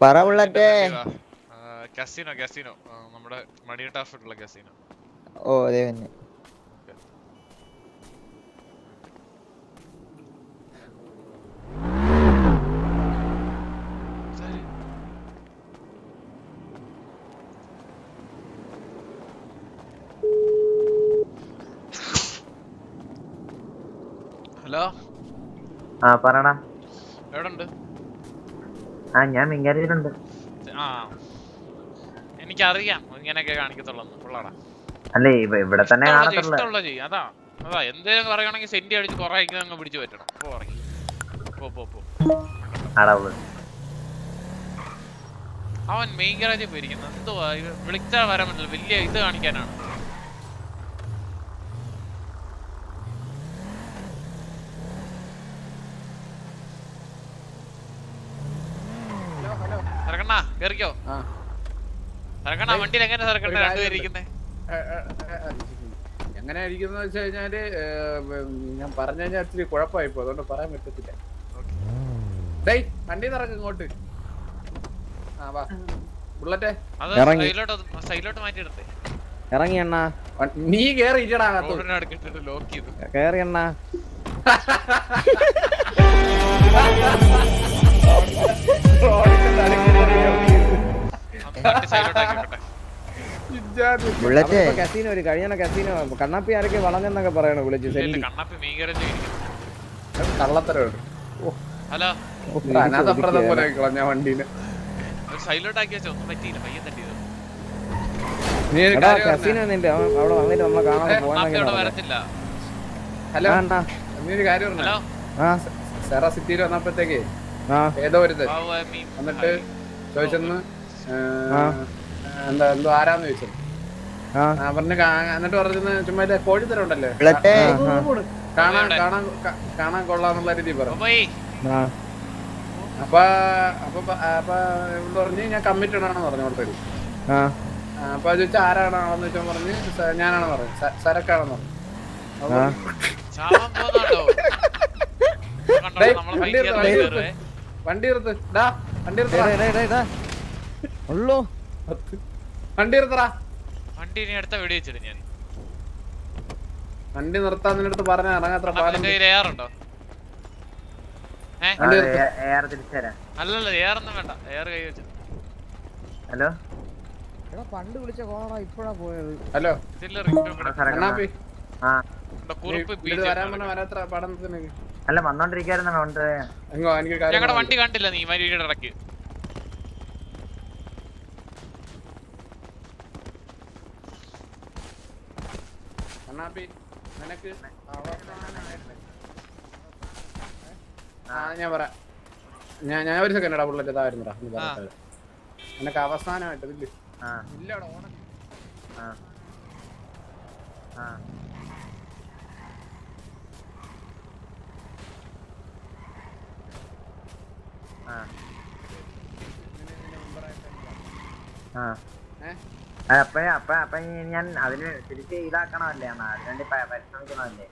പറ ബുള്ളറ്റ് കസിനോ കസിനോ നമ്മുടെ മണി ടാഫിട്ടുള്ള കസിനോ ഓ അതെ തന്നെ ഹലോ ആ പറടാ എവിടെ ഉണ്ട് ആ ഞാൻ മിങ്കാരിയിലുണ്ട് ആ. എനിക്കറിയാം ഇങ്ങനെയൊക്കെ കാണിക്കത്തുള്ളൂ ഉള്ളടാ. അല്ലേ ഇവ- ഇവിടെ തന്നെ ഇഷ്ടമുള്ള ചെയ്യ്, അതാ അതാ. എന്തേലും പറയുകയാണെങ്കിൽ സെന്റി അടിച്ച് കുറെ അങ്ങ് പിടിച്ചു പറ്റണം. പോ ഇറങ്ങി. പോ പോ പോ. അവൻ മെയിൻ ഗാരേജിൽ പോയിരിക്കുന്നു. എന്തുവാ? വിളിച്ചാൽ വരാൻ പറ്റില്ല. വലിയ ഇത് കാണിക്കാനാണ്. കേറിക്കോ. ആ. സരക്കണ്ണ വണ്ടിയിൽ എങ്ങനെ സർക്കണ്ട രണ്ടുപേരിക്കുന്നേ എങ്ങനെ ഇരിക്കുന്ന വെച്ച് കഴിഞ്ഞാൽ ഞാൻ പറഞ്ഞു കഴിഞ്ഞാൽ ഇച്ചിരി കുഴപ്പമായിപ്പോ അതുകൊണ്ട് പറയാൻ പറ്റത്തില്ല. ഡേയ് വണ്ടി നിറക്ക് ഇങ്ങോട്ട്. ആ വാ. ബുള്ളറ്റേ. ഇറങ്ങി. സൈഡിലോട്ട് മാറ്റിയിടത്തെ. നീ കേറി ലോക്ക് ചെയ്തു. കേറി കസീനോ ഒരു കസീനോ. കണ്ണാപ്പി ആരൊക്കെ വളഞ്ഞെന്നൊക്കെ പറയണ വിളിച്ചു? കള്ളത്തരം ഹലോ. അനാഥപ്രദം പോലെ കളഞ്ഞ വണ്ടീനെ. ഒന്നും പറ്റിയില്ല പയ്യൻ തട്ടിയത് ഹലോ. നീ ഒരു കാര്യം ഹലോ. സെറ സിറ്റിയിൽ വന്നപ്പോഴത്തേക്ക് ഏതോ ഒരുത്തൻ എന്നിട്ട് ചോദിച്ചെന്ന്. എന്താ എന്തോ ആരാന്ന് ചോദിച്ചു പറഞ്ഞു എന്നിട്ട് പറഞ്ഞത് ചുമ്മാ കോഴി തരം ഉണ്ടല്ലേ? കാണാൻ കാണാൻ കാണാൻ കൊള്ളാന്നുള്ള രീതി പറഞ്ഞു അപ്പൊ അപ്പൊ അപ്പൊ പറഞ്ഞു ഞാൻ കമ്മിറ്റഡ് ആണെന്ന് പറഞ്ഞു അവിടുത്തെ ആ. അപ്പൊ ചോദിച്ച ആരാണ് ആളെന്ന് വെച്ചാൽ പറഞ്ഞ് ഞാനാണെന്ന് പറഞ്ഞു സരക്കാണെന്ന് പറഞ്ഞു. വണ്ടി എടുത്ത്, വണ്ടി എടുത്ത്. ഡാ വണ്ടി ഡേ. ഉള്ളൂ. വണ്ടി എടുത്തടാ വണ്ടി ഇനി അടുത്ത വെടി വെച്ചിട്ട് ഞാൻ. വണ്ടി നിർത്താൻ നിന്നടുത്ത് പറഞ്ഞ ഇറങ്ങാത്ര ഏ? വണ്ടി നിർത്ത്. എയർ തിരിച്ചു തരാം. അല്ലല്ല എയർ ഒന്നും വേണ്ട. എയർ കൈ വെച്ചു. ഹലോ? എടാ പണ്ട് വിളിച്ച കോളാ ഇപ്പഴാ പോയത്? ഹലോ? അല്ല വന്നോണ്ടിരിക്കായിരുന്നു ഞങ്ങളുടെ വണ്ടി കണ്ടില്ല നീ മരിയുടെ ഇടയ്ക്ക്. കണ്ണാപ്പി നിനക്ക്? ആ ഞാൻ പറ. ഞാൻ ഞാൻ ഒരു സെക്കൻഡ് ഇടാ ബുള്ളറ്റ് ഇതായിരുന്നടാ. നിനക്ക് അവസാനമായിട്ട് ഇല്ല ആ. ഇല്ലടാ ഓണം ആ. ആ. അപ്പഴേ അപ്പ അപ്പൊ ഞാൻ അതിന് തിരിച്ച് ഇതാക്കണമല്ലേ അണ്ണാ അതിനുവേണ്ടി പരിശ്രമിക്കണമല്ലേ?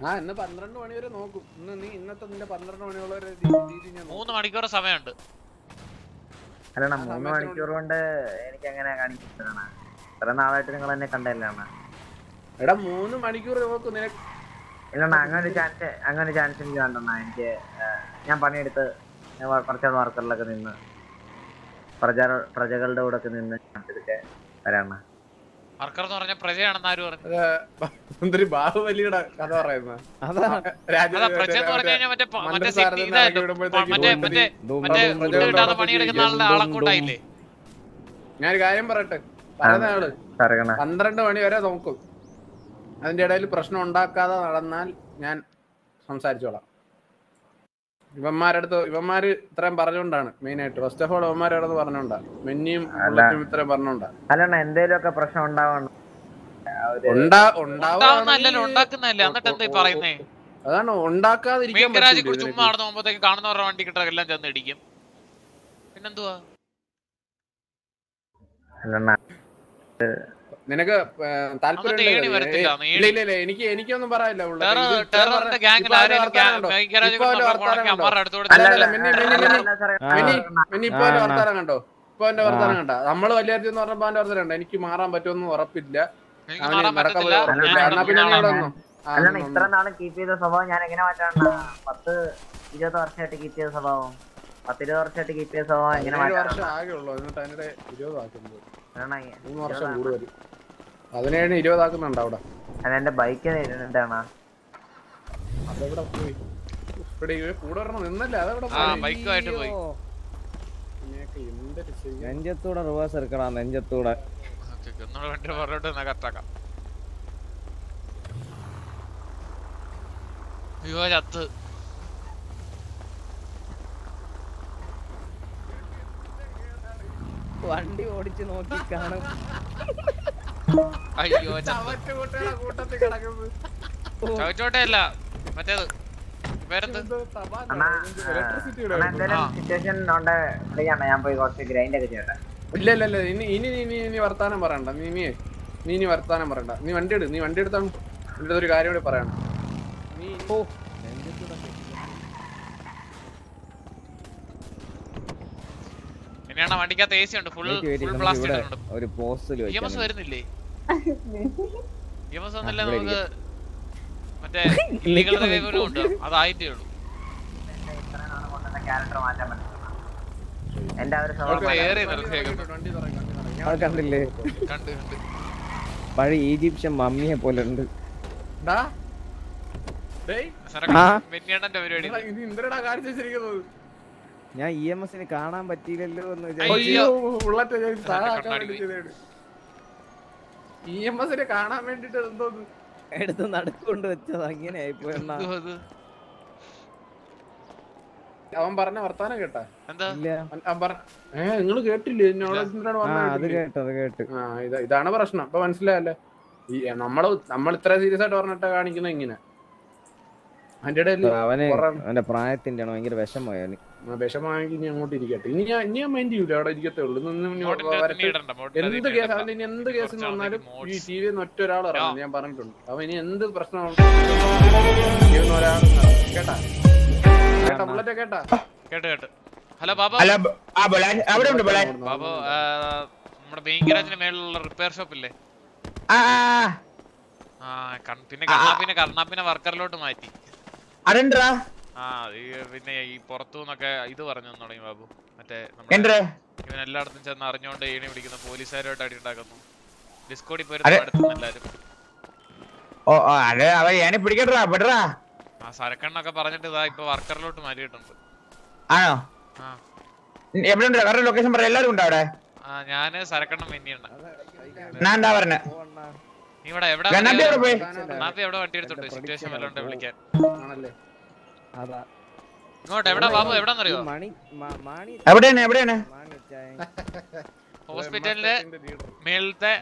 ആ ഇന്ന് പന്ത്രണ്ട് മണി വരെ നോക്കും. ഇന്ന് നീ ഇന്നത്തെ നിന്റെ പന്ത്രണ്ട് മണിയുള്ള മൂന്ന് മണിക്കൂർ സമയമുണ്ട്. അല്ലണ മൂന്ന് മണിക്കൂർ കൊണ്ട് എനിക്ക് എങ്ങനെ കാണിക്കുന്നതാണ്? ഇത്ര നാളായിട്ട് നിങ്ങൾ എന്നെ കണ്ടല്ലേ അണ്ണാ എടാ മൂന്ന് മണിക്കൂർ നോക്കും നിനക്ക്. ഇല്ലണ അങ്ങനെ ചാൻസ് അങ്ങനെ ചാൻസ് എനിക്ക് വേണ്ടണ എനിക്ക് ഞാൻ പണിയെടുത്ത് കുറച്ച് വർക്കറിലൊക്കെ നിന്ന് പ്രജ പ്രജകളുടെ കൂടെ ഒക്കെ നിന്ന് വർക്കർ എന്ന് പറഞ്ഞ പ്രജയാണെന്ന് ആര് പറഞ്ഞു? എന്തൊരു ബാഹുബലിയുടെ കഥ പറയുന്ന പ്രജ എന്ന് പറഞ്ഞു കഴിഞ്ഞാൽ മറ്റേ മറ്റേ മറ്റേ മറ്റേ കിട്ടാതെ പണിയെടുക്കുന്ന ആളുടെ ആളക്കൂട്ടായില്ലേ? ഞാനൊരു കാര്യം പറയട്ടെ. പറഞ്ഞാൾ ആൾ പന്ത്രണ്ട് മണി വരെ നോക്കും അതിന്റെ ഇടയിൽ പ്രശ്നം ഉണ്ടാക്കാതെ നടന്നാൽ ഞാൻ സംസാരിച്ചോളാം. ഇവന്മാരടുത്ത് ഇവന്മാര് ഇത്രയും പറഞ്ഞോണ്ടാണ് മെയിൻ ആയിട്ട് ഫസ്റ്റ് ഓഫ് ഓൾ ഇവന്മാരടുത്ത് പറഞ്ഞോണ്ടാ മെന്നിയും ബുള്ളറ്റും ഇത്രയും പറഞ്ഞോണ്ടാ അല്ല എന്തേലും ഒക്കെ പ്രശ്നം ഉണ്ടാവണം. ഉണ്ടാ ഉണ്ടാവുന്നല്ലല്ലോ ഉണ്ടാവുകയാണെങ്കിൽ ഉണ്ടാക്കുന്നതല്ലേ. എന്നിട്ട് എന്താ ഈ പറയുന്നേ? അതാണ് ഉണ്ടാക്കാതിരിക്കാൻ. ചുമ്മാ നടന്നു പോകുമ്പോഴത്തേക്ക് കാണുന്നവരുടെ വണ്ടി കിട്ടാൻ എല്ലാം ചെന്ന് ഇടിക്കും പിന്നെന്തുവാ നിനക്ക് താല്പര്യം. ഇല്ല ഇല്ല ഇല്ല എനിക്ക് എനിക്കൊന്നും പറയാനില്ല ഗ്യാങ്ങിൽ ഇപ്പൊ എന്റെ ആരെങ്കിലും വർത്താനം കണ്ടോ? ഇപ്പൊ എന്റെ വർത്താനം കണ്ടോ? നമ്മൾ വലിയ എന്ന് പറഞ്ഞപ്പോ എന്റെ വർത്താനം കണ്ടോ? എനിക്ക് മാറാൻ പറ്റുമെന്ന് ഉറപ്പില്ല. എന്നാ പിന്നെ ഇത്ര. നാളും കീപ്പ് ചെയ്ത സ്വഭാവം ഞാൻ എങ്ങനെ മാറ്റാണ് പത്ത് ഇരുപത് വർഷമായിട്ട് കീപ്പ് ചെയ്ത സ്വഭാവം. പത്തിരുപത് വർഷമായിട്ട് കീപ്പ് ചെയ്ത സ്വഭാവം എങ്ങനെ ഏഴ് വർഷം മാറ്റാണ് ആകെ ഉള്ളൂ എന്നിട്ട് അതിന്റെ ഇരുപതാക്കുന്നത് അല്ലണ്ണ മൂന്ന് വർഷം കൂടുതൽ പതിനേഴിന് ഇരുപതാക്കുന്നുണ്ട് അവിടെ. അതെന്റെ ബൈക്ക് എന്താണ് അതെവിടെ പോയി? ഇവിടെ കൂടെ ഒരെണ്ണം നിന്നല്ലേ? അതെവിടെ ആ ബൈക്കുമായിട്ട് പോയി. നെഞ്ചത്തൂടെ റിവേഴ്സ് എടുക്കടാ നെഞ്ചത്തൂടെ. വണ്ടി പുറകോട്ട് കറക്റ്റാക്കാം അയ്യോ ചത്ത്. വണ്ടി ഓടിച്ച് നോക്കി കാണും. അയ്യോ കൂട്ടത്തിൽ കിടക്കുന്നത്. അല്ല മറ്റേത്. പേരെന്ത് അണ്ണാ അണ്ണാ എന്തേലും സിറ്റുവേഷൻ ഉണ്ട് ഫ്രീ ആണ്. ഞാൻ പോയി കുറച്ച് ഗ്രൈൻഡ് ഒക്കെ ചെയ്യട്ടെ. ഇല്ല ഇല്ല ഇല്ല. ഇനി ഇനി ഇനി വർത്താനം പറയണ്ട. നീ നീ നീ ഇനി വർത്താനം പറയണ്ട. നീ വണ്ടി എടു നീ വണ്ടി എടുത്താണ് എന്റെ ഒരു കാര്യം കൂടി പറയണം. നീ ഓ. ഇനിയാണ് വണ്ടിക്കകത്ത് എ സി ഉണ്ട് ഫുൾ ഫുൾ ബ്ലാസ്റ്റ് ഒരു പോസ്റ്റിൽ ഇ എം എസ് വെക്കണം വരുന്നില്ലേ? ഇ എം എസ് വന്നില്ല ഇവിടെ നമുക്ക് മറ്റേ ഇല്ലീഗൽ ഉണ്ട് അതായിട്ടേ ഉള്ളൂ ക്യാരക്ടർ മാറ്റാൻ പറ്റും എന്റെ ആ ഒരു അവൾക്ക് സ്വഭാവം ഏറെ നിർത്തിയേക്കുന്നു. കണ്ടില്ലേ? കണ്ട് കണ്ട്. പഴയ ഈജിപ്ഷ്യൻ മമ്മിയെ പോലെ ഉണ്ട്. പരിപാടി. വെച്ചിരിക്കുന്നത് ഞാൻ ഇ എം എസിന് കാണാൻ പറ്റിയില്ലല്ലോ എന്ന് ഇ എം എസിനെ കാണാൻ വേണ്ടിട്ട് എന്തോ? എടുത്ത് നടക്കൊണ്ട് വെച്ചത് അങ്ങനെ ആയിപ്പോ അവൻ പറഞ്ഞ വർത്താനം കേട്ടാ? എന്താ? ഇല്ല. അവൻ- അവൻ പറഞ്ഞ ഏ നിങ്ങൾ കേട്ടില്ലേ? അത് കേട്ടില്ലേ? അത് കേട്ട്. ആ ഇതാണ് പ്രശ്നം. ഇപ്പൊ മനസ്സിലായല്ലേ? ഈ നമ്മൾ നമ്മൾ ഇത്ര സീരിയസ് ആയിട്ട് പറഞ്ഞിട്ടാ കാണിക്കുന്നത് ഇങ്ങനെ. അവന് അവന്റെ പ്രായത്തിന്റെ ആണ്? ഭയങ്കര വിഷമമായി വിഷമാണെങ്കിൽ ഇനി അങ്ങോട്ട് ഇരിക്കട്ടെ. ഇനി ഞാൻ ഇനി ഞാൻ മൈൻഡ് ചെയ്യൂല. അവിടെ ഇരിക്കത്തേ ഉള്ളൂ. എന്ത് കേസ് അതിന് അവന്റെ ഇനി എന്ത് കേസ് എന്ന് വന്നാലും ഈ. ടി വിന്ന് ഒറ്റ ഒരാൾ. ഇറങ്ങും ഞാൻ പറഞ്ഞിട്ടുണ്ട്. അവൻ ഇനി എന്ത് പ്രശ്നമാണ് ഒരാൾ കേട്ടാ? കേട്ടാ? ബുള്ളറ്റ് കേട്ടാ? കേട്ട് കേട്ട്. ഹലോ ബാബു. ഹലോ അവിടെ ഉണ്ട് ബാബു നമ്മുടെ മെയിൻ ഗാരേജിന് മേളിലുള്ള റിപ്പയർ ഷോപ്പ് ഇല്ലേ? ആ പിന്നെ കർണാപ്പിനെ കർണാപ്പിനെ വർക്കറിലോട്ട് മാറ്റി. അതെന്താ? ആ പിന്നെ ഈ പുറത്തു നിന്നൊക്കെ ഇത് പറഞ്ഞു തുടങ്ങി ബാബു. മറ്റേ? ഇവൻ എല്ലായിടത്തും ചെന്ന് അറിഞ്ഞോണ്ട് ഏണി പിടിക്കുന്ന പോലീസുകാരുമായിട്ട് അടി ഉണ്ടാക്കുന്നു. ഡിസ്കോഡിൽ പോയിട്ട് എല്ലാരും. ഓ അത് അവ പിടിക്കട്ടാ ആ സരക്കണ്ണൊക്കെ പറഞ്ഞിട്ട് ഇതാ ഇപ്പൊ വർക്കറിലോട്ട് മാറ്റിയിട്ടുണ്ട് ആണോ? ആ. എവിടെ ഉണ്ട് വേറെ ലൊക്കേഷൻ പറയാം. എല്ലാരും ഉണ്ടോ അവിടെ? ആ ഞാൻ സരക്കണ്ണം പിന്നെയുണ്ട് ഞാൻ എന്താ പറഞ്ഞ? നീ ഇവിടെ എവിടെ വണ്ടി എടുത്തോട്ടെ സിറ്റുവേഷൻ വല്ലതും വിളിക്കാൻ. ആണല്ലേ? അതാ. ഇങ്ങോട്ട് എവിടെ ബാബു? അറിയോ മണി മാണി എവിടെയാണ് എവിടെയാണ്? ഹോസ്പിറ്റലിന്റെ മേളത്തെ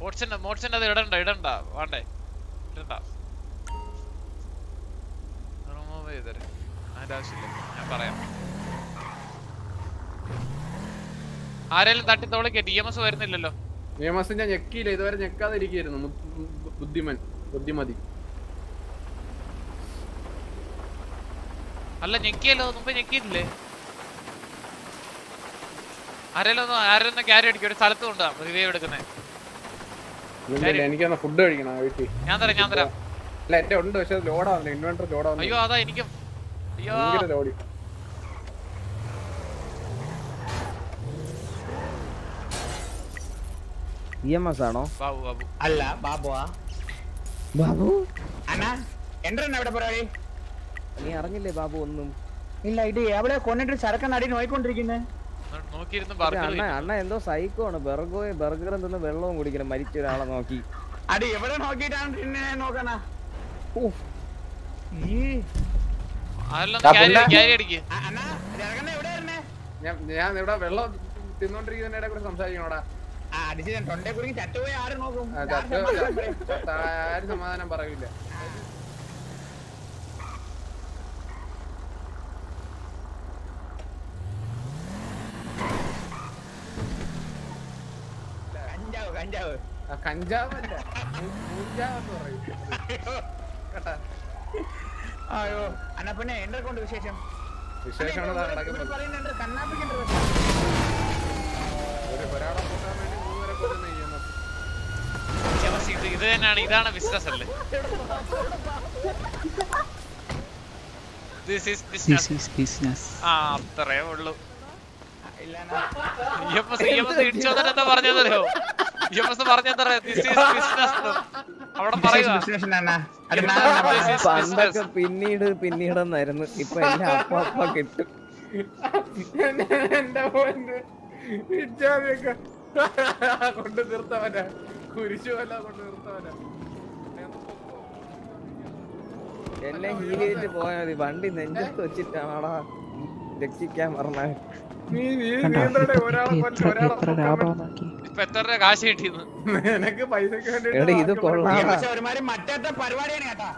മോട്സിന്റെ മോട്സിന്റെ അത് ഇടണ്ട ഇടണ്ട വേണ്ടേ? ഇടണ്ട. റിമൂവ് തരാം അതിന്റെ ആവശ്യമില്ല. ഞാൻ പറയാം. ആരെങ്കിലും തട്ടി തോളിക്ക് ഡി എം എസ് വരുന്നില്ലല്ലോ. ഡി എം എസ് ഞാൻ ഞെക്കിയില്ല. ഇതുവരെ ഞെക്കാതെ ഇരിക്കുന്നു ബുദ്ധിമൻ ബുദ്ധിമതി. അല്ല ഞെക്കിയല്ലോ. മുമ്പ് ഞെക്കിയില്ലേ ആരെങ്കിലും ആരെയൊന്നും ക്യാരി അടിക്കും. ഒരു സ്ഥലത്ത് കൊണ്ടുപോകാം റിവ്യൂ എടുക്കുന്നേ. ഇല്ല എനിക്കൊന്ന് ഫുഡ് കഴിക്കണം. വീട്ടിൽ. ഞാൻ തരാം ഞാൻ തരാം. അല്ല എന്റെ ഉണ്ട് പക്ഷെ ലോഡാവുന്നില്ല ഇൻവെർട്ടർ ലോഡാവുന്നില്ല അയ്യോ അതാ എനിക്കും. അയ്യോ. ലോഡി ഇഎംഎസ് ആണോ? ബാബു ബാബു. അല്ല ബാബുവാ. ബാബു? അണ്ണാ എന്റെ എവിടെ പറയാ നീ അറിഞ്ഞില്ലേ ബാബു ഒന്നും? ഇല്ല ഇത് എവിടെ കൊണ്ടിട്ട് ചരക്കൻ അടി നോയിക്കൊണ്ടിരിക്കുന്നേ? നോക്കിയിരുന്ന് ഒരു ബർഗർ അണ്ണ അണ്ണ എന്തോ സൈക്കോ ആണ്. ബർഗോ ബർഗർ എന്തെന്ന് വെള്ളവും കുടിക്കണം. മരിച്ച ഒരാളെ നോക്കി. അടി എവിടെ നോക്കിയിട്ടാണ് പിന്നെ നോക്കണ? ഞാൻ ഞാൻ ഇവിടെ വെള്ളം തിന്നോണ്ടിരിക്കുന്നതിനെ കൂടെ സംസാരിക്കണോടാ? ആര് സമാധാനം പറയില്ല. കഞ്ചാവ് കഞ്ചാവ്. കഞ്ചാവ് മൂഞ്ചാവെന്ന് പറയും. <laughs> അയ്യോ അണ്ണാ പിന്നെ എന്റെ കൊണ്ട് വിശേഷം വിശേഷമാണ് ഇതാ നടക്കുന്നത് കണ്ണാപ്പിക്കുണ്ട് ഒരു ഒരാളെ കൂട്ടാൻ വേണ്ടി മൂന്നുപേരെ കൊല്ലുന്ന ഇത് ഇത് തന്നെയാണ് ഇതാണ് ബിസിനസ് അല്ലേ? ദിസ് ഈസ് ബിസിനസ് ആ അത്രേ ഉള്ളൂ. ഇഎംഎസ് ഇഎംഎസ് ഇടിച്ചു വന്നിട്ട് എന്താ പറഞ്ഞതല്ലോ ഇഎംഎസ് പറഞ്ഞെന്താ ദിസ് ഈസ് ബിസിനസ് പണ്ടൊക്കെ പിന്നീട് പിന്നീടെന്നായിരുന്നു. ഇപ്പൊ എന്റെ അപ്പ അപ്പ കിട്ടും. എന്റെ കൊണ്ട് നിർത്തവനാ. കുരിശുമല്ല കൊണ്ട് നിർത്തവനാ. എന്നെ ഹീൽ ചെയ്തിട്ട് പോയാൽ മതി. വണ്ടി നെഞ്ചത്ത് വെച്ചിട്ടാണോടാ. രക്ഷിക്കാൻ പറഞ്ഞ കാശ് കിട്ടിയെന്ന്? നിനക്ക് പൈസക്ക് വേണ്ടി ഇത് മറ്റേ പരിപാടിയാണ് കേട്ടാ.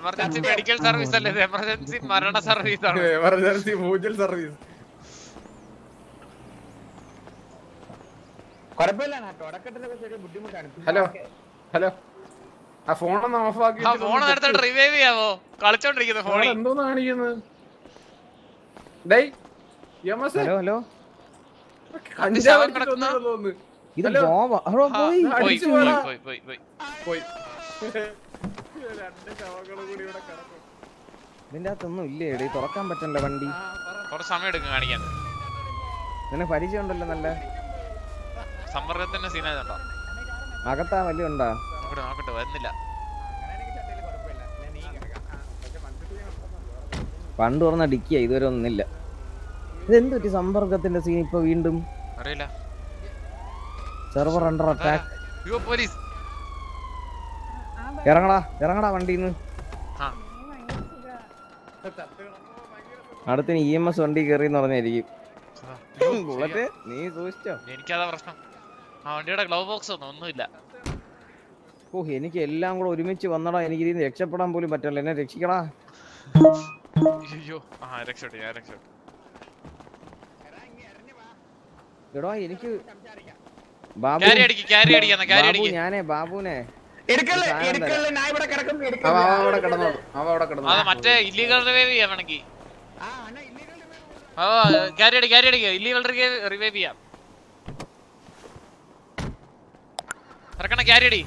എമർജൻസി മെഡിക്കൽ സർവീസ് അല്ലേ എമർജൻസി മരണ സർവീസ് ആണ്. എമർജൻസി പൂജൽ സർവീസ് ഹലോ ഹലോ ആ ഫോണൊന്ന് ഓഫ് ആക്കി ആ ഫോൺ റിവൈവ് ചെയ്യാവോ? കളിച്ചോണ്ടിരിക്കുന്നു ഫോണിൽ. എന്തോന്ന് കാണിക്കുന്നത് ഡേയ് യമസേ. Hello hello. ഇത് ഹലോ. ബോംബ ഹലോ പോയി. പോയി പോയി. പോയി പോയി പോയി പോയി. രണ്ട് ശവങ്ങളും കൂടി ഇവിടെ കിടക്കും. ഇതിന്റെ അകത്തൊന്നും ഇല്ലേ എടീ? തുറക്കാൻ പറ്റണ്ട വണ്ടി. കുറച്ച് സമയം എടുക്കും കാണിക്കാൻ. നിനക്ക് പരിചയം ഉണ്ടല്ലോ നല്ല സമ്പർക്കത്തിന്റെ സീനായതുണ്ടോ അകത്താ വലിയ ഉണ്ടാ നോക്കട്ടെ നോക്കട്ടെ വരുന്നില്ല. പണ്ട് പറഞ്ഞ ഡിക്കിയ ഇതുവരെ ഒന്നില്ല. ഇതെന്ത് പറ്റി സമ്പർക്കത്തിന്റെ സീൻ ഇപ്പൊ വീണ്ടും? അറിയില്ല. Server under attack yo police. ഇറങ്ങടാ ഇറങ്ങടാ വണ്ടിന്ന്. അടുത്തിന് ഇ എം എസ് വണ്ടി കയറി എന്ന് പറഞ്ഞായിരിക്കും ബുള്ളറ്റ് നീ സൂക്ഷിച്ചോ. എനിക്കതാ പ്രശ്നം. ആ വണ്ടിയുടെ ഗ്ലൗ ബോക്സ് ഒന്നും ഒന്നുമില്ല. ഓ എനിക്ക് എല്ലാം കൂടെ ഒരുമിച്ച് വന്നടാ. എനിക്ക് ഇതിന് രക്ഷപ്പെടാൻ പോലും പറ്റില്ല. എന്നെ രക്ഷിക്കടാ. അയ്യോ ആ രക്ഷപ്പെട്ടു ഞാൻ രക്ഷപ്പെട്ടു. എടാ എനിക്ക് ബാബു ക്യാരി അടിക്ക് ക്യാരി അടിക്കുന്ന ക്യാരി ബാബു അടിക്ക്. ഞാനേ ബാബുനെ എടുക്കല്ലേ സാധനം എടുക്കല്ലേ ഞാൻ ഇവിടെ കിടക്കും അവ അവ അവിടെ കിടന്നോളൂ അവ അവിടെ അത് കിടന്നോളൂ മറ്റേ ഇല്ലീഗൽ റിവൈവ് വേണമെങ്കിൽ. ആ ക്യാരി അടി ക്യാരി അടിക്കുക ഇല്ലീഗൽ റിവൈവ് ചെയ്യാം. ഇറക്കണ ക്യാരി അടി.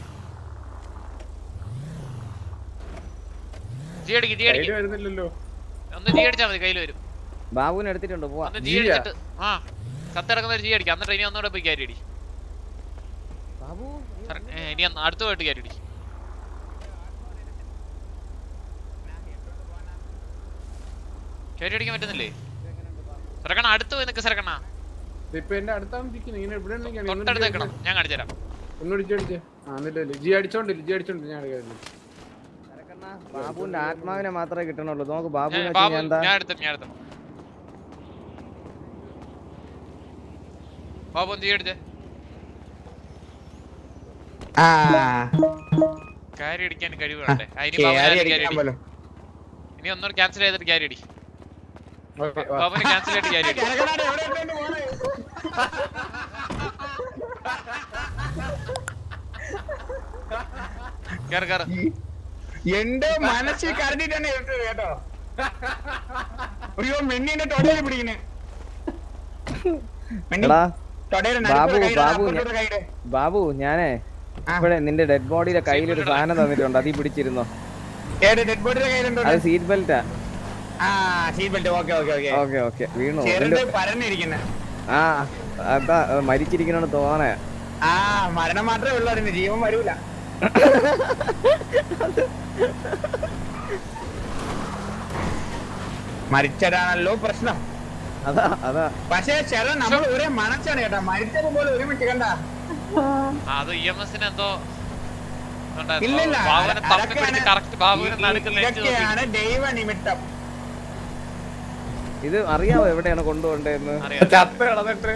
ജി അടിക്ക് ജി അടിക്ക്. വരുന്നില്ലല്ലോ. ഒന്ന് ജി അടിച്ചാൽ മതി കയ്യിൽ വരും. ബാബുവിനെ എടുത്തിട്ടുണ്ട് പോവാ. ജി അടിച്ചിട്ട് ആ. കത്തിറക്കുന്ന ഒരു ജി അടിക്കാം. എന്നിട്ട് ഇനി ഒന്നുകൂടെ പോയി കയറി അടി ബാബു ഇനി അടുത്ത പോയിട്ട് കയറി അടി കയറി അടിക്കാൻ പറ്റുന്നില്ലേ? സിറക്കണ അടുത്ത് പോയി നിൽക്ക് സിറക്കണ ഇപ്പൊ എന്റെ അടുത്താണ് ഇരിക്കുന്നത് ഇങ്ങനെ ഇവിടെ ഉണ്ടെങ്കിൽ തൊട്ടടുത്ത് നിൽക്കണം. ഞാൻ കാണിച്ചു തരാം ഒന്നടിച്ചടിച്ചേ ആ എന്നില്ല ജി അടിച്ചോണ്ടില്ല ജി അടിച്ചോണ്ട് ഞാൻ എടുക്കാറില്ല ബാബുവിന്റെ ആത്മാവിനെ മാത്രമേ കിട്ടണുള്ളൂ. നോക്ക് ബാബുവിനെ ഞാൻ എന്താ? ഞാൻ എടുത്തു ഞാൻ എടുത്തു. ബാബു ഒന്ന് ചെയ്യടിച്ചേ ആ. കാരി അടിക്കാൻ കഴിവ് വേണ്ടേ? ഇനി ബാബുവിനെ ഒന്നുകൂടെ ക്യാൻസൽ ചെയ്തിട്ട് കാരി അടി. ഓക്കേ, ക്യാൻസൽ ചെയ്തിട്ട് കാരി അടി. കേറ് കേറ്. എന്റെ മനസ്സിൽ തന്നെ ഇട്ടത് കേട്ടോ. അയ്യോ മെണ്ണിന്റെ തൊടയിൽ പിടിക്കണേ. ബാബു ബാബു. ബാബു ഞാനേ ഇപ്പഴേ നിന്റെ ഡെഡ് ബോഡിയുടെ കയ്യിലൊരു സാധനം തന്നിട്ടുണ്ട് അതീ പിടിച്ചിരുന്നോ? അത് സീറ്റ് ബെൽറ്റാ ഓക്കെ ഓക്കെ വീണു. ആ അതാ മരിച്ചിരിക്കണോന്ന് തോന്നണേ. ആ മരണം മാത്രമേ ഉള്ളൂ ജീവൻ വരൂല. മരിച്ചതാണല്ലോ പ്രശ്നം. അതാ അതാ. പക്ഷേ ചില നമ്മൾ ഒരേ മനസ്സാണ് കേട്ടാ. മരിച്ചത് പോലെ ഒരുമിച്ച് കണ്ട. അത് ഇ എം എസിന് എന്തോ ഇത് അറിയാവോ എവിടെയാണ് കൊണ്ടുപോകേണ്ടതെന്ന് ചത്ത ചത്ത് കിടന്നിട്ട്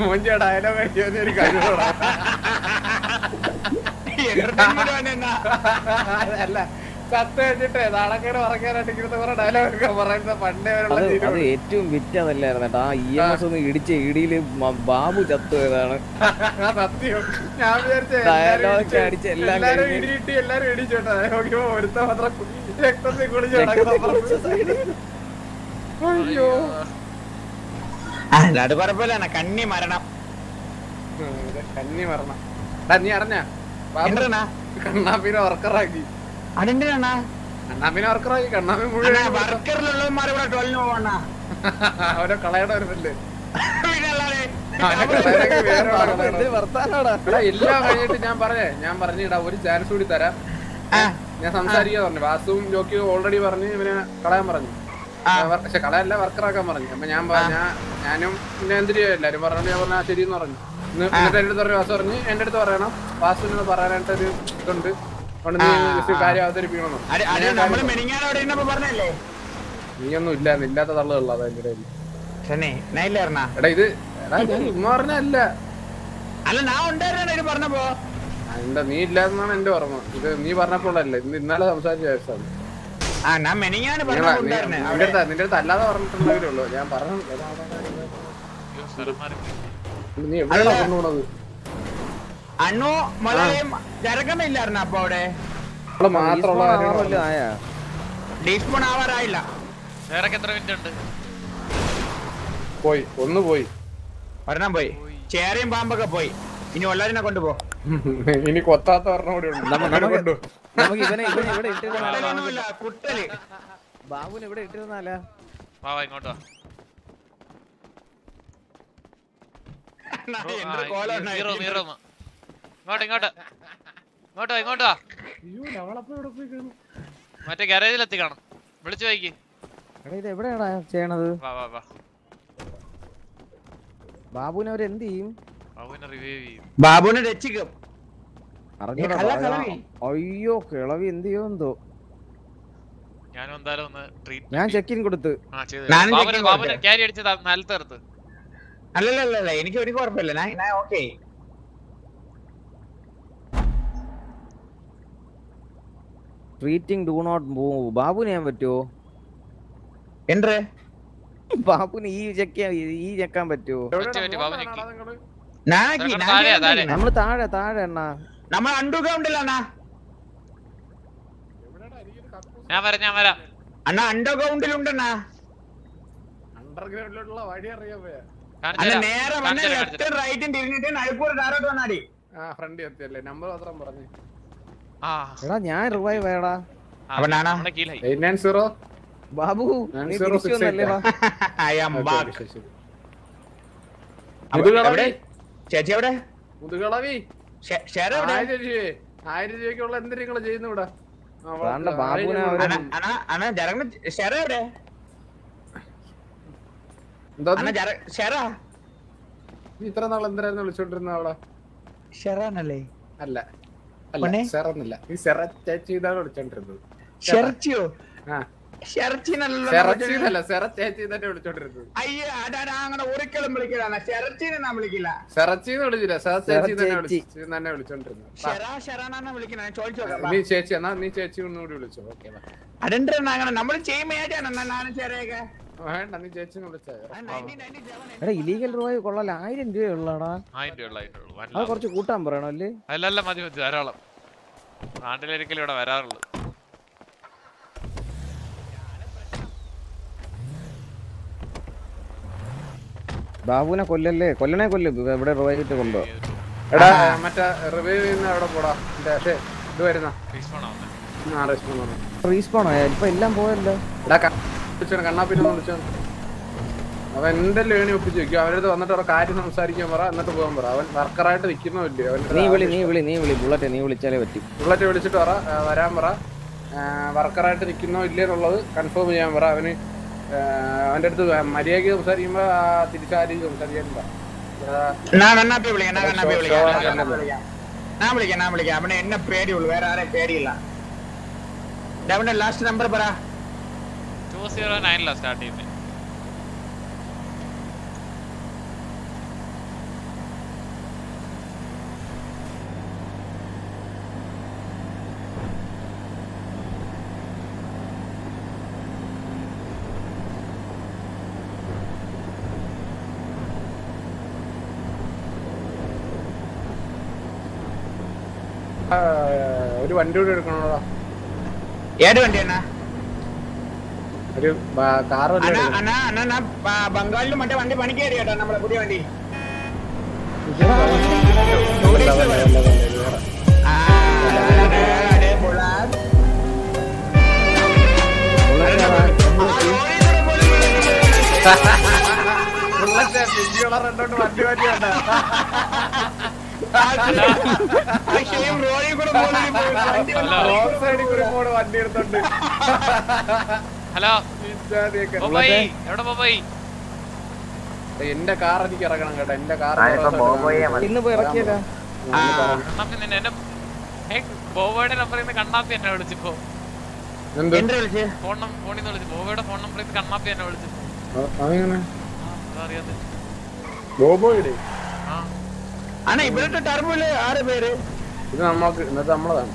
മോഞ്ച ഡയലോഗ് ഒരു എന്നാ. അല്ല ചത്ത് കഴിഞ്ഞിട്ടേ നാളക്കേട് പറയാനായിട്ട് ഇങ്ങനത്തെ കുറെ ഡയലോഗ് പറയുന്നത് പറയുന്ന പണ്ടേ അത് അത് ഏറ്റവും വിറ്റതല്ലായിരുന്നു കേട്ടോ. ആ ഇ എം എസ് ഒന്ന് ഇടിച്ച ഇടിയിൽ ബാബു ചത്തു പോയതാണ്. സത്യം. ഞാൻ വിചാരിച്ച ഡയലോഗ് അടിച്ച് എല്ലാവരും എല്ലാരും. ഇടിയിട്ട് എല്ലാരും ഇടിച്ചോട്ടെ നോക്കിയപ്പോ ഒരുത്ത മാത്രം രക്തത്തിൽ കുളിച്ച് അയ്യോ. അത് കുഴപ്പമില്ല കണ്ണി മരണം. കണ്ണി മരണം. നീ അറിഞ്ഞ? കണ്ണാപ്പിനെ വർക്കറാക്കി. കണ്ണാപ്പിനെ വർക്കറാക്കി. കണ്ണാപ്പി മുഴുവൻ വർക്കറിലുള്ളവന്മാർ ഇവിടെ <laughs> അവരെ കളയണ വരുന്നില്ലേ എല്ലാം കഴിഞ്ഞിട്ട് ഞാൻ പറഞ്ഞേ. ഞാൻ പറഞ്ഞിടാ ഒരു ചാൻസ് കൂടി തരാം. ഞാൻ സംസാരിക്കാൻ പറഞ്ഞു. വാസുവും ജോക്കിയും ഓൾറെഡി പറഞ്ഞു ഇവനെ കളയാൻ പറഞ്ഞു. പക്ഷെ കളയല്ല വർക്കറാക്കാൻ പറഞ്ഞു. അപ്പൊ ഞാൻ ഞാനും പിന്നെ എന്തിരി എല്ലാരും പറഞ്ഞു ഞാൻ പറഞ്ഞ ശരി എന്ന് പറഞ്ഞു. എന്നിട്ട് അടുത്ത് പറഞ്ഞു വാസു പറഞ്ഞു എന്റെ അടുത്ത് പറയണം. പറയാനായിട്ട് ഒരു ഇതുണ്ട്. കാര്യം നീയൊന്നും ഇല്ലാത്ത ഇടയിൽ. ഇത് എടാ ഞാൻ ചുമ്മാ പറഞ്ഞല്ല അല്ല ഞാൻ ഉണ്ടായിരുന്ന ഇത് പറഞ്ഞപ്പോ. എന്താ നീ ഇല്ലാന്നാണ് എന്റെ ഓർമ്മ. ഇത് നീ പറഞ്ഞപ്പോഴല്ലേ ഇന്ന് ഇന്നലെ സംസാരിച്ച നിന്റെ അടുത്ത് അല്ലാതെ പറഞ്ഞിട്ടുണ്ടെങ്കിലേ ഉള്ളൂ. ഞാൻ പറഞ്ഞു അണ്ണു വളരെ ചരക്കമില്ലായിരുന്ന അപ്പൊ അവിടെ? ഡീസ്പോൺ ആവാറായില്ല. വേറെ എത്ര മിനിറ്റ് ഉണ്ട്? പോയി ഒന്ന് പോയി. ഒരെണ്ണം പോയി. ചേരയും പാമ്പൊക്കെ പോയി. ഇനി ഒല്ലാരിനെ കൊണ്ടുപോ. <laughs> ഇനി കൊത്താത്ത ഒരെണ്ണം കൂടി ഉണ്ട് കുട്ടൽ. ബാബുവിനെ ഇവിടെ ഇട്ടിരുന്നാലോ? വാ വാ ഇങ്ങോട്ട് വാ അണ്ണാ, ബ്രോ, ആ, എന്തൊരു കോലം ഈ- അണ്ണാ ഈ room, ഈ ഇത്. room. <laughs> ഇങ്ങോട്ട് ഇങ്ങോട്ട്. ഇങ്ങോട്ട് വാ, ഇങ്ങോട്ട് മറ്റേ ഗാരേജിൽ എത്തി കാണും വിളിച്ചു വൈകി എടാ ഇത് എവിടെയാടാ ചെയ്യണത്? വാ വാ വാ. ബാബുവിനെ അവർ എന്ത് ചെയ്യും? ബാബുവിനെ രക്ഷിക്കും. അയ്യോ കിളവി എന്ത് ചെയ്യോ എന്തോ? എന്തായാലും ട്രീറ്റ് ഞാൻ ചെക്കിൻ കൊടുത്ത്. ആ ചെയ്തു ഞാനും ബാബുന് checking ക്യാരി അടിച്ച് നിലത്ത് എടുത്ത് അല്ലല്ലല്ല എനിക്ക് ഒരു കുഴപ്പമില്ല. ഞാൻ ഞാൻ okay treating do not move ബാബുവിന് ചെയ്യാൻ പറ്റുമോ എന്ത്? ബാബുവിന് ഈ ചെക്കാൻ ഈ ചെക്കാൻ പറ്റുമോ ഞാനാക്കി താഴെ, താഴെ. നമ്മൾ എണ്ണ നമ്മൾ അണ്ടർഗ്രൗണ്ടിൽ അണ്ണാ ഞാൻ വരാം ഞാൻ വരാം. അണ്ണാ അണ്ടർഗ്രൗണ്ടിലുണ്ടണ്ണാ അണ്ടർഗ്രൗണ്ടിലുള്ള വഴി അറിയാൻ പോയാ. തരാം. നേരെ വന്ന് കാണിച്ചു തരാം, കാണിച്ചു ലെഫ്റ്റും തരാം. റൈറ്റും തിരിഞ്ഞിട്ട് നടുക്കൂർ താരോട്ട് വന്നാടി ആ ഫ്രണ്ട് എത്തിയല്ലേ? നമ്പർ മാത്രം പറഞ്ഞു. ആ. എടാ ഞാൻ റിവൈവ് ആയടാ. ബാബു നീ തിരിച്ചു <laughs> ഐ ആം ബാക്ക്. എവിടെ? ചേച്ചി എവിടെ? മുതുകളവി ആയിരം രൂപയെ. ആയിരം രൂപയ്ക്കുള്ള എന്തിനാ ചെയ്യുന്നു ഇവിടെ ബാബുവിനെ രൂപ. അവർ അണ്ണാ അണ്ണാ അണ്ണാ ജരങ്ങ ഷെയർ എവിടെ എന്താ അണ്ണാ ജര ഷെയറാ നീ ഇത്ര നാൾ എന്തായിരുന്നു വിളിച്ചോണ്ടിരുന്ന അവളെ ഷെറാനല്ലേ അല്ല അല്ല ഷെറന്നില്ല ഈ നീ സെറ ചേച്ചി ഇതാണ് വിളിച്ചോണ്ടിരുന്നത്. ഷെർച്ചിയോ ആ അങ്ങനെ ഒരിക്കലും വിളിക്കലാണ് ഷെർച്ചിനെ ഞാൻ വിളിക്കില്ല. സെറച്ചിന്ന് വിളിച്ചില്ല തന്നെ. വിളിച്ചു ഷെറാ നീ ചേച്ചി എന്നാ നീ ചേച്ചി ഒന്നുകൂടി വിളിച്ചോ. ഓക്കെ അതെന്താ അങ്ങനെ? നമ്മൾ എടാ ഇലീഗൽ രൂപ കൊള്ളാല. ആയിരം രൂപ ഉള്ളടാ. അത് കുറച്ച് കൂട്ടാൻ പറയണോ അല്ലേ? അല്ലല്ല മതി മതി ധാരാളം. നാട്ടിലൊരിക്കലും ഇവിടെ വരാറുള്ളൂ. ബാബുവിനെ കൊല്ലല്ലേ? കൊല്ലണേ കൊല്ലും. ഇവിടെ റിവൈവ് ഇട്ട് കൊണ്ടോ? എടാ. മറ്റേ റിവൈവ് ചെയ്യുന്ന അവിടെ പോടാ. പക്ഷേ ഇത് വരുന്ന. റീസ്പോൺ ആവുന്നത് ആ റെസ്പോണ്ട് വന്നു റീസ്പോണോ ഇപ്പൊ എല്ലാം പോയല്ലോ. എടാ വിളിച്ചോണ് കണ്ണാപ്പിനെ വിളിച്ചാണ് വിളിച്ചോ അവൻ എന്തെല്ലാം ഏണി ഒപ്പിച്ച് വെക്കും. അവരടുത്ത് വന്നിട്ട് അവരുടെ കാര്യം സംസാരിക്കാൻ പറ എന്നിട്ട് പോകാൻ പറ. അവൻ വർക്കറായിട്ട് നിൽക്കുന്നില്ലേ നീ വിളി അവൻ നീ വിളി നീ വിളി. ബുള്ളറ്റ് നീ വിളിച്ചാലേ പറ്റും. ബുള്ളറ്റ് വിളിച്ചിട്ട് പറ വരാൻ പറ. വർക്കറായിട്ട് നിൽക്കുന്നോ ഇല്ലേ എന്നുള്ളത് കൺഫേം ചെയ്യാൻ പറ. അവന് അവന്റെ അവന്റെ അടുത്ത് മര്യാദയ്ക്ക് സംസാരിക്കുമ്പോ തിരിച്ചാരി സംസാരിക്കാൻ പറ. ഞാൻ വിളിക്കാം ഞാൻ വിളിക്കാം. അവനെ എന്നെ പേടിയുള്ളൂ വേറെ ആരെയും പേടിയില്ല. അവന്റെ ലാസ്റ്റ് നമ്പർ പറ. ടു സീറോ നയനിലാണ് സ്റ്റാർട്ട് ചെയ്യുന്നത് ആ, ഒരു വണ്ടി കൂടെ എടുക്കണോടാ. ഏത് വണ്ടി അണ്ണാ? ഒരു കാർ ബംഗാളിൽ മറ്റേ വണ്ടി പണി കയറി കേട്ടോ നമ്മളെ പുതിയ വണ്ടി. വണ്ടി മാറ്റി വേണ്ട. വണ്ടി. റോഡ് സൈഡിൽ കൂടി വണ്ടി എടുത്തോണ്ട്. ഹലോ. എവിടെ ബൊബായി എന്റെ കാർ എനിക്ക് ഇറക്കണം കേട്ടോ. എന്റെ കാർ അതിനിപ്പോ ബോബോയെ മതി. ഇന്ന് പോയി ഏയ് ബോബോയുടെ നമ്പറിൽ നിന്ന് കണ്ണാപ്പി എന്നെ വിളിച്ചിപ്പോ. എന്ത്? ഫോൺ ഫോണിൽ നിന്ന് വിളിച്ചു. ബോബോയുടെ ഫോൺ നമ്പറിൽ നിന്ന് കണ്ണാപ്പി എന്നെ വിളിച്ചു ബോബോയുടെ? ആ. അണ്ണാ ഇവിടുത്തെ ആരെ പേര്? ഇത് നമ്മൾക്ക് ഇന്നത്തെ നമ്മളതാണ്.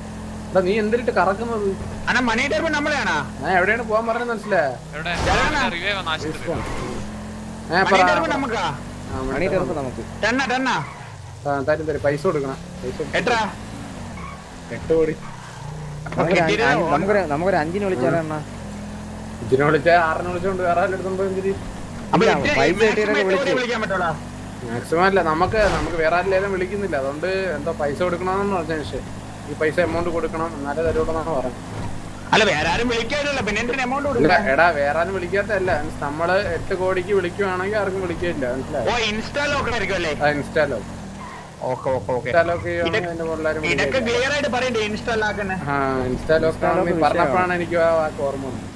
നീ എന്തിട്ട് കറക്കുന്നത്? അണ്ണാ മണി നമ്മളെയാണാ? ഞാൻ എവിടെയാണ് പോകാൻ പറഞ്ഞത് മനസ്സിലായ? നമുക്കാ? മണി നമുക്ക്. ടണ്ണ ടണ്ണ തരും തരും. പൈസ കൊടുക്കണം. പൈസ. എത്ര? എട്ട് കോടി. നമുക്കൊരു അഞ്ച്- അഞ്ച്- നമുക്കൊരു നമുക്കൊരു അഞ്ചിന് വിളിച്ചാലോ അണ്ണാ? ഇതിനെ വിളിച്ച ആറിനെ വിളിച്ചോണ്ട് വേറെ എന്തിരി പൈസ വിളിച്ച്. മാക്സിമം അല്ല നമുക്ക് നമുക്ക് വേറെ ആരെയും വിളിക്കുന്നില്ല. അതുകൊണ്ട് എന്തോ പൈസ കൊടുക്കണമെന്ന് പറഞ്ഞ പക്ഷേ. ഈ പൈസ എമൗണ്ട് കൊടുക്കണം എന്നാലേ തരുള്ളൂ എന്നാണ് പറഞ്ഞത് അല്ല വേറെ ആരും വിളിക്കാനല്ല പിന്നെ എന്തിന് എമൗണ്ട് കൊടുക്കുക എടാ വേറെ ആരും വിളിക്കാത്തല്ല നമ്മൾ എട്ട് കോടിക്ക് വിളിക്കുവാണെങ്കിൽ ആർക്കും വിളിക്കില്ല ഓ ഇൻസ്റ്റാ ലോക്ക് ആയിരിക്കും അല്ലേ ആ ലോക്ക് ഓക്കെ ഓക്കെ ഓക്കെ ഇൻസ്റ്റാലോക്ക് ചെയ്യുവാണെങ്കിൽ ഇതൊക്കെ ക്ലിയർ ആയിട്ട് പറയണ്ടേ ആക്കണേ ആ ഇൻസ്റ്റാ ലോക്ക് ആണെന്ന് പറഞ്ഞപ്പോഴാണ് എനിക്ക് ആ വാക്ക് ഓർമ്മ വന്നത്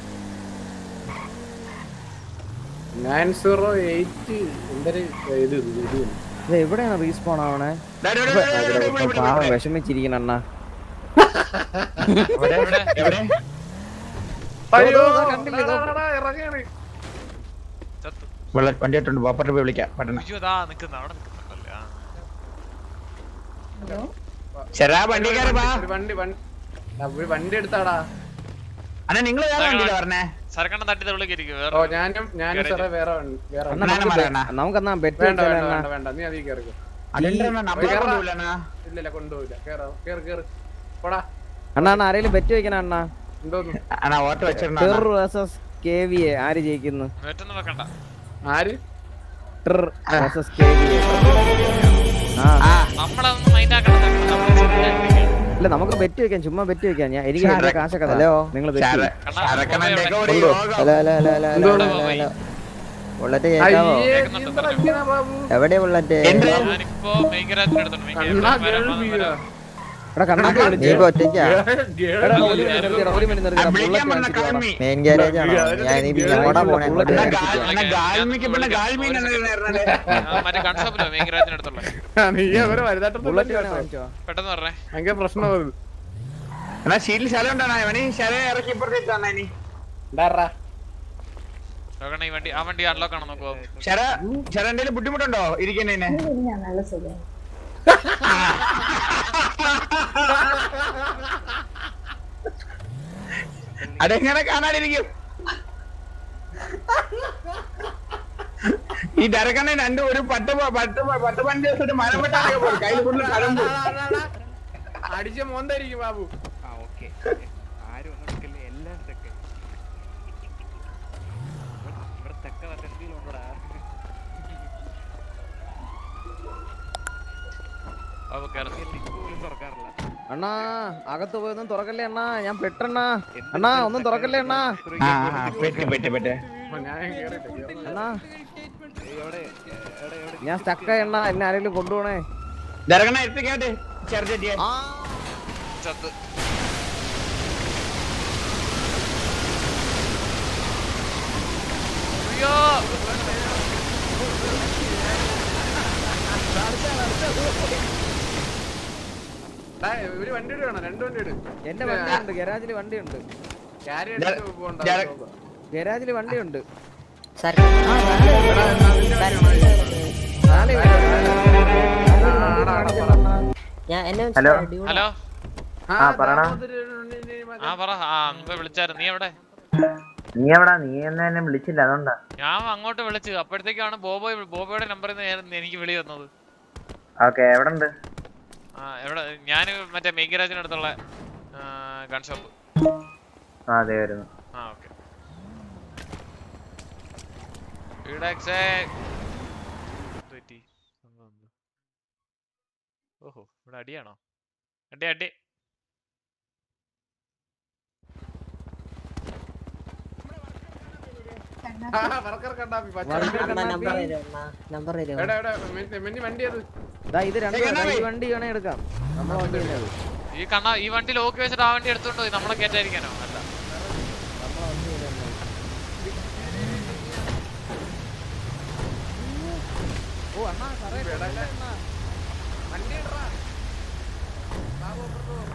നയൻ സീറോ എയ്റ്റ് എന്തൊരു ഇത് ഇത് ഇത് ഇത് എവിടെയാണ് റീസ്പോൺ ആവണേ. വിഷമിച്ചിരിക്കണം അണ്ണാ വണ്ടി ഇട്ടുണ്ട് ബാപ്പട്ട് പോയി വിളിക്കാം പെട്ടെന്ന് ശരാ വണ്ടിക്കാരെ വണ്ടി വണ്ടി ആ, വണ്ടി എടുത്താടാ. അണ്ണാ നിങ്ങൾ ഏതാ വണ്ടിയിലാ പറഞ്ഞേ സരക്കണ്ണ തട്ടി തള്ളിക്കിരിക്കും ഓ ഞാനും ഞാനും സാറേ വേറെ വണ്ടി. വേറെ നമുക്ക്. നമുക്കെന്നാ ബെറ്റ് വേണ്ട വേണ്ട വേണ്ട നീ അതിൽ കയറിക്കോ. ഇല്ല ഇല്ല കൊണ്ടുപോയില്ല കേറാ കേറ്. അണ്ണാ അണ്ണാ ആരെങ്കിലും ബെറ്റ് വെക്കണ അണ്ണാ? അണ്ണാ വോട്ട് വെച്ചിട്ടുണ്ടോ ടെർ വേഴ്സസ് ആര് ജയിക്കുന്നു? വേറ്റൊന്നും വെക്കണ്ട. ആര്? ടെർ വേഴ്സസ് ആ. നമ്മളൊന്നും മൈൻഡ് ഇല്ല നമുക്ക് ബെറ്റ് വെക്കാം ചുമ്മാ ബെറ്റ് വെക്കാം ഞാൻ എനിക്ക് കാശൊക്കെ ഹലോ? നിങ്ങൾ ബുള്ളറ്റ് കേൾക്കാവോ ബുള്ളറ്റ് മെയിൻ ഗ്യാരേജ് ആണോ? ഞാൻ ഈ എങ്ങോട്ടാ പോണേ അങ്ങോട്ട് അണ്ണാ, വരാം. ഗാൽ- അണ്ണാ, ഗാൽമിക്ക് പിന്നെ ഗാൽമീൻ എന്നാണ് പറഞ്ഞത്. മറ്റേ കൺസെപ്റ്റിലോ മെയിൻഗ്രാജിന്റെ നീ അവരെ വലുതായിട്ട് ബുള്ളറ്റ് വേണേ വാങ്ങിച്ചോ പെട്ടെന്ന് പറഞ്ഞേ. ഭയങ്കര പ്രശ്നമായത് അണ്ണാ ഷീറ്റിൽ ശലം ഉണ്ടാണോ അവന് ശലം ഇറക്കി ഇപ്പുറത്തേക്ക് ഇനി. വണ്ടി ആ വണ്ടി അൺലോക്ക് ആണോ നോക്കുവോ? ശര ശര എന്തെങ്കിലും ബുദ്ധിമുട്ടുണ്ടോ? ഇരിക്കുന്നതിന് നല്ല സുഖം. അതെങ്ങനെ കാണാതിരിക്കും ഈ ഡരക്കണ രണ്ട് ഒരു പത്ത് പ- പത്ത് പ- പത്ത് പഞ്ച് ദിവസം ഒരു മരം വെട്ടാനൊക്കെ പോകും കയ്യിൽ കൂടുതൽ കടമ്പ്. അടിച്ച മോന്തായിരിക്കും ബാബു. ആ കയറി അണ്ണാ അകത്ത് പോയൊന്നും തുറക്കല്ലേ അണ്ണാ? ഞാൻ പെട്ടണ്ണാ. അണ്ണാ ഒന്നും തുറക്കല്ലേ അണ്ണാ? അണ്ണാ ഞാൻ സ്റ്റക്ക എണ്ണ എന്നെ ആരെങ്കിലും കൊണ്ടുപോണേ അയ്യോ. ഒരു വണ്ടി വേണം രണ്ട് വണ്ടി ഉണ്ട് എന്റെ വണ്ടിയുണ്ട് ഗരാജിൽ വണ്ടിയുണ്ട്. ഗരാജിൽ വണ്ടിയുണ്ട്. സാർ നാളെ ഞാൻ എന്നെ ഹലോ? ഹലോ? ആ പറ. വിളിച്ചായിരുന്നു. നീ എവിടെ? നീ എവിടാ? നീ എന്ന് എന്നെ വിളിച്ചില്ല അതുകൊണ്ടാ. ഞാൻ അങ്ങോട്ട് വിളിച്ചു. അപ്പോഴത്തേക്കാണ് ബോബോ ബോബോയുടെ നമ്പറിൽ നിന്ന് എനിക്ക് വിളി വന്നത്. ഓക്കെ എവിടെ ഉണ്ട് എവിടെ? ഞാൻ മറ്റേ മെയ്ഗരാജിനടുത്തുള്ള ഗൺ ഷോപ്പ് ആ അതെ വരുന്നു. ആ ഓക്കെ പറ്റി? ഓഹോ ഇവിടെ അടിയാണോ? അടി അടി വർക്കർ കണ്ടാപ്പി പച്ച വർക്കർ വണ്ടി. കണ്ടാപ്പി. നമ്പർ എടാ എടാ മിന്നി- മിന്നി വണ്ടി അത് ദാ ഇത് രണ്ടു ഈ വണ്ടി വണ്ടി കണ്ണ ഈ വണ്ടി ലോക്ക് വെച്ചിട്ട് ആ വണ്ടി എടുത്തോണ്ട് പോയി നമ്മളെ കേറ്റായിരിക്കാനോ അല്ല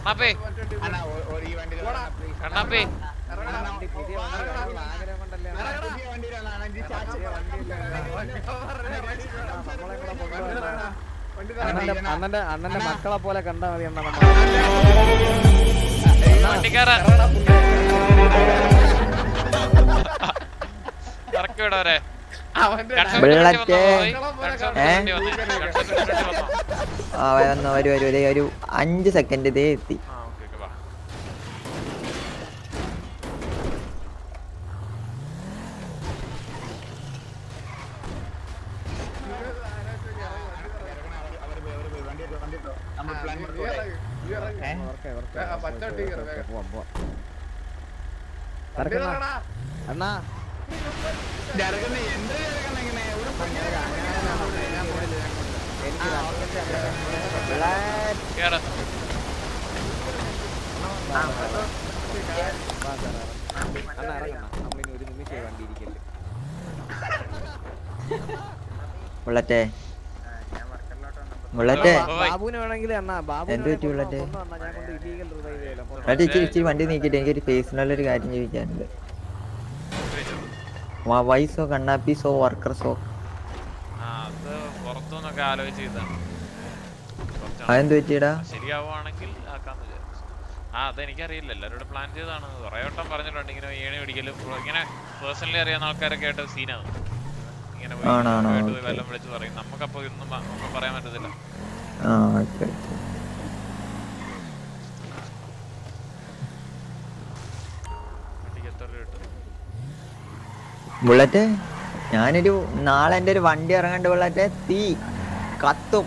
കണ്ണാപ്പി കണ്ണാപ്പി അണ്ണന്റെ അണ്ണന്റെ അണ്ണന്റെ മക്കളെ പോലെ കണ്ടാ മതി എന്നാ ഇറക്കി വിടവരെ വരൂ ഒരു അഞ്ച് സെക്കൻഡ് ഇതേ എത്തി. അണ്ണാ. കേറ്. അണ്ണ ഇറങ്ങണം നമ്മളിനി ഒരു നിമിഷം വണ്ടി ഇരിക്കല്ലേ. <laughs> ബുള്ളറ്റേ ബുള്ളറ്റേ ബുള്ളറ്റ് ഇച്ചിരി ഇച്ചിരി വണ്ടി നീക്കിട്ട് എനിക്കൊരു കാര്യം ചോദിക്കാനുണ്ട്. വൈസോ കണ്ണാപ്പീസോ വർക്കർസോ അതെന്ത് പറ്റിയടാ? ശരിയാവുകയാണെങ്കിൽ ആ അതെനിക്കറിയില്ല. എല്ലാവരോടും പ്ലാൻ ചെയ്താണ് കുറേ വട്ടം പറഞ്ഞിട്ടുണ്ട് ഇങ്ങനെ ഏണി പിടിക്കലും. ഇങ്ങനെ പേഴ്സണലി അറിയാവുന്ന ആൾക്കാരൊക്കെ ആയിട്ട് സീനാണ് ഇങ്ങനെ. വല്ലതും വിളിച്ച് പറയും. നമുക്കപ്പോ ഇന്നും ഒന്നും പറയാൻ പറ്റത്തില്ല. ബുള്ളറ്റ് ഞാനൊരു നാളെ എന്റെ ഒരു വണ്ടി ഇറങ്ങണ്ട ബുള്ളറ്റ് തീ കത്തും.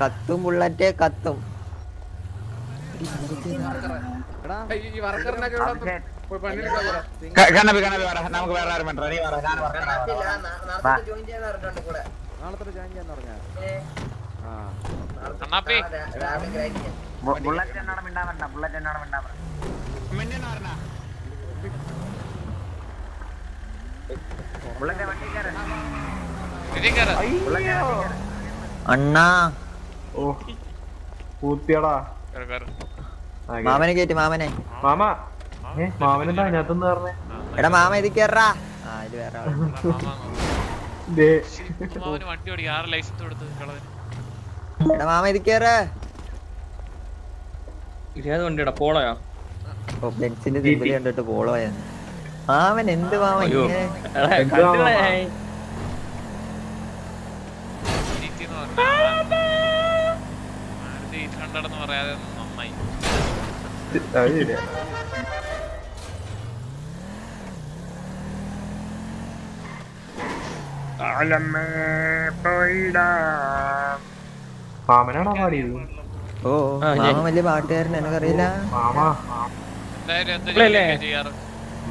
കത്തും ബുള്ളറ്റ് കത്തും. ഈ വർക്കറിനൊക്കെ കണ്ണപ്പി കണ്ണപ്പി പറ നമുക്ക് വേറെ ആരും വേണ്ട. നീ പറ ഞാൻ നാളത്തെ ജോയിൻ ചെയ്യാന്ന് പറഞ്ഞാ? ആ. കണ്ണാപ്പി. ബുള്ളറ്റ് എന്നോട് മിണ്ടാൻ വേണ്ട. ബുള്ളറ്റ് എന്നോട് മിണ്ടാൻ വേണ്ട. ബുള്ളറ്റ് വണ്ടി കയറാൻ അണ്ണാ. ഓ. പൂത്തിയടാ. മാമനെ കേറ്റി മാമനെ. മാമ. മാമനെന്താ അതിനകത്തെന്ന് പറഞ്ഞേ? എടാ മാമ ഇത് കേറാ. ആ വേറെ ആൾ. ദേ. അവന് വണ്ടി ഓടിക്കും ആറ് ലൈസൻസ് കൊടുത്ത് കളവന് എടാ മാമ ഇത് കേറ്. ഏത് വണ്ടിയുടെ പോളയാ. ഓ ബെൻസിന്റെ സിമ്പിൾ കണ്ടിട്ട് പോളോയാ. മാമൻ എന്ത് മാമൻ പറയാതെ ഇങ്ങനെ എടാ, കണ്ടില്ല ഞാൻ. GT എന്ന് പറഞ്ഞാ മാരുതി 800 എന്ന് പറയാതെ നന്നായി അത് ശരിയാ മാമനാണോ പാടിയത്? ഓ ആ, മാമ വലിയ പാട്ടുകാരൻ എനിക്കറിയില്ല.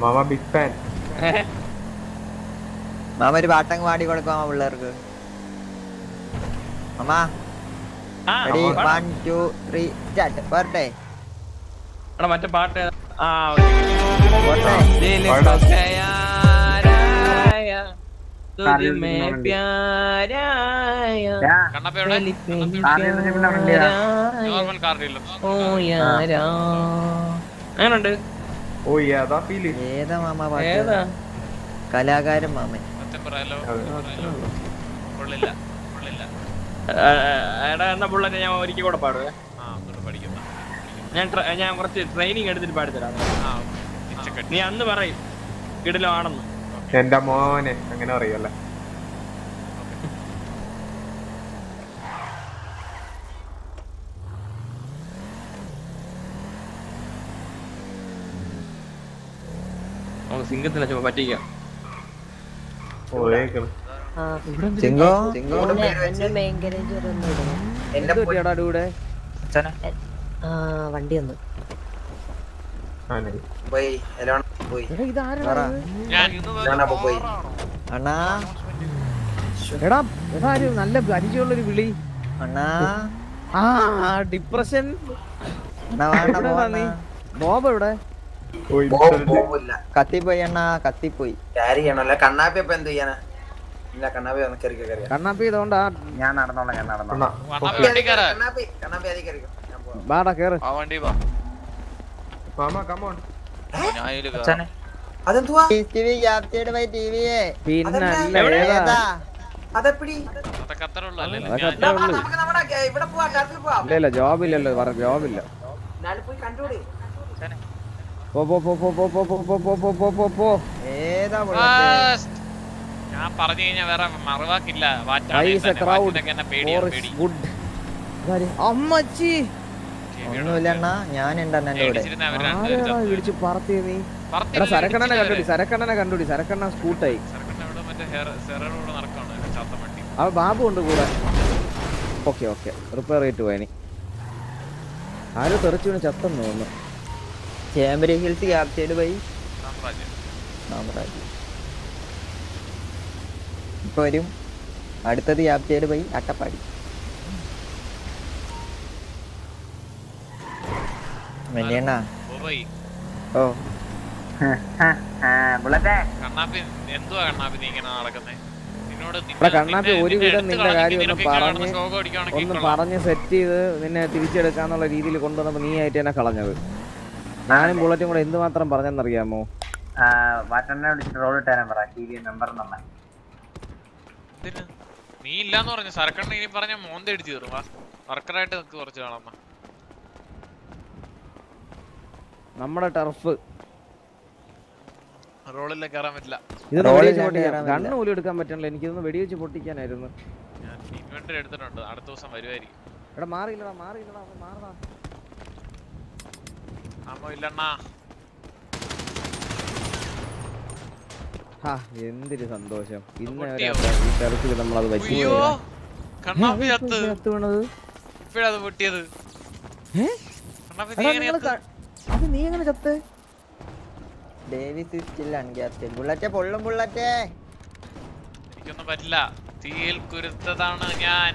മാമ ബിഗ് ഫാൻ മാമ ഒരു പാട്ടങ്ങ് പാടി കൊടുക്കും ആ പിള്ളേർക്ക്. Mama. Ready. One two three start പോരട്ടെ. മറ്റേ പാട്ട്? ആ ഓക്കേ. അങ്ങനുണ്ട് കലാകാരൻ മാമൻ. ഞാൻ ഞാൻ ഞാൻ കുറച്ച് ട്രെയിനിങ് എടുത്തിട്ട് പാടിത്തരാം. നീ അന്ന് പറയും കിടലാണെന്ന് എന്റെ മോനെ അങ്ങനെ പറയല്ലേ. സിംഗത്തിനെ ചുമ പറ്റിക്കാം. വണ്ടി ചന ആ വണ്ടി ഞാൻ അണ്ണാ എടാ എടാ ഒരു നല്ല പരിചയമുള്ളൊരു വിളി. അണ്ണാ. ആ ഡിപ്രഷൻ ബോബ് എവിടെ? കത്തിപ്പോയി അണ്ണാ കത്തിപ്പോയി ക്യാരി ചെയ്യണല്ലോ കണ്ണാപ്പി അപ്പൊ എന്ത് ചെയ്യാനാ? ഇല്ല കണ്ണാപ്പി വന്ന് കയറി കയറി കണ്ണാപ്പി ഇതുകൊണ്ട് ഞാൻ നടന്നോളാം ഞാൻ നടന്നോളാം. കണ്ണാപ്പി കണ്ണാപ്പി അതി കയറി ബാടാ കേറ്. ആ വണ്ടി വാ. മാമാ കം ഓൺ അതെന്തുവാ ടിവി ക്യാപ്ചേർഡ് ബൈ ടിവിയെ പിന്നെ ഏതാ ഇല്ല ജോബ് ഇല്ലല്ലോ പറ ജോബ് ഇല്ല ഞാൻ പറഞ്ഞു കഴിഞ്ഞാൽ വേറെ മറവാക്കില്ല വാറ്റാ ക്രൗഡ് അമ്മച്ചി ഞാൻ ഉണ്ടെന്ന് പറത്തിയ നീ എടാ സരക്കണ്ണനെ കണ്ടുപിടി സരക്കണ്ണനെ കണ്ടുപിടി സരക്കണ്ണ സ്കൂട്ടായി. അവ ബാബു ഉണ്ട് കൂടെ. Okay okay. റിപ്പയർ ചെയ്തിട്ട് പോയനി ആരോ തെറിച്ചു വീണ് ചത്തെന്ന് തോന്നുന്നു. ചേമ്പരി ഹിൽസ് ക്യാപ്റ്റേഡ് ബൈ സാമ്രാജ്യം. സാമ്രാജ്യം. ഇപ്പൊ വരും. അടുത്തത് ക്യാപ്റ്റേഡ് ബൈ അട്ടപ്പാടി. മെനിയണ്ണാ ഓ കണ്ണാപ്പി ഒരു വിധം നിന്റെ കാര്യം ഒന്ന് പറഞ്ഞ് ഒന്ന് പറഞ്ഞ് സെറ്റ് ചെയ്ത് നിന്നെ തിരിച്ചെടുക്കാന്നുള്ള രീതിയിൽ കൊണ്ടുവന്നപ്പോ നീ ആയിട്ട് എന്നെ കളഞ്ഞത്. ഞാനും ബുള്ളറ്റും കൂടെ എന്തുമാത്രം പറഞ്ഞെന്നറിയാമോ? വാട്ടണ്ണെ വിളിച്ചിട്ട് റോൾ ഇട്ടാൻ പറ ടി വി നമ്പർ നീ ഇല്ലാന്ന് പറഞ്ഞു സരക്കണ്ണ ഇനി പറഞ്ഞ മോന്ത അടിച്ചു കയറും. വർക്കറായിട്ട് നിൽക്ക് കുറച്ച് കാണാമ്മ നമ്മുടെ ടർഫ് റോളിൽ കയറാൻ പറ്റില്ല. റോളിൽ പൊട്ടിക്കാൻ ഗണ്ണ് പോലും എടുക്കാൻ പറ്റണില്ല. എനിക്കിതൊന്ന് വെടിവെച്ച് പൊട്ടിക്കാനായിരുന്നു. ഞാൻ ഇൻവെന്ററി എടുത്തിട്ടുണ്ട്. അടുത്ത ദിവസം എടാ മാറിയില്ലടാ മാറിയില്ലടാ അവൻ മാറടാ. അമ്മ ഇല്ലണ്ണാ. ഹാ എന്തൊരു സന്തോഷം. ഇന്ന് പൊട്ടിയോ? നമ്മൾ അത് നമ്മളത് വെച്ചു കണ്ണാപ്പി അത് പൊട്ടിയത്? ഏ? കണ്ണാപ്പി അത് നീ എങ്ങനെ ചത്ത്? ഡേവിസ് സ്റ്റിൽ അൺക്യാപ്റ്റഡ് ബുള്ളറ്റേ പൊള്ളും ബുള്ളറ്റേ എനിക്കൊന്നും പറ്റില്ല. തീയിൽ കുരുത്തതാണ് ഞാൻ.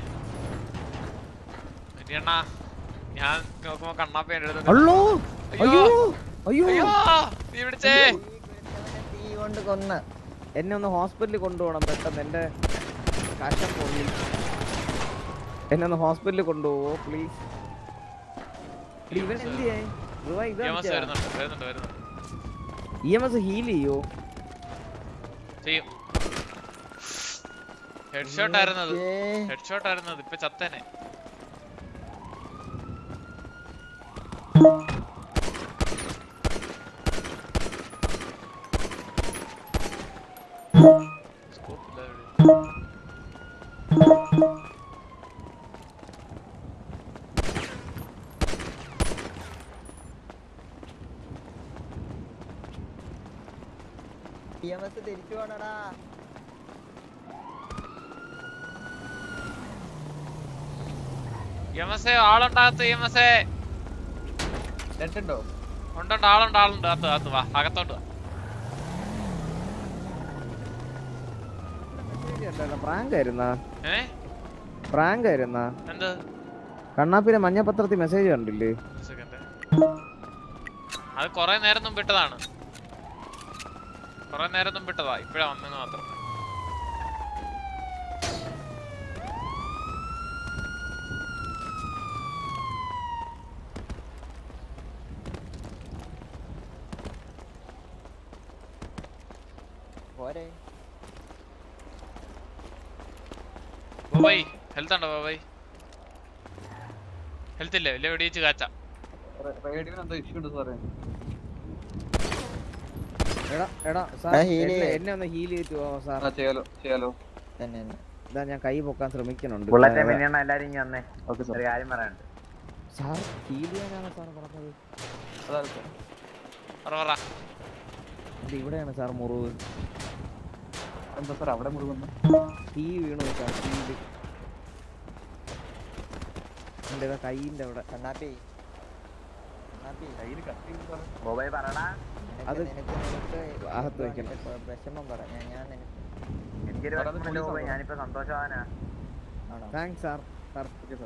ഞാൻ നോക്കുമ്പോ കണ്ണാപ്പ അള്ളോ! അയ്യോ! അയ്യോ! നീ പിടിച്ചേ. തീ കൊണ്ട് കൊന്ന്. എന്നെ ഒന്ന് ഹോസ്പിറ്റലിൽ കൊണ്ടുപോകണം പെട്ടെന്ന്. എന്റെ കഷ്ടം പൊള്ളി. എന്നെ ഒന്ന് ഹോസ്പിറ്റലിൽ കൊണ്ടുപോവോ പ്ലീസ്. ഇവൻ എന്ത് ചെയ്യാൻ ഇ എം എസ് ഹീൽ ചെയ്യോ ചെയ്യും ഹെഡ്ഷോട്ട് ആയിരുന്നു അത്. ഹെഡ്ഷോട്ട് ആയിരുന്നു അത്. ഇപ്പൊ ചത്തനെ. സ്കോപ്പ് ഇല്ല തിരിച്ചു പോണടാ യമസേ. വാ അകത്തോട്ട് കണ്ണാപ്പിന്റെ മഞ്ഞപത്രത്തിൽ മെസ്സേജ് കണ്ടില്ലേ? അത് കൊറേ നേരം വിട്ടതാണ് കൊറേ നേരം ഒന്നും വിട്ടതാ. ഇപ്പഴാ വന്നെന്ന് മാത്രം. ബോബായി ഹെൽത്ത് ഉണ്ടോ ബോബായി? ഹെൽത്ത് ഇല്ലേ? വലിയ വെടിവെച്ച് കാച്ച. റേഡിയോ എന്തോ ഇഷ്യൂ ഉണ്ട് സാറേ എടാ എടാ സാർ എടാ, heal എന്നെ ഒന്ന് ഹീൽ പോവാ സാർ ചെയ്യാലോ ചെയ്യാലോ. തന്നെ ഇതാ ഞാൻ കൈ പൊക്കാൻ ശ്രമിക്കുന്നുണ്ട്. ബുള്ളറ്റേ സാർ, എല്ലാരും ഇങ്ങ് വന്നേ. ഓക്കെ സാർ ഒരു കാര്യം പറയാനുണ്ട്. സാർ ഹീൽ ചെയ്യാനാണ് സാർ പറഞ്ഞത്? പറ പറ. ഇത് ഇവിടെയാണ് സാർ മുറിവ്. എന്താ സാർ അവിടെ മുറിവ് തീ വീണു സാർ തീയിൽ എന്റെ കൈയിന്റെ അവിടെ. കണ്ണാപ്പി. കണ്ണാപ്പി. കയ്യിൽ കട്ടി പറടാ. അത് അകത്ത് വെക്കണം വിഷമം പറഞ്ഞു ഞാൻ താങ്ക്സ് ഇത്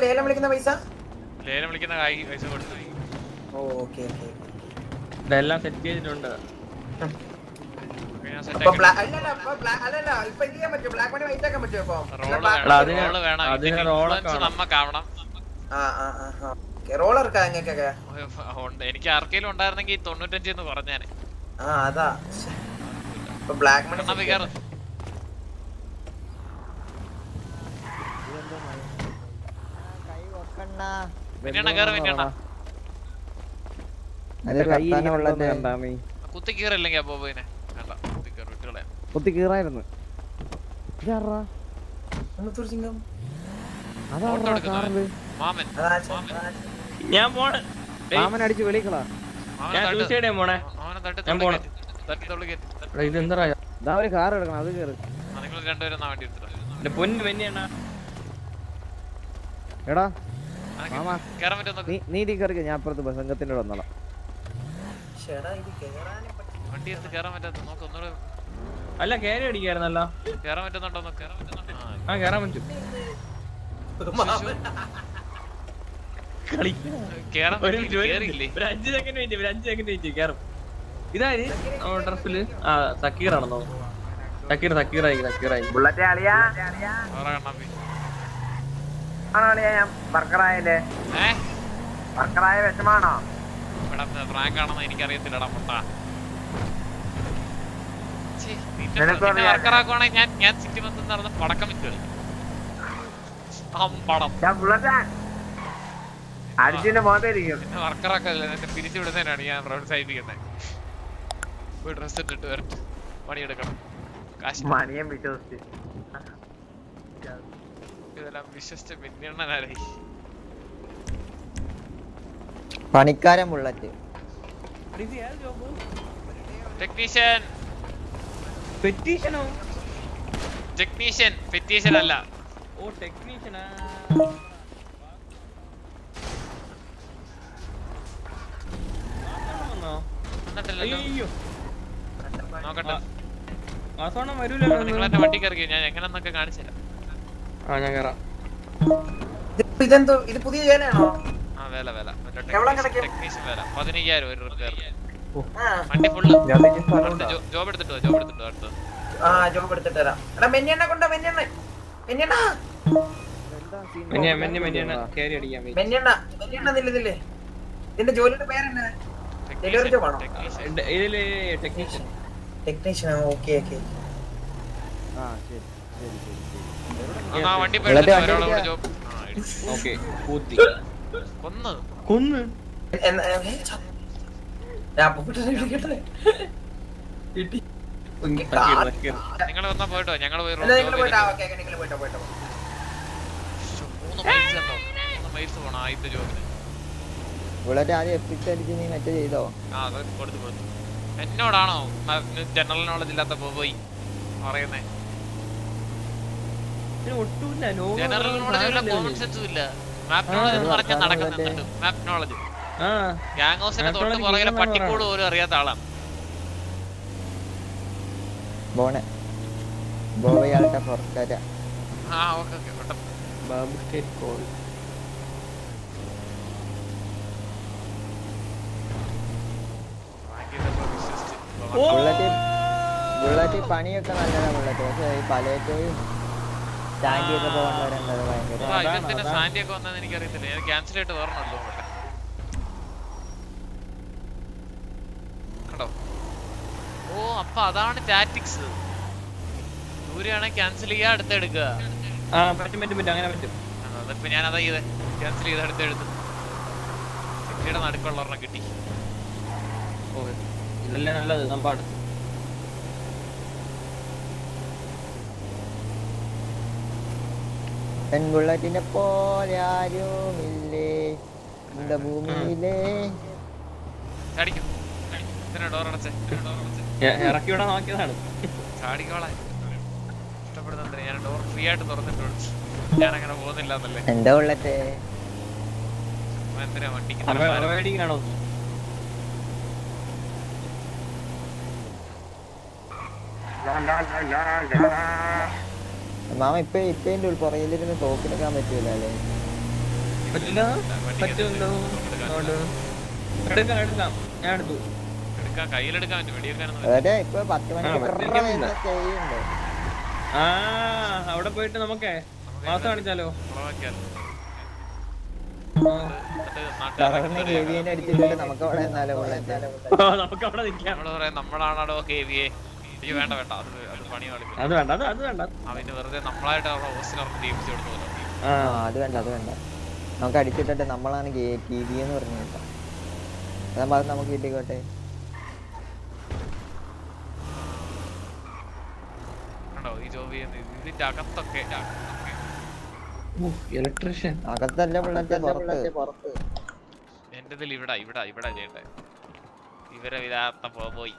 ലേലം വിളിക്കുന്ന പൈസ? ലേലം വിളിക്കുന്ന പൈസ കൊടുത്തു ഓക്കെ ഓക്കേ ഇതെല്ലാം സെറ്റ് ചെയ്തിട്ടുണ്ട്. എനിക്ക് ആർക്കെങ്കിലും ഉണ്ടായിരുന്നെങ്കിൽ തൊണ്ണൂറ്റഞ്ച് എന്ന് പറഞ്ഞാന് ആ അതാ. Black money. വെണ്ണ കയറി വെണ്ണ കുത്തി കീറില്ലെങ്കിൽ അപ്പൊ കുത്തി കീറി വിട്ടുകളെ കുത്തി കീറായിരുന്നു. ഞാൻ പോണ്. മാമൻ അടിച്ച് വെളിക്കളാ. ഒരു കാർ എടുക്കണം അത് കേറ്. എടാ മാമാ നീ ഞാൻ അപ്പുറത്ത് ബസംഗത്തിന്റെ വന്നോളാം. വണ്ടി എടുത്ത് കേറാൻ പറ്റാത്ത നോക്ക് ഒന്നുകൂടെ അല്ല കേറി അടിക്കായിരുന്നല്ലോ. കേറാൻ പറ്റുന്നുണ്ടോ നോക്ക് കേറാൻ പറ്റുന്നുണ്ടോ? ആ, കേറാൻ പറ്റും. ഇതാര്? ഡ്രസ്സിൽ ആ സക്കീർ ആണെന്നോ സക്കീർ സക്കീറായി സക്കീറായി. ബുള്ളറ്റ് അളിയാ വേറെ കണ്ണാപ്പി? ആണോ അളിയാ ഞാൻ? വർക്കറായല്ലേ? ഏ? വർക്കറായ വിഷമാണോ? ഇവിടെ പ്രാങ്ക് ആണെന്ന് എനിക്കറിയത്തില്ലടാ മുട്ട. വർക്കറാക്കുവാണെങ്കിൽ ഞാൻ ഞാൻ സിറ്റി മൊത്തം നടന്ന് പടക്കം വിറ്റ് കളി അമ്പടം. എന്നെ വർക്കറാക്കല്ല? എന്നെ പിരിച്ചു വിടുന്നതിനാണ് ഞാൻ പ്രോത്സാഹിപ്പിക്കുന്നത് പോയി ഡ്രസ് ഇട്ടിട്ട് വരട്ടെ. പണിയെടുക്കണം. കാശ് മണിയം വിശ്വസിച്ച്. ഇതെല്ലാം വിശ്വസിച്ച പിന്നെണ്ണനായി പണിക്കാരൻ ബുള്ളറ്റ് ടെക്നീഷ്യൻ പെറ്റീഷനോ ടെക്നീഷ്യൻ അല്ല. ഓ ടെക്നീഷ്യനാ വണ്ടി ഞാൻ എങ്ങനെന്നൊക്കെ കാണിച്ചു ആ ഞാൻ കേറാം. ഇത് ഇതെന്തോ ഇത് പുതിയ ചേനയാണോ ആ വേല വേല. ടെക്നീഷ്യൻ വേല. പതിനയ്യായിരം ഒരു റിപ്പയർ ആ. വണ്ടി ഫുള്ള്? ജോബ് എടുത്തിട്ടോ ജോബ് എടുത്തിട്ടോ അടുത്ത്. ആ ജോബ് എടുത്തിട്ട് തരാം എടാ മെഞ്ഞെണ്ണ കൊണ്ടോ മെഞ്ഞെണ്ണ മെഞ്ഞെണ്ണ മെന്നെ മെന്നെ മെന്നെ കേറി അടിക്കാൻ വെയിറ്റ് മെഞ്ഞെണ്ണ മെഞ്ഞെണ്ണ നില്ലതില്ലേ നിന്റെ ജോലിയുടെ പേരെന്നാ ഡെലിവറി ജോബ് ആണോ? ടെക്നീഷ്യൻ ടെക്നീഷ്യൻ ഓക്കെ ഓക്കെ ആ ശരി ശരി ശരി വണ്ടി പോയി. ഓക്കെ കൂത്തി കൊന്ന്. കൊന്ന്. നിങ്ങൾ വന്നാ പോയിട്ടോ? ഞങ്ങൾ പോയി പോണം ആദ്യത്തെ ജോബിന്. ബുള്ളറ്റ് ആദ്യം എപ്പിക്സ് അടിച്ച് നീ മറ്റേ ചെയ്തോ? ആ അത് കൊടുത്തു കൊടുത്തു. എന്നോടാണോ? ജനറൽ നോളജ് ഇല്ലാത്ത പോയി. പറയുന്നേ. ജനറൽ നോളജ് ഇല്ല കോമൺ സെൻസും ഇല്ല. മാപ്പ് നോളജ് എന്ന് പറഞ്ഞാൽ നടക്കുന്നുണ്ട് മാപ്പ് നോളജ് ആ. ഗ്യാങ് ഹൗസിന്റെ തൊട്ട് പുറകിലെ പട്ടിക്കൂട് പോലും അറിയാത്ത ആളാണ്. ബോണെ. ബോവയാളുടെ പുറത്തര ആ okay okay Babu state call bullet bullet പണിയൊക്കെ നല്ലതാണ് ബുള്ളറ്റ് പക്ഷെ ഈ പലേറ്റോയും സ്റ്റാൻഡിയൊക്കെ പോകേണ്ടവരുണ്ടത് ഭയങ്കര ആ, ഇതെന്തിനാ സാൻഡി ഒക്കെ വന്നതെന്ന് എനിക്കറിയത്തില്ല. ഞാൻ ക്യാൻസൽ ആയിട്ട് വരണല്ലോ മറ്റേ കണ്ടോ? ഓ അപ്പൊ അതാണ് ടാറ്റിക്സ് ദൂരെയാണെങ്കിൽ ക്യാൻസൽ ചെയ്യാ അടുത്തെടുക്കുക. ആ പറ്റും പറ്റും പറ്റും. അങ്ങനെ പറ്റും. അതിപ്പോ ഞാൻ അതാ ചെയ്തേ. ക്യാൻസൽ ചെയ്ത് അടുത്തെടുത്ത്. സിറ്റിയുടെ നടുക്കുള്ള ഒരെണ്ണം കിട്ടി. ഓ ഇതല്ലേ നല്ലത്. പെൺ പെൺകുള്ളറ്റിനെ പോലെ ആരുമില്ലേ? ഇവിടെ ഭൂമിയിലേ ഇറക്കിവിടാൻ നോക്കിയതാണ്. ഞാൻ ഡോർ ഫ്രീ ആയിട്ട് ഞാൻ അങ്ങനെ എന്തിനാ വണ്ടിക്ക് ആണോ മാമ ഇപ്പൊ ഇപ്പൊ എന്റെ പുറകിലിരുന്ന് തോക്കെടുക്കാൻ പറ്റൂല അല്ലേ? പറ്റില്ല. പറ്റുമല്ലോ അതുകൊണ്ട് എടുക്കാം എടുക്കാം. ഞാൻ എടുത്തു. കയ്യിലെടുക്കാൻ ഇപ്പൊ പത്ത് മണിക്ക്. ആ അവിടെ പോയിട്ട് നമുക്കേ മാസം കാണിച്ചാലോ? നമുക്ക് അവിടെ നിൽക്കാം. നമ്മളാണോ കെ വി എ. എനിക്ക് വേണ്ട വേണ്ട. അത് അത് പണി കളിക്കും അത് വേണ്ട അത് അത് വേണ്ട. അവന് വെറുതെ നമ്മളായിട്ട് അവരുടെ ഹോസ്റ്റൽ അവർക്ക് ജയിപ്പിച്ചു കൊടുത്തല്ലോ ആ അത് വേണ്ട അത് വേണ്ട. നമുക്ക് അടിച്ചിട്ടിട്ട് നമ്മളാണ് ടി വി എന്ന് പറഞ്ഞു കേട്ടോ. അതാകുമ്പോ അത് നമുക്ക് കിട്ടിക്കോട്ടെ. ഇലക്ട്രീഷ്യൻ അകത്തല്ല ബുള്ളറ്റ് പുറത്ത്. എന്റെ ഇവിടെ ഇവിടെ ഇവിടെ ചെയ്യട്ടെ ഇവരെ വിധാർത്ഥം പോയി.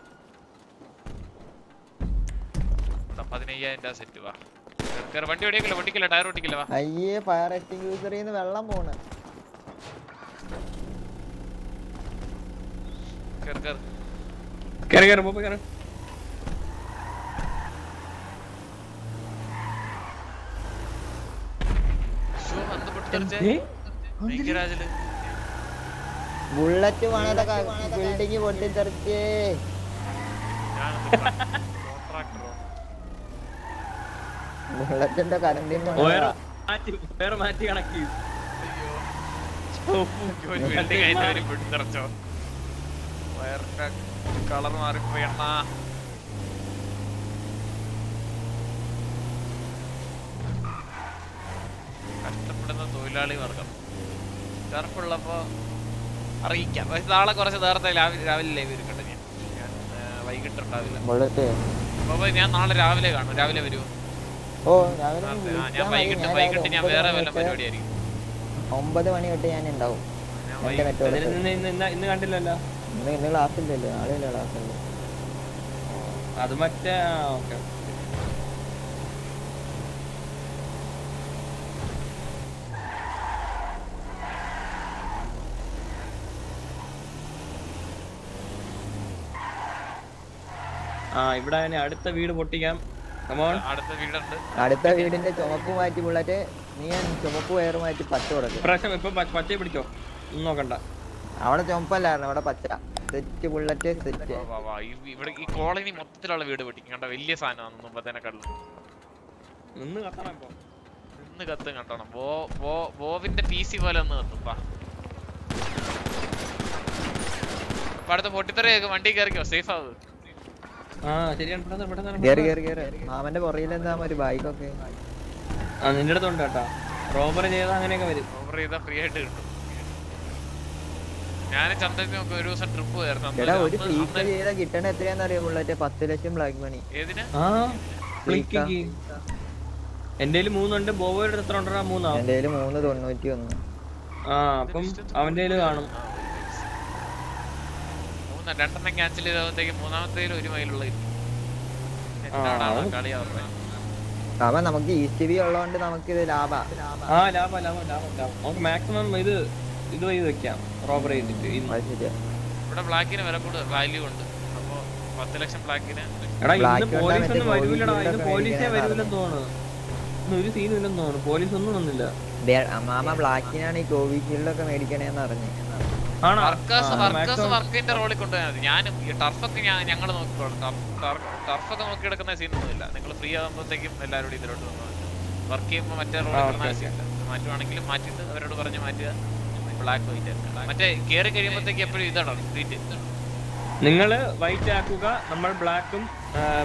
പതിനയ്യായിരം രൂപ സെറ്റ് വാ. കേറ്, കേറ്. വണ്ടി ഓടിക്കില്ല വണ്ടിക്കില്ല ടയർ ഓടിക്കില്ല വാ. അയ്യേ ഫയർ എക്സ്റ്റിംഗ്യൂസറിൽ നിന്ന് വെള്ളം പോണ്. കേറ് കേറ്. കയറി കയറി പോ കയറി ഷോ അന്ത് പൊട്ടിത്തെറിച്ചേ ഭയങ്കരാജിൽ ബുള്ളറ്റ് പണിത ബിൽഡിങ് പൊട്ടിത്തെറിച്ചേ ബുള്ളറ്റിന്റെ കരണ്ടിന്റെ വേറെ മാറ്റി കണക്കി കളർ മാറിപ്പോയി അണ്ണാ. കഷ്ടപ്പെടുന്ന തൊഴിലാളി വർഗം. ചെറുപ്പുള്ളപ്പോ അറിയിക്കാം. പക്ഷെ നാളെ കുറച്ച് നേരത്തെ രാവിലെ രാവിലെ ലൈവ് ഇരിക്കട്ടെ ഞാൻ. വൈകിട്ടുണ്ടാവില്ല അപ്പൊ ഞാൻ നാളെ രാവിലെ കാണും. രാവിലെ വരുമോ ഓ ഞാൻ. വൈകിട്ട് ഞാൻ വൈകിട്ട് ഞാൻ ഒമ്പത് വേറെ വല്ല തൊട്ട് പരിപാടിയായിരിക്കും. ഒമ്പത് മണി തൊട്ട് ഞാൻ ഉണ്ടാവും. ഇന്ന് കണ്ടില്ലല്ലോ? ഇന്ന് ഇന്ന് ക്ലാസ് ഇല്ലല്ലോ. നാളെ ഇല്ല ക്ലാസ് അത് മറ്റേ ഓക്കെ ആ ഇവിടെ അടുത്ത വീട് പൊട്ടിക്കാം. അടുത്ത വീടിന്റെ ചുമപ്പ് മാറ്റി ബുള്ളറ്റ് നീ ഞാൻ ചുമപ്പ് വയർ മാറ്റി പച്ച കൊടുക്കും. ഇപ്പൊ പ- പിടിച്ചോ? നോക്കണ്ട. അവിടെ ചുമപ്പല്ലായിരുന്നു അവിടെ പച്ച. സെറ്റ് ബുള്ളറ്റ് സെറ്റ് വാ, വാ, വാ. ഇവിടെ ഈ കോളനി മൊത്തത്തിലുള്ള വീട് പൊട്ടിക്കും. കണ്ട വലിയ സാധനമാണ് മുമ്പത്തേനെക്കാളും നിന്ന് കത്തണം ഇപ്പൊ. നിന്ന് കത്തും കണ്ടോണം വോ വോ വോവിന്റെ പി സി പോലെ ഒന്ന് കത്തും വാ. അപ്പൊ അടുത്ത പൊട്ടിത്തെറിയൊക്കെ വണ്ടി കയറിക്കോ? സേഫ് ആവ്. മാമന്റെ പുറകിൽ എന്താ ഒരു ബൈക്കൊക്കെ നിന്റെ അടുത്തുണ്ട് കേട്ടാ. റോബർ ചെയ്താൽ അങ്ങനെയൊക്കെ വരും. റോബർ ചെയ്താൽ ഫ്രീ ആയിട്ട് കിട്ടും. ഞാൻ ചന്തയ്ക്ക് ഒരു ദിവസം ട്രിപ്പ് പോയായിരുന്നു. ഒരു ഫ്ലീക്ക് ചെയ്താ കിട്ടണ എത്രയാന്ന് അറിയാം? ബുള്ളറ്റ് പത്ത് ലക്ഷം ബ്ലാക്ക് മണി ഏതിന്? ആ ഫ്ലിക്കിക്ക് എന്റെ മൂന്നുണ്ട്. ബോബോയുടെ എത്ര ഉണ്ടോ മൂന്നാ? എന്റെ കയ്യിൽ മൂന്ന് തൊണ്ണൂറ്റി ഒന്ന് ആ അപ്പം അവന്റെ കാണും. മൂന്ന് രണ്ടെണ്ണം ക്യാൻസൽ ചെയ്തപ്പോഴത്തേക്ക് മൂന്നാമത്തേലും ഒരു മൈലുള്ള അവൻ നമുക്ക് ഈസ്റ്റ് വി ഉള്ളതുകൊണ്ട് നമുക്ക് ഇത് ലാഭ. ആ ലാഭം ലാഭം ലാഭം ലാഭം. നമുക്ക് മാക്സിമം ഇത് ഇത് ചെയ്ത് വെക്കാം. ചെയ്തിട്ട് ഇന്ന്. ഇവിടെ ബ്ലാക്കിന് വില കൂടുതൽ വാല്യൂ ഉണ്ട്. അപ്പോ പത്ത് ലക്ഷം ബ്ലാക്കിന് പോലീസ് ഒന്നും വരൂലടാ ഇന്ന് പോലീസേ വരൂലെന്ന് തോന്നുന്നു. ഇന്ന് ഒരു സീനും ഇല്ലെന്ന് തോന്നുന്നു. പോലീസ് ഒന്നും വന്നില്ല. മാമ ബ്ലാക്കിനാണ് ഈ കോവിഷീൽഡ് ഒക്കെ മേടിക്കണേന്ന് പറഞ്ഞു. ആണോ വർക്കേഴ്സ് വർക്കേഴ്സ് വർക്കിന്റെ റോളിൽ കൊണ്ടുപോയാൽ മതി. ഞാനും ഈ ടർഫൊക്കെ ഞാൻ ഞങ്ങൾ നോക്കിക്കോളാം. ടർഫൊക്കെ നോക്കിയെടുക്കുന്ന സീനൊന്നുമില്ല. നിങ്ങൾ ഫ്രീ ആകുമ്പോഴത്തേക്കും എല്ലാവരോടും ഇതിലോട്ട് വന്നാൽ വർക്ക് ചെയ്യുമ്പോൾ മറ്റേ റോളിൽ കിടന്ന മാറ്റിയിട്ട് അവരോട് പറഞ്ഞ് മാറ്റുക. ബ്ലാക്ക് വൈറ്റ് മറ്റേ കയറി കഴിയുമ്പോഴത്തേക്ക് എപ്പോഴും ഇതാണ്? നിങ്ങൾ വൈറ്റ് ആക്കുക നമ്മൾ ബ്ലാക്കും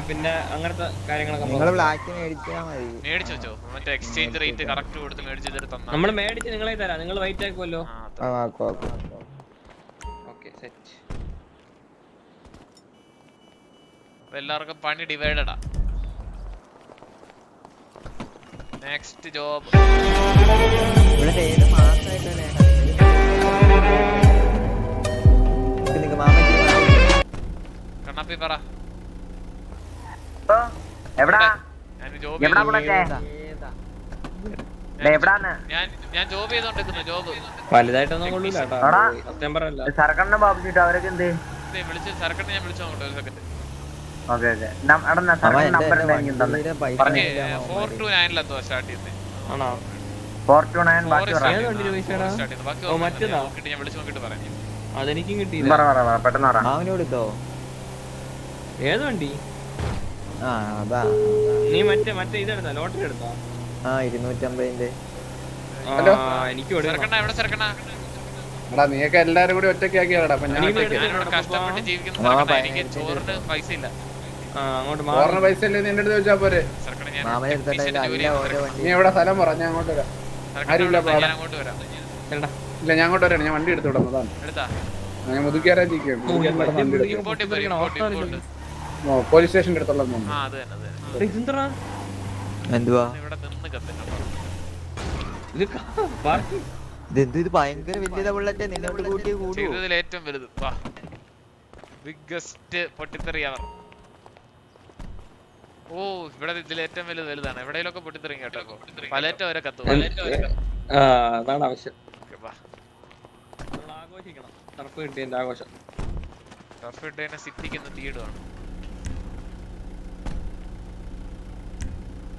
പിന്നെ അങ്ങനത്തെ കാര്യങ്ങളൊക്കെ നിങ്ങൾ ബ്ലാക്ക് മേടിച്ചാ മതി. മേടിച്ചു വെച്ചോ. മറ്റേ എക്സ്ചേഞ്ച് റേറ്റ് കറക്റ്റ് കൊടുത്ത് മേടിച്ച് ഇതൊരു തന്നാ നമ്മൾ മേടിച്ച് നിങ്ങളെ തരാം. നിങ്ങൾ വൈറ്റ് ആക്കുമല്ലോ ആ, ആക്കും, ആക്കും. അപ്പൊ എല്ലാവർക്കും പണി ഡിവൈഡഡാ നെക്സ്റ്റ് ജോബ് കണ്ണപ്പി പറ. എവിടാ? ഞാൻ ജോബ് എവിടാ ബുള്ളറ്റേ ദേ, എവിടാന്ന്? ഞാൻ ഞാൻ ജോബ് ചെയ്തോണ്ടിരിക്കുന്നു ജോബ് വലുതായിട്ടൊന്നും കൊള്ളൂല കേട്ടോ. എടാ. സത്യം പറയല്ല സർക്കണ്ണ ബാബുജിട്ട് അവരൊക്കെ എന്ത് വിളിച്ച് സരക്കണ്ണ ഞാൻ വിളിച്ചു നോക്കട്ടെ ഒരു സെക്കൻഡ് അവിടെ നമ്പർ ഫോർ ടു സ്റ്റാർട്ട് ചെയ്യുന്നത് ആണോ? ഫോർ ടു നയൻ ബാക്കി ഏത് അതെനിക്കും കിട്ടിയില്ല. വണ്ടി? ആ അതാ. നീ മറ്റേ മറ്റേ ഇതെടുത്താ? ലോട്ടറി എടുത്താ? ആ ഇരുന്നൂറ്റമ്പതിന്റെ. എനിക്ക് എടാ നീയൊക്കെ എല്ലാരും കൂടി ഒറ്റയ്ക്കാക്കിയാടാ അപ്പൊ ഞാൻ കഷ്ടപ്പെട്ട് ജീവിക്കുന്ന പൈസ ഇല്ല അങ്ങോട്ട് മാറണ പൈസ അല്ലേ നിന്റെ അടുത്ത് ചോദിച്ചാ പോരെ? നീ എവിടെ സ്ഥലം പറ ഞാൻ അങ്ങോട്ട് വരാം. ആരുമില്ല. ഇല്ല ഞാൻ അങ്ങോട്ട് വരാം. ഞാൻ വണ്ടി എടുത്തു വിടാം അതാണ്. എടുത്താ? ഞാൻ മുതുക്കിയാരാ ജീവിക്കും വലിയ ബിൽഡിംഗ് ഇമ്പോർട്ട് പുറത്ത് ഇമ്പോർട്ട് പോലീസ് സ്റ്റേഷന്റെ അടുത്തുള്ള? എന്തുവാ? ഇതെന്ത് ഇത് ഭയങ്കര വലിയതാ ബുള്ളറ്റ് നിന്നോട് കൂട്ടി കൂടുവോ? ചെയ്തതിൽ ഏറ്റവും വലുത്. വാ. ബിഗ്ഗസ്റ്റ് പൊട്ടിത്തെറിയവർ ഓ ഇവിടെ ഇതിൽ ഏറ്റവും വലുത് വലുതാണ്. എവിടെയെങ്കിലൊക്കെ പൊട്ടിത്തെറിയും കേട്ടോ പലേറ്റം വരെ കത്തും. അതാണ് ആവശ്യം. തണുപ്പ് കിട്ടിയതിന്റെ ആഘോഷം. ടർഫ് ഇട്ടതിനെ സിറ്റിക്ക് തീയിടുവാണ്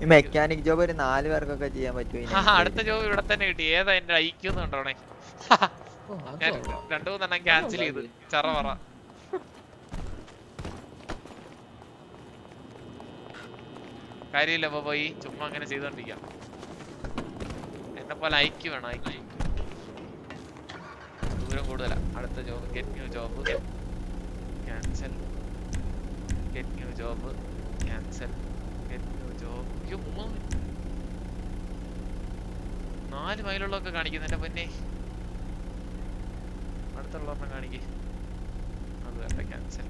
ഈ മെക്കാനിക് ജോബ് ഒരു നാല് പേർക്കൊക്കെ ചെയ്യാൻ പറ്റുമോ അടുത്ത ജോബ് ഇവിടെ തന്നെ കിട്ടി. ഏതാ എന്റെ ഐക്യം കണ്ടോണേ? ഞാൻ രണ്ടു മൂന്നെണ്ണം ക്യാൻസൽ ചെയ്ത്. ചറ കാര്യമില്ല അപ്പൊ പോയി ചുമ്മാ അങ്ങനെ ചെയ്തോണ്ടിരിക്കാം. എന്നെ പോലെ ഐക്യു വേണം ഐക്യം ദൂരം കൂടുതലാ. അടുത്ത job get new job cancel get new job cancel get new job അയ്യോ മൂന്ന് നാല് മൈലുള്ളതൊക്കെ കാണിക്കുന്നു എന്റെ പൊന്നെ. അടുത്തുള്ള ഒരെണ്ണം കാണിക്കേ. അത് വേണ്ട ക്യാൻസൽ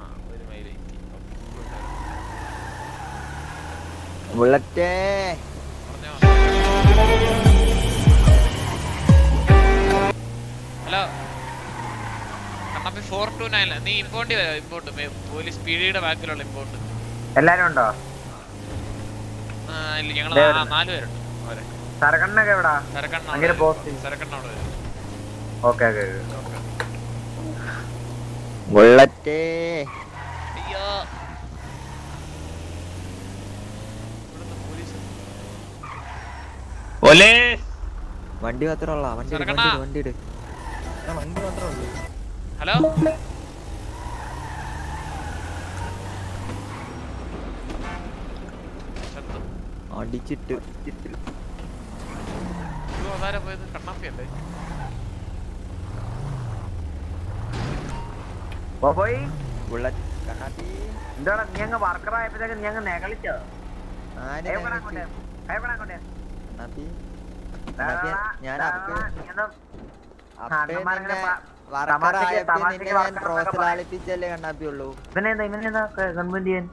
ആ ഒരു മൈൽ ബുള്ളറ്റേ ഹലോ. കണ്ണപ്പി ഫോർ ടു നയൻ നീ ഇമ്പോർട്ട് വരാ ഇമ്പോർട്ട് പോലീസ് പീഡിയുടെ ബാക്കിലുള്ള ഇമ്പോർട്ട് എല്ലാരും ഉണ്ടോ? ഇല്ല ഞങ്ങൾ നാല് പേരുണ്ട്. സരക്കണ്ണൊക്കെ എവിടാ? സരക്കണ്ണ സരക്കണ്ണ അവിടെ വരും. ഓക്കെ ഓക്കെ ബുള്ളറ്റേ അയ്യോ ഇവിടുത്തെ പോലീസ് വണ്ടി മാത്രമുള്ള വണ്ടി വണ്ടി ഇട്, വണ്ടി വണ്ടി മാത്രമേ ഉള്ളൂ ഹലോ അടിച്ചിട്ട്. പോയത്? കണ്ണാപ്പിയല്ലേ? പോയി. ബുള്ളറ്റ് കണ്ണാപ്പി. എന്താടാ നീ അങ്ങ് വർക്കറായപ്പോഴത്തേക്ക് നീ അങ്ങ് നെകളിച്ചോ. ഭയപ്പെടാൻ കൊണ്ടേ ഭയപ്പെടാൻ അങ്ങോട്ട്. അപ്പേ ഞാൻ. പ്രോത്സാഹിപ്പിച്ചല്ലേ ഇവനെന്താ ഇവനെന്താ? ചെയ്യാൻ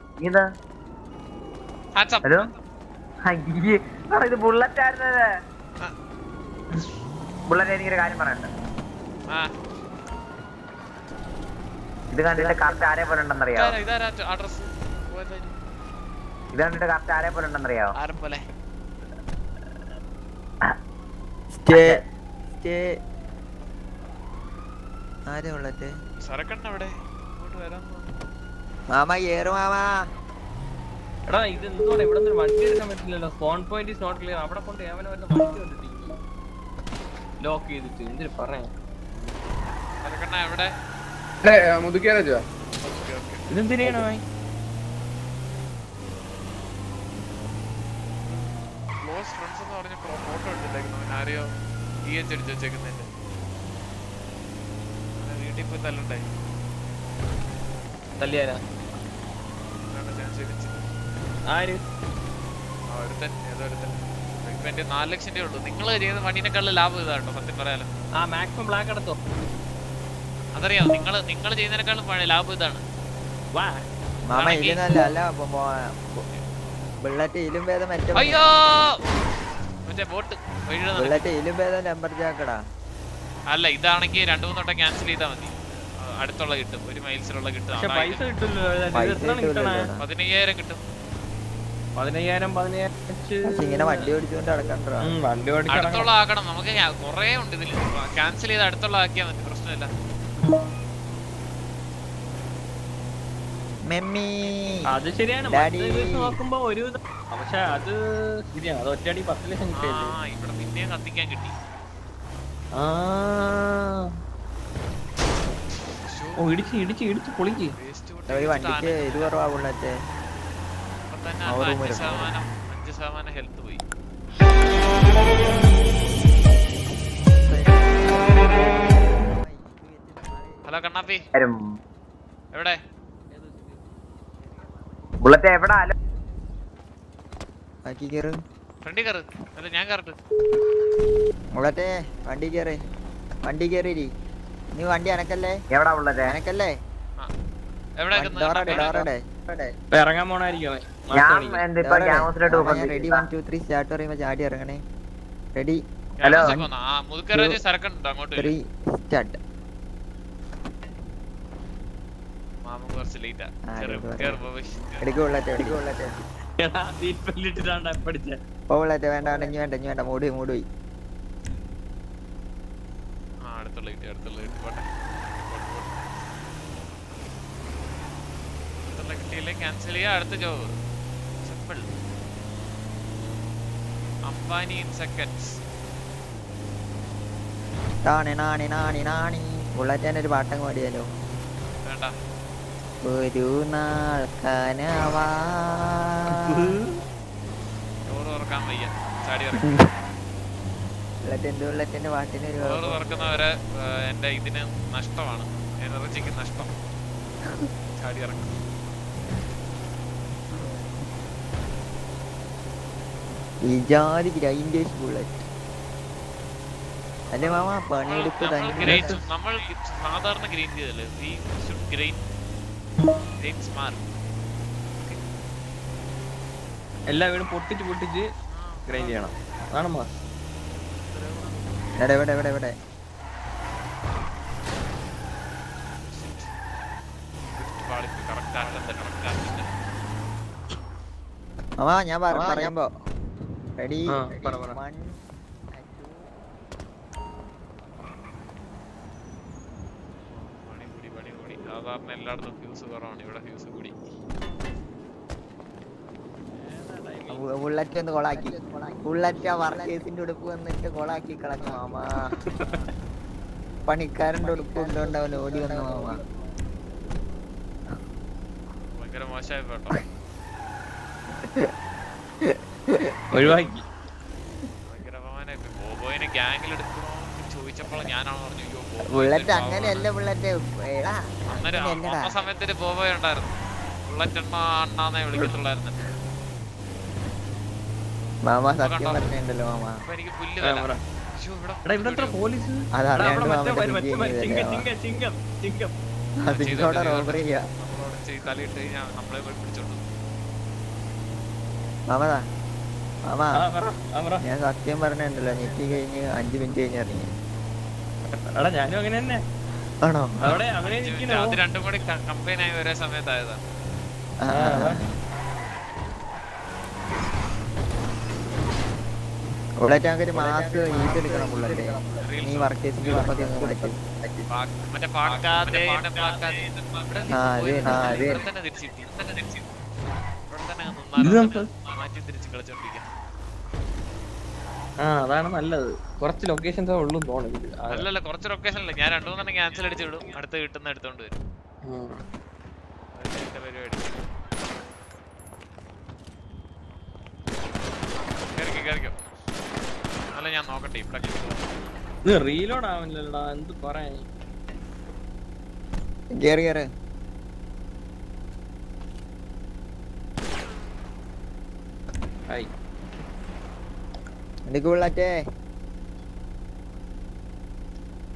ഹലോ? ഇത് ബുള്ളറ്റ് ആയിരുന്നത് ബുള്ളറ്റ് എനിക്കൊരു കാര്യം പറയണ്ട ഇത് കണ്ടിട്ട് കറക്റ്റ് ആരെ പോലെ ഉണ്ടെന്നറിയാവോ? ഇത് കണ്ടിട്ട് കറക്റ്റ് ആരെ പോലെ ഉണ്ടെന്നറിയാവോ? ആരെ പോലെ? സ്റ്റേ. സ്റ്റേ. ആരാ സരക്കണ്ണ അവിടെ ഇങ്ങോട്ട് വരാൻ മാമ ഏറു മാമ. എടാ ഇത് എന്തുകൊണ്ട് ഇവിടെ നിന്ന് വണ്ടി എടുക്കാൻ പറ്റില്ലല്ലോ. Spawn point is not clear അവിടെ കൊണ്ട് അവനെ വരുന്ന വണ്ടി കണ്ടിട്ടില്ല ലോക്ക് ചെയ്തിട്ട് എന്തിനു പറയാ സരക്കണ്ണ എവിടെ? ഓക്കെ ഇതെന്തിനാണ് ക്ലോസ് ഫ്രണ്ട്സ് എന്ന് പറഞ്ഞ ഫോട്ടോ എടുത്തിട്ടേക്കുന്നു അവൻ ആരെയോ ഈ എച്ച് അടിച്ച് വെച്ചേക്കുന്നുണ്ട് വീട്ടിൽ പോയി തല്ലുണ്ടായി. തല്ലിയാരാ? ആര്? ആ ഒരുത്തൻ ഏതോ ഒരുത്തൻ. ഇപ്പൊ എന്റെ നാല് ലക്ഷം രൂപ ഉള്ളൂ. നിങ്ങൾ ചെയ്ത പണിനേക്കാളും ലാഭം ഇതാട്ടോ സത്യം പറയാലോ. ആ മാക്സിമം ബ്ലാക്ക് എടുത്തോ. അതറിയാം? നിങ്ങൾ നിങ്ങൾ ചെയ്യുന്നതിനേക്കാളും ലാഭം ഇതാണ്. മാമ ഇതിനല്ല അല്ല ബുള്ളറ്റ് ഇതിലും ഭേദം മറ്റേ അയ്യോ! മറ്റേ ബോട്ട് അല്ല ഇതാണെങ്കിൽ രണ്ടു മൂന്ന് വട്ടം ക്യാൻസൽ ചെയ്താൽ മതി. അടുത്തുള്ള കിട്ടും. ഒരു മൈൽസിലുള്ള കിട്ടും. പക്ഷെ പൈസ കിട്ടില്ലല്ലോ പൈസ എത്രയാണ് കിട്ടണേ? കിട്ടൂലല്ലോ. പതിനയ്യായിരം കിട്ടും. പതിനയ്യായിരം പതിനയ്യായിരം വണ്ടി ഓടിച്ചുകൊണ്ട് അടുത്തുള്ള ആക്കണം. നമുക്ക് കൊറേ ഉണ്ട് ഇതിൽ ക്യാൻസൽ ചെയ്ത് അടുത്തുള്ള ആക്കിയാൽ മതി. പ്രശ്നമില്ല. അത് ശരിയാണ്. നോക്കുമ്പോ ഒരു പക്ഷെ അത് ശരിയാണ്. അത് ഒറ്റയടി പത്ത് ലക്ഷം കിട്ടിയല്ലേ ഇവിടെ പിന്നെയും കത്തിക്കാൻ കിട്ടി. ഓ ഇടിച്ച് ഇടിച്ച് ഇടിച്ച് പൊളിക്ക്. വണ്ടിക്ക് ഇത് കുറവാ ബുള്ളറ്റ് ഇപ്പൊ തന്നെ ആ അഞ്ച് ശതമാനം ഹെൽത്ത് പോയി. ഹലോ കണ്ണാപ്പി. എവിടെ? ബുള്ളറ്റ് എവിടെ ബാക്കി കേറ്. ഫ്രണ്ടി കേറ്. അല്ല ഞാൻ കേറട്ടെ. ബുള്ളറ്റേ വണ്ടി കേറ്. വണ്ടി കേറിരി നീ വണ്ടി അനക്കല്ലേ? എവിടാ ബുള്ളറ്റ് അനക്കല്ലേ? ഇറങ്ങാൻ പോണായിരിക്കും. ഞാൻ ready one two three start പറയുമ്പോ ചാടി ഇറങ്ങണേ. Ready hello three start cancel <laughs> ചെയ്യാ അടുത്ത job simple Ambani in seconds Nani നാണി നാണി നാണി. ബുള്ളറ്റിന്റെ ഒരു പാട്ടങ്ങ് പാടിയാലോ. വേണ്ട. ഒരു നാൾ കനവാ. തുറക്കുന്നവരെ എന്റെ ഇതിന് നഷ്ടമാണ്. എനർജിക്ക് നഷ്ടം. ചാടി ഇറക്കും ഈ ജാതി ഗ്രൈൻഡേഴ്സ് ബുള്ളറ്റ്. അല്ലേ മാമ? പണിയെടുപ്പ് നമ്മൾ സാധാരണ ഗ്രൈൻഡ് ചെയ്തല്ലേ we should grind grind smart എല്ലാ വീടും പൊട്ടിച്ച് പൊട്ടിച്ച് ഗ്രൈൻഡ് ചെയ്യണം. അതാണ് മാസ് എവിടെ എവിടെ എവിടെ എവിടെ? പാളിപ്പ് കറക്റ്റ് ആക്കണ്ട കറക്റ്റ് ആക്കണ്ട മാമ ഞാൻ പറയാൻ പോ റെഡി പറ, പറ. വൺ സാധാരണ എല്ലായിടത്തും ഫ്യൂസ് കുറവാണ്. ഇവിടെ ഫ്യൂസ് കൂടി. ബുള്ളറ്റ് ഒന്ന് കൊളാക്കി ബുള്ളറ്റ് ആ വർക്കേഴ്സിന്റെ ഉടുപ്പ് വന്നിട്ട് കൊളാക്കി മാമാ. പണിക്കാരന്റെ ഉടുപ്പ് കൊണ്ടുകൊണ്ട് അവൻ ഓടി വന്നു മാമ. ഭയങ്കര മോശമായി പോട്ടോ ഒഴിവാക്കി. ഭയങ്കര. ബോബോയിനെ ഗ്യാങ്ങിൽ എടുക്കണോ ചോദിച്ചപ്പോൾ ഞാനാണ് പറഞ്ഞു ബുള്ളറ്റ് അങ്ങനെയല്ല ബുള്ളറ്റ് എടാ അന്നേരം ആ- അങ്ങനെയല്ലടാ ആ സമയത്ത് ഒരു ബോബോയ് ഉണ്ടായിരുന്നു. ബുള്ളറ്റ് എണ്ണ അണ്ണാന്നേ വിളിക്കത്തുള്ളായിരുന്നു. മാമ സത്യം മാമ. എനിക്ക് പുല്ല് മാമ. ഞാൻ സത്യം പറഞ്ഞിട്ടുണ്ടല്ലോ ഞെട്ടി കഴിഞ്ഞ് അഞ്ചു മിനിറ്റ് കഴിഞ്ഞ് ഇറങ്ങി. എടാ ഞാനും അങ്ങനെ തന്നെ. ആണോ? അവിടെ അങ്ങനെ അത് രണ്ടും കൂടി കമ്പൈൻ ആയി ഒരേ സമയത്തായതാ. ബുള്ളറ്റ് മാസ് ഈറ്റ് എടുക്കണം ബുള്ളറ്റ് നീ തന്നെ അങ്ങ് ഇത് നമുക്ക് മാറ്റി തിരിച്ച് കളിച്ചോണ്ടിരിക്കാം. ആ അതാണ് നല്ലത്. കുറച്ച് ലൊക്കേഷൻസേ ഉള്ളൂ തോന്നുന്നു അല്ലല്ല കുറച്ച് ലൊക്കേഷൻ അല്ല ഞാൻ രണ്ടു മൂന്നെണ്ണം ക്യാൻസൽ അടിച്ചു വിടും. അടുത്ത് കിട്ടുന്ന എടുത്തോണ്ട് വരും. അല്ല ഞാൻ നോക്കട്ടെ. ഇവിടെ. റീലോഡ് ആവുന്നില്ലടാ എന്ത് പറയാൻ കേറി കേറ്. ഹായ് എടുക്ക് ബുള്ളറ്റേ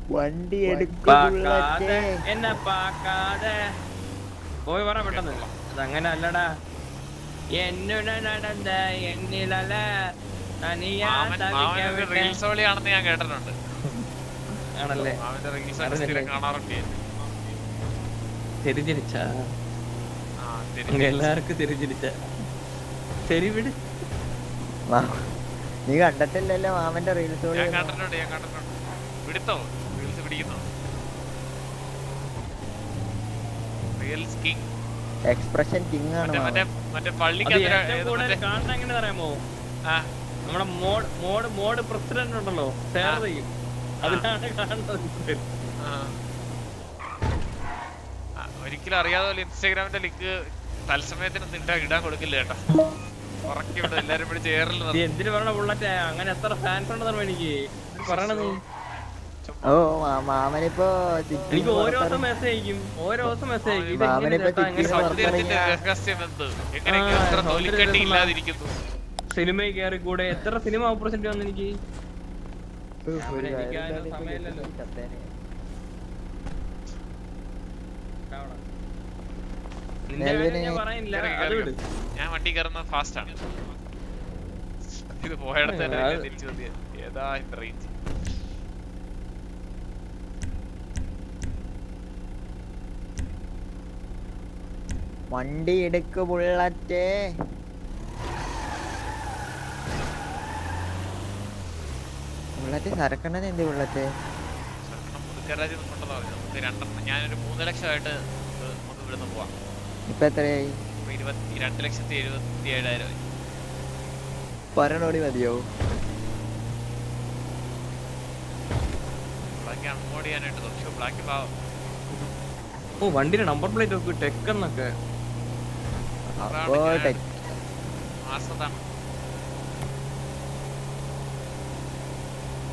വണ്ടി എന്നെ പാക്കാതെ. പോയി പറ പെട്ടെന്ന്. അതങ്ങനെ അല്ലടാ. എന്നോട് നടന്ന എന്നിലല്ല തനിയാ മാമൻ മാമൻ ഒരു തവിക്കവിട്ടെ. റീൽസ് ഓളിയാണെന്ന് ഞാൻ കേട്ടിട്ടുണ്ട്. ആണല്ലേ? മാമന്റെ റീൽസ് ഒക്കെ അറിഞ്ഞില്ലേ? സ്ഥിരം കാണാറുണ്ട് ഞാൻ. തെരിഞ്ഞിരിച്ച ആ എല്ലാവർക്കും തെരിഞ്ഞിരിച്ച ശരി വിട് മാ- നീ കണ്ടിട്ടില്ലല്ലോ മാമന്റെ റീൽസ് ഞാൻ കണ്ടിട്ടുണ്ട് ഞാൻ കണ്ടിട്ടുണ്ട്. പിടിത്തോ? റീൽസ് പിടിക്കുന്നോ? റീൽസ് കിങ് എക്സ്പ്രഷൻ കിങ് ആണ് മറ്റേ മറ്റേ പള്ളിക്കകത്ത് കാണുന്ന എങ്ങനെ അറിയാമോ? നമ്മുടെ മോഡ് മോഡ് മോഡ് പ്രസിഡന്റ് ഉണ്ടല്ലോ സേറയും അതിലാണ് കാണുന്നത്. ഒരിക്കലും അറിയാതെ പോലെ ഇൻസ്റ്റാഗ്രാമിന്റെ ലിങ്ക് തത്സമയത്തിന് ഇടാൻ കൊടുക്കില്ല കേട്ടോ. എന്തിനു പറയണ ബുള്ളറ്റ് അങ്ങനെ എത്ര ഫാൻസ് ഉണ്ടെന്ന് എനിക്ക്? പറയണ ഓ മാമനിപ്പോ എനിക്ക് ഓരോ ദിവസം മെസ്സേജ് അയക്കും. ഓരോ ദിവസം മെസ്സേജ് അയക്കും. സിനിമയിൽ കയറി കൂടെ എത്ര സിനിമ ഓപ്പർച്യൂണിറ്റി വന്നു എനിക്ക്? സമയമില്ലല്ലോ. നിന്റെ കാര്യം ഞാൻ പറയുന്നില്ല. അത് വിട്. ഞാൻ വണ്ടി കയറുന്നത് ഫാസ്റ്റ് ആണ്. ഇത് പോയടത്ത് തന്നെ തിരിച്ചു മതി ഏതാ ഇത്ര റേഞ്ച് വണ്ടി എടുക്ക് ബുള്ളറ്റേ ബുള്ളറ്റ് സരക്കണ്ണൻ എന്ത് ബുള്ളറ്റ് ഞാനൊരു മൂന്ന് ലക്ഷമായിട്ട് നമുക്ക് നമുക്ക് ഇവിടുന്ന് പോവാം. ഇപ്പൊ എത്രയായി? ഇരുപത്തി രണ്ട് ലക്ഷത്തി എഴുപത്തി ഏഴായിരം പരണോടി മതിയോ? ബ്ലാക്ക് അൺമോഡ് ചെയ്യാനായിട്ട് പക്ഷേ ബ്ലാക്ക് പാവം. ഓ വണ്ടിയുടെ നമ്പർ പ്ലേറ്റ് ഒക്കെ ടെക് എന്നൊക്കെ.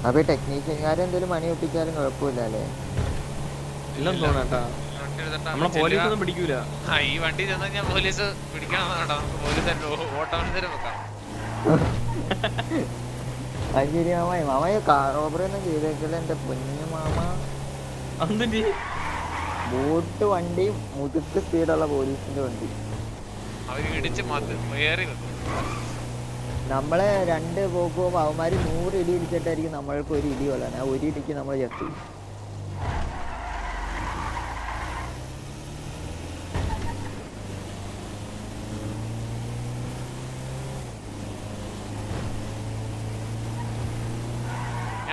അപ്പൊ ടെക്നീഷ്യൻകാരെന്തേലും മണി ഒപ്പിച്ചാലും കുഴപ്പമില്ല അല്ലേ? ഇല്ലെന്ന് തോന്നട്ടാ നമ്മളെ പോലീസ് ഒന്നും പിടിക്കൂല. ആ ഈ വണ്ടി ചെന്ന് ഞാൻ പോലീസ് പിടിക്കണം കേട്ടോ നമുക്ക് പോലീസ് ഓട്ടോമത്സരം വെക്കാം. <laughs> അത് ശരി മാമായ മാമായ കാർ റോബറി ഒന്നും ചെയ്തേക്കില്ല എന്റെ പൊന്നു മാമ. എന്തിന്റെ ബോട്ട് വണ്ടി മുതുക്ക് സ്പീഡുള്ള പോലീസിന്റെ വണ്ടി. അവർ ഇടിച്ച് വെക്കും നമ്മളെ രണ്ട് പോക്കുമ്പോ പോകുമ്പോ അവന്മാര് നൂറ് ഇടി ഇടിച്ചിട്ടായിരിക്കും നമ്മൾക്ക് ഒരു ഇടി കൊള്ളാൻ ആ ഒരു ഇടിക്ക് നമ്മൾ ചത്തു.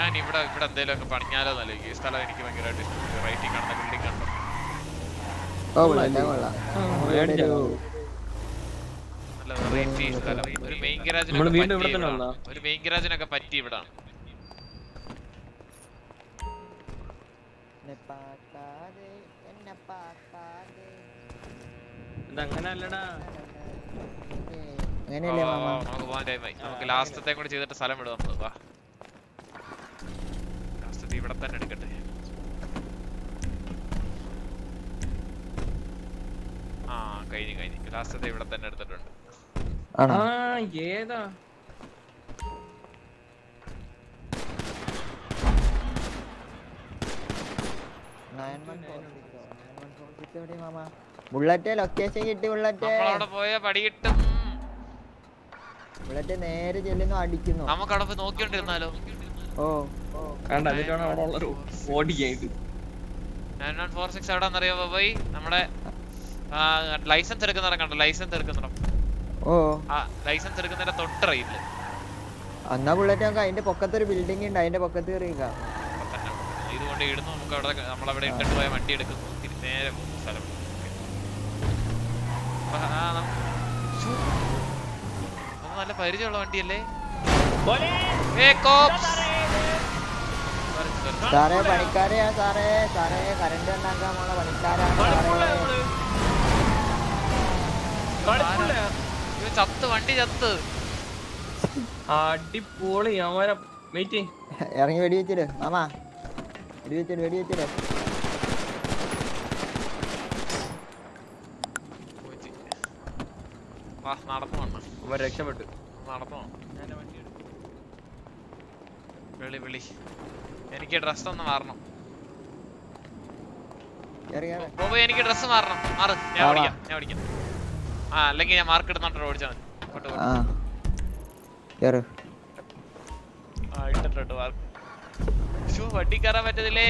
ഞാൻ ഇവിടെ ഇവിടെ എന്തെങ്കിലും ഒക്കെ പണിഞ്ഞാലോ നല്ല ഈ സ്ഥലം എനിക്ക് ഭയങ്കരമായിട്ട് ഇഷ്ടപ്പെട്ടു. റൈറ്റിംഗ് കാണുന്ന ബിൽഡിംഗ് കണ്ടു? നല്ല വെറൈറ്റി സ്ഥലം. ഒരു മെയിൻ ഗരാജിനൊക്കെ? ഒരു മെയിൻ ഗരാജിനൊക്കെ പറ്റി ഇവിടെ. അല്ലടാ. അങ്ങനെയല്ലേ നമുക്ക് നമുക്ക് ലാസ്റ്റത്തെ കൂടി ചെയ്തിട്ട് സ്ഥലം വിടുക വാ. ലാസ്റ്റത്തെ ഇവിടെ തന്നെ എടുക്കട്ടെ. ആ കഴിഞ്ഞു കഴിഞ്ഞു. ലാസ്റ്റത്തെ ഇവിടെ തന്നെ എടുത്തിട്ടുണ്ട്. ആ ഏതാ? ബുള്ളറ്റ് ലൊക്കേഷൻ കിട്ടി ബുള്ളറ്റ് പോയ പടിയിട്ടും ബുള്ളറ്റ് നേരെ ചെല്ലുന്നു അടിക്കുന്നു. നമുക്ക് അവിടെ പോയി വേണ്ട എന്നിട്ടാണ് അവിടെ ഉള്ളൊരു ഓടിക്കായിട്ട് നയൻ വൺ ഫോർ സിക്സ് പോയി നമ്മുടെ ലൈസൻസ് എടുക്കുന്നിടം കണ്ടോ? ലൈസൻസ് എടുക്കുന്നിടം ലൈസൻസ് എടുക്കുന്നതിന്റെ തൊട്ട് അന്നാ ബുള്ളറ്റ് നമുക്ക് അതിന്റെ പൊക്കത്തൊരു ബിൽഡിംഗ് ഉണ്ട് അതിന്റെ പൊക്കത്ത് കയറിയേക്കാം ഇതുകൊണ്ട് ഇടുന്നു നമുക്ക് അവിടെ നമ്മളവിടെ ഇട്ടിട്ട് പോയ വണ്ടി എടുക്കുന്നു. തിരി- നേരെ പോകുന്നു സ്ഥലം. നല്ല പരിചയമുള്ള വണ്ടിയല്ലേ? സാറേ പണിക്കാരെയാ സാറേ. സാറേ കറണ്ട് ഉണ്ടാക്കാൻ പോണ പണിക്കാരാണ് സാറേ. ഇവൻ ചത്ത് വണ്ടി ചത്ത്. അടിപൊളി വെയിറ്റ് ഇറങ്ങി വെടി വെച്ചിട് മാമാ. വെടി വെച്ചിട് വെടി വെച്ചിട്. വാ നടന്നു രക്ഷപ്പെട്ടു. നടന്നു വന്നു ഞാൻ എന്റെ വണ്ടി എടുത്തു. വിളി വിളി. എനിക്ക് ഡ്രസ് ഒന്ന് മാറണം. ബോബോ എനിക്ക് ഡ്രസ് മാറണം. മാറ്. ഞാൻ ഓടിക്കാം ഞാൻ ഓടിക്കാം ആ അല്ലെങ്കിൽ ഞാൻ മാർക്ക് ഇടുന്നുണ്ടോ ഓടിച്ചാൽ മതി. ആ. ഇട്ടിട്ടുണ്ട് മാർക്ക് ഷൂ വണ്ടി കയറാൻ പറ്റത്തില്ലേ?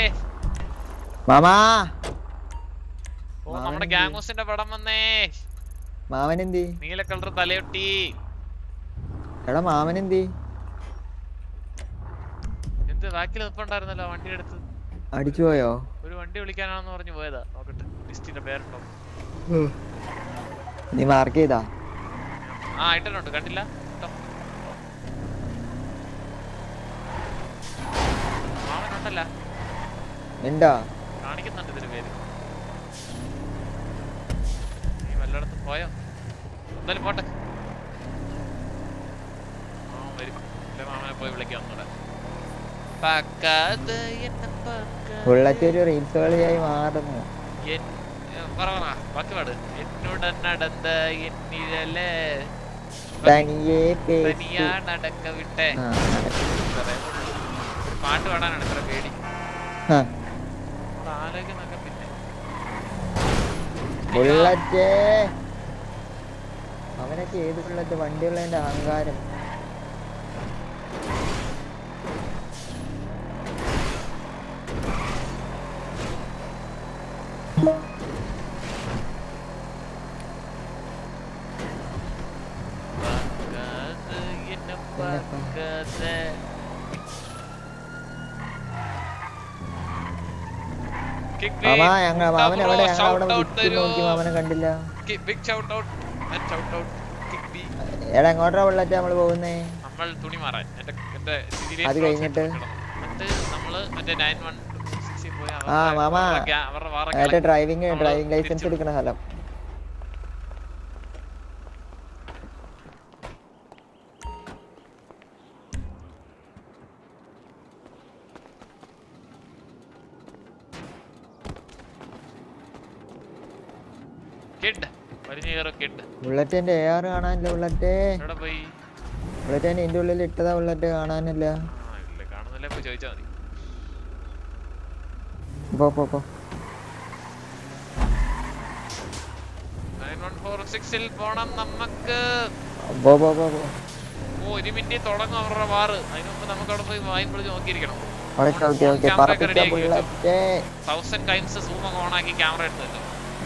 മാമാ. ഓ നമ്മുടെ ഗാംഗോസിന്റെ പടം വന്നേ. മാമൻ എന്തി നീല കളർ തലയൊട്ടി. എടാ മാമൻ എന്തി എന്ത് ബാക്കിൽ നിൽപ്പുണ്ടായിരുന്നല്ലോ വണ്ടി എടുത്ത് അടിച്ചു പോയോ? ഒരു വണ്ടി വിളിക്കാനാണെന്ന് പറഞ്ഞു പോയതാ. നോക്കട്ടെ. ലിസ്റ്റിന്റെ പേരുണ്ടോ? നീ മാർക്ക് ചെയ്താ? ആ ഇട്ടിട്ടുണ്ട്. കണ്ടില്ല. മാമനുണ്ടല്ല. എന്താ കാണിക്കുന്നുണ്ട് ഇതിന് പേര്. നീ വല്ലയിടത്തും പോയോ? എന്തായാലും പോട്ടെ. മാമൻ വരും. മാമനെ പോയി വിളിക്കാം ഒന്നുകൂടെ പക്കാതെ എന്നെ പക്കാതെ ബുള്ളറ്റ് ഒരു റീൽസ് കളിയായി മാറുന്നു. പാട്ട് പാടാനാണ് ഇത്ര പേടി. ആ, നമ്മൾ ആലോചിക്കുന്നൊക്കെ പിന്നെ. ബുള്ളറ്റ് അവനൊക്കെ ഏത് ബുള്ളറ്റ് വണ്ടിയുള്ളതിന്റെ അഹങ്കാരം. മാമാ ഞങ്ങൾ മാമൻ എവിടെ? ഞങ്ങൾ അവിടെ നോക്കി മാമനെ കണ്ടില്ല. എടാ എങ്ങോട്ടാ ബുള്ളറ്റ് നമ്മൾ പോകുന്നേ? നമ്മൾ തുണി മാറാൻ. അത് കഴിഞ്ഞിട്ട്? നമ്മൾ മറ്റേ നയൻ വൺ ആ മാമ. collect- ഡ്രൈവിംഗ് ഡ്രൈവിംഗ് ലൈസൻസ് എടുക്കുന്ന എടുക്കണ സ്ഥലം. ബുള്ളറ്റിന്റെ എയർ കാണാനില്ല ബുള്ളറ്റ് ബുള്ളറ്റ് ഉള്ളിൽ ഇട്ടതാ ബുള്ളറ്റ് കാണാനില്ല. കാണുന്നില്ല ചോദിച്ചാ മതി. പോ പോ പോ. പോണം നമുക്ക്. പോ പോ പോ പോ. ഓ ഒരു മിനിറ്റ് തുടങ്ങും അവരുടെ വാറ്. അതിന് മുമ്പ് നമുക്ക് അവിടെ പോയി വായും പിടിച്ച് നോക്കിയിരിക്കണം.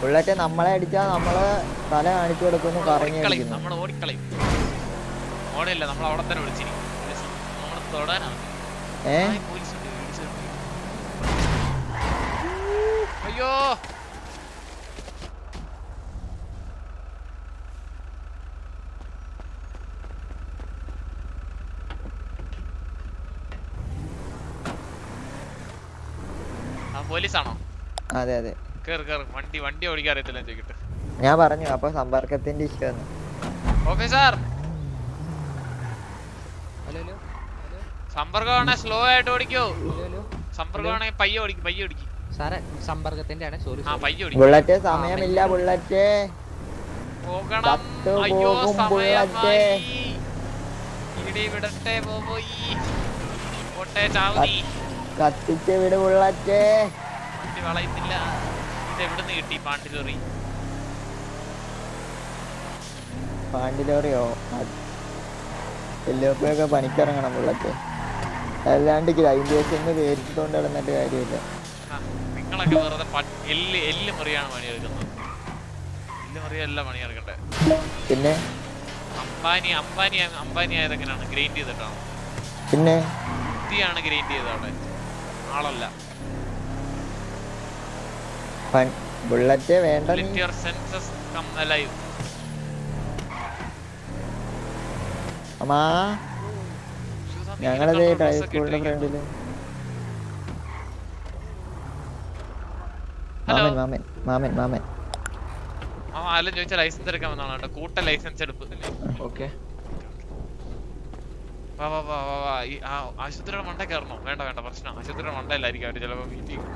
ബുള്ളറ്റ് നമ്മളെ തല കാണിച്ചു കൊടുക്കുന്നു ഓടിക്കളയും. പറഞ്ഞിരിക്കുന്നു നമ്മൾ ഓടിക്കളയും. ഓടില്ല നമ്മൾ അവിടെ തന്നെ വിളിച്ചിരിക്കും. നമ്മൾ തൊടാനാണ് ആ പോലീസാണോ? അതെ അതെ. കേറ് കേറ്. വണ്ടി വണ്ടി ഓടിക്കാൻ അറിയത്തില്ല ചോദിക്കട്ടെ. ഞാൻ പറഞ്ഞു അപ്പൊ സമ്പർക്കത്തിന്റെ ഇഷ്യൂ ആണ്. ഓഫീസർ. Hello hello. സമ്പർക്കമാണെ സ്ലോ ആയിട്ട് ഓടിക്കോ. ഹലോ സമ്പർക്കമാണെങ്കിൽ പയ്യെ ഓടിക്കും പയ്യെ ഓടിക്കും. സാറേ സമ്പർക്കത്തിന്റെ ആണ് സോറി ബുള്ളറ്റ് സമയമില്ല ബുള്ളറ്റ് പോകണം. അയ്യോ സമയമായി ഇടി വിടട്ടെ പോയി പോട്ടെ ചാവതി കത്തിച്ച് വിട് ബുള്ളറ്റ് വണ്ടി വളയുന്നില്ല ഇത് കിട്ടി പാണ്ടിലോറി? പാണ്ടിലോറിയോ? എല്ലോപ്പൊക്കെ പണിക്കിറങ്ങണം ബുള്ളറ്റ് അല്ലാണ്ട് ഗ്രൈൻഡേഴ്സിന്ന് പേരിട്ടുകൊണ്ട് കിടന്നിട്ട് കാര്യമില്ല. നിങ്ങളൊക്കെ വെറുതെ എല്ല് എല്ല് മുറിയാണ് പണിയെടുക്കുന്നത്. എല്ല് മുറിയല്ല പണിയെടുക്കണ്ടേ? പിന്നെ? അംബാനി അംബാനി അംബാനി ആയത് എങ്ങനെയാണ്? ഗ്രൈൻഡ് ചെയ്തിട്ടാണ് പിന്നെ? ബുദ്ധിയാണ് ഗ്രൈൻഡ് ചെയ്തത് അവിടെ. ആളല്ല. ബുള്ളറ്റ് വേണ്ട യുവർ സെൻസസ് കം അലൈവ് അമ്മാ. ഞങ്ങളത് ഡ്രൈവ് സ്കൂളിന്റെ ഫ്രണ്ടിൽ മാമൻ മാമൻ മാമൻ മാമൻ ആ ആരും ചോദിച്ച ലൈസൻസ് എടുക്കാൻ കേട്ടോ. കൂട്ട ലൈസൻസ് എടുപ്പ്. ഓക്കെ. വാ വാ വാ വാ വാ. ഈ ആ ആശുപത്രിയുടെ മണ്ട കയറണോ വേണ്ട വേണ്ട പ്രശ്നം. ആശുപത്രിയുടെ മണ്ടയിലായിരിക്കും അവർ ചിലപ്പോ മീറ്റിംഗ്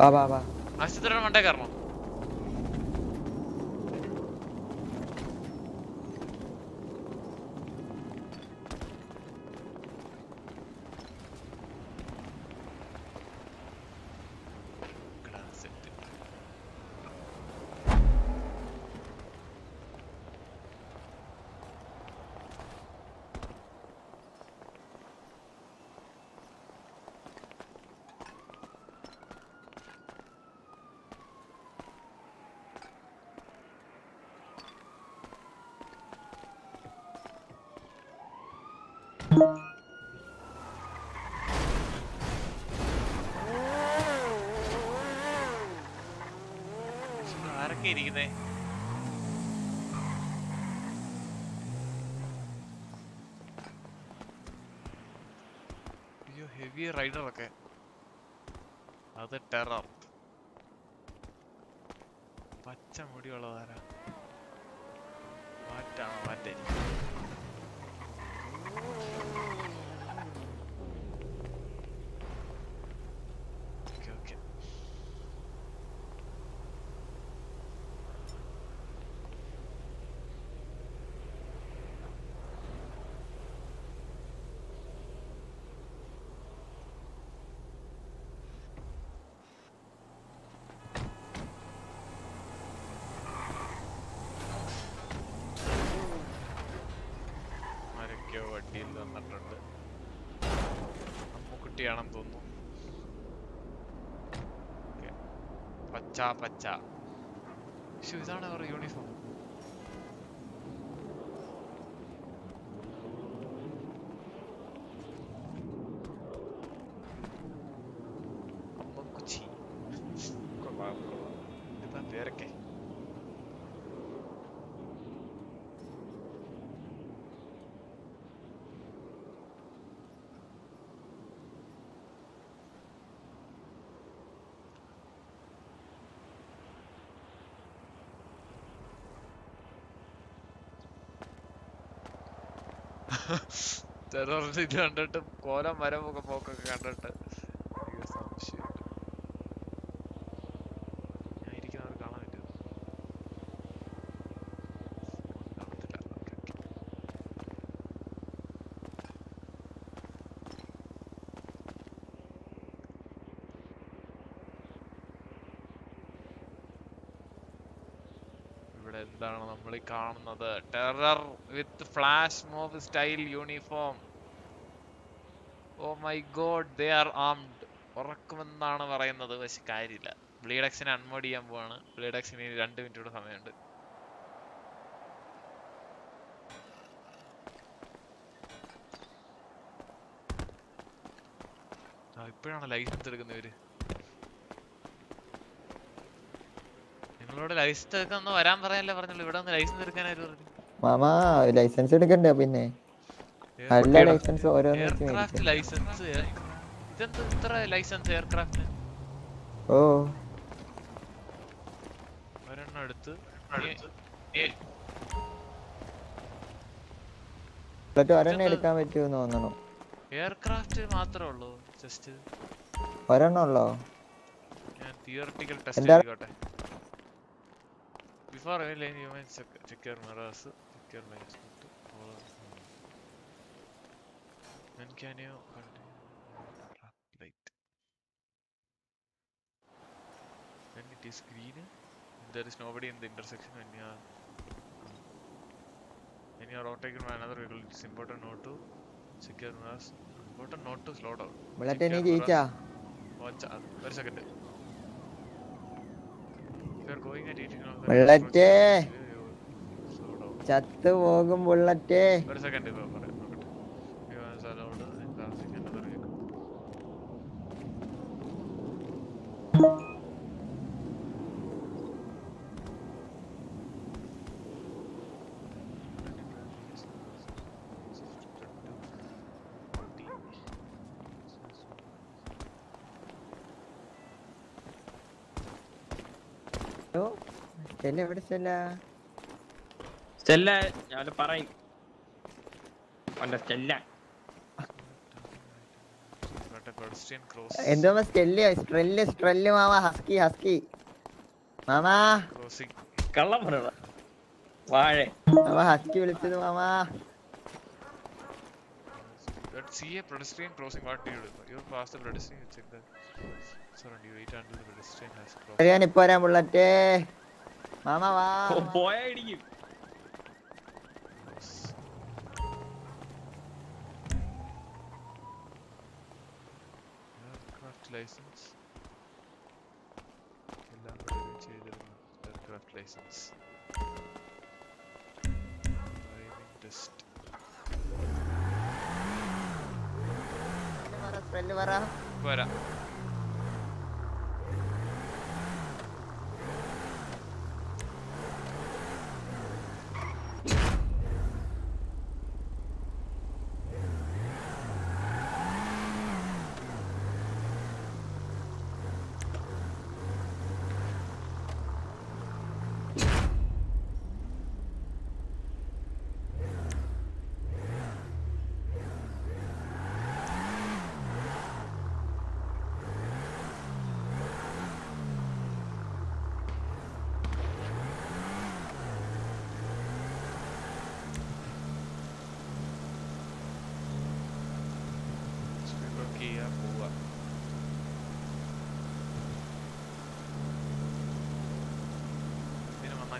വാ വാ വാ. ആശുപത്രിയുടെ മണ്ട കയറണോ ആരൊക്കെ ഇരിക്കുന്നേ ഈ റൈഡറൊക്കെ അത് ടെറർ പച്ച മുടിയുള്ളതാരാ മാറ്റാണോ മാറ്റായിരിക്കും ഓക്കെ ഓക്കെ ആരൊക്കെയോ വണ്ടിയിൽ വന്നിട്ടുണ്ട് അമ്മുക്കുട്ടിയാണെന്ന് തോന്നുന്നു. പച്ച പച്ച. പക്ഷെ ഇതാണ് അവരുടെ യൂണിഫോം അമ്മക്കുച്ചി കൊള്ളാം കൊള്ളാം എന്താ പേരൊക്കെ ടെററിന്റെ ഇത് കണ്ടിട്ട് കോലം മരമൊക്കെ പോക്കൊക്കെ കണ്ടിട്ട് എനിക്ക് സംശയമുണ്ട് ഞാൻ ഇരിക്കുന്നവർ കാണാൻ പറ്റുമോ കാണത്തില്ല ഓക്കെ ഓക്കെ ഇവിടെ എന്താണ് നമ്മൾ ഈ കാണുന്നത്. Terror with flash mob style uniform oh my god they are armed ഉറക്കുമെന്നാണ് പറയുന്നത്. പക്ഷെ കാര്യമില്ല. ബ്ലീഡക്സിനെ അൺമോഡ് ചെയ്യാൻ പോവാണ്. ബ്ലീഡക്സിന് രണ്ട് മിനിറ്റ് കൂടെ സമയമുണ്ട്. ഇപ്പോഴാണ് ലൈസൻസ് എടുക്കുന്നവര് നിങ്ങളോട് ലൈസൻസ് എടുക്കാൻ വരാൻ പറയാനല്ലേ പറഞ്ഞുള്ളൂ. ഇവിടെ ഒന്ന് ലൈസൻസ് എടുക്കാനായിട്ട് പറഞ്ഞു. മാമാ ലൈസൻസ് എടുക്കണ്ടേ പിന്നെ? നല്ല ലൈസൻസ് ഓരോന്ന് ലൈസൻസ് ഇതെന്ത് ഇത്ര ലൈസൻസ് എയർക്രാഫ്റ്റിന് ഓ. ഒരെണ്ണം എടുത്ത്. എടുക്കാൻ പറ്റുമെന്ന് തോന്നണം. എയർക്രാഫ്റ്റ് മാത്രമേ ഉള്ളൂ ജസ്റ്റ് ഒരെണ്ണം ഉള്ളോ? ഞാൻ തിയറട്ടിക്കൽ ടെസ്റ്റ്? ചെയ്തോട്ടെ. Line you mine secure mirrors secure mines When can you light? When it is green, there is nobody in the intersection when you are when you are overtaken by another vehicle. It's important not to secure mass Important not to slow down. Secure mirror- ജയിച്ചാ Watch out. ഒരു സെക്കൻഡ് ബുള്ളറ്റ്. ചത്തു പോകും ബുള്ളറ്റേ ഒരു സെക്കൻഡ് ഇപ്പൊ പറയാം നോക്കട്ടെ You are allowed in passing another vehicle. ഓ സ്റ്റെല്ല എവിടെ സ്റ്റെല്ല സ്റ്റെല്ല ഞാൻ പറയും അവന്റെ സ്റ്റെല്ല. എന്തോ സ്റ്റെല്ല സ്ട്രെല്ല് സ്ട്രെല്ല് മാമ ഹസ്കി ഹസ്കി മാമാ കള്ളം പറയണ വാഴ മാമ ഹസ്കി വിളിച്ചത് മാമാ Let's see a pedestrian crossing. What do you do? You pass the pedestrian, check the surround. You wait until the pedestrian has crossed. വരാൻ ഇപ്പൊ വരാൻ ബുള്ളറ്റ് മാമ വാ പോയാ ഇടിക്കും Aircraft license. എല്ലാം renew ചെയ്തിരുന്നു. Aircraft license. Driving test. സ്ട്രെല്ല് പറ ഇപ്പൊ വരാം.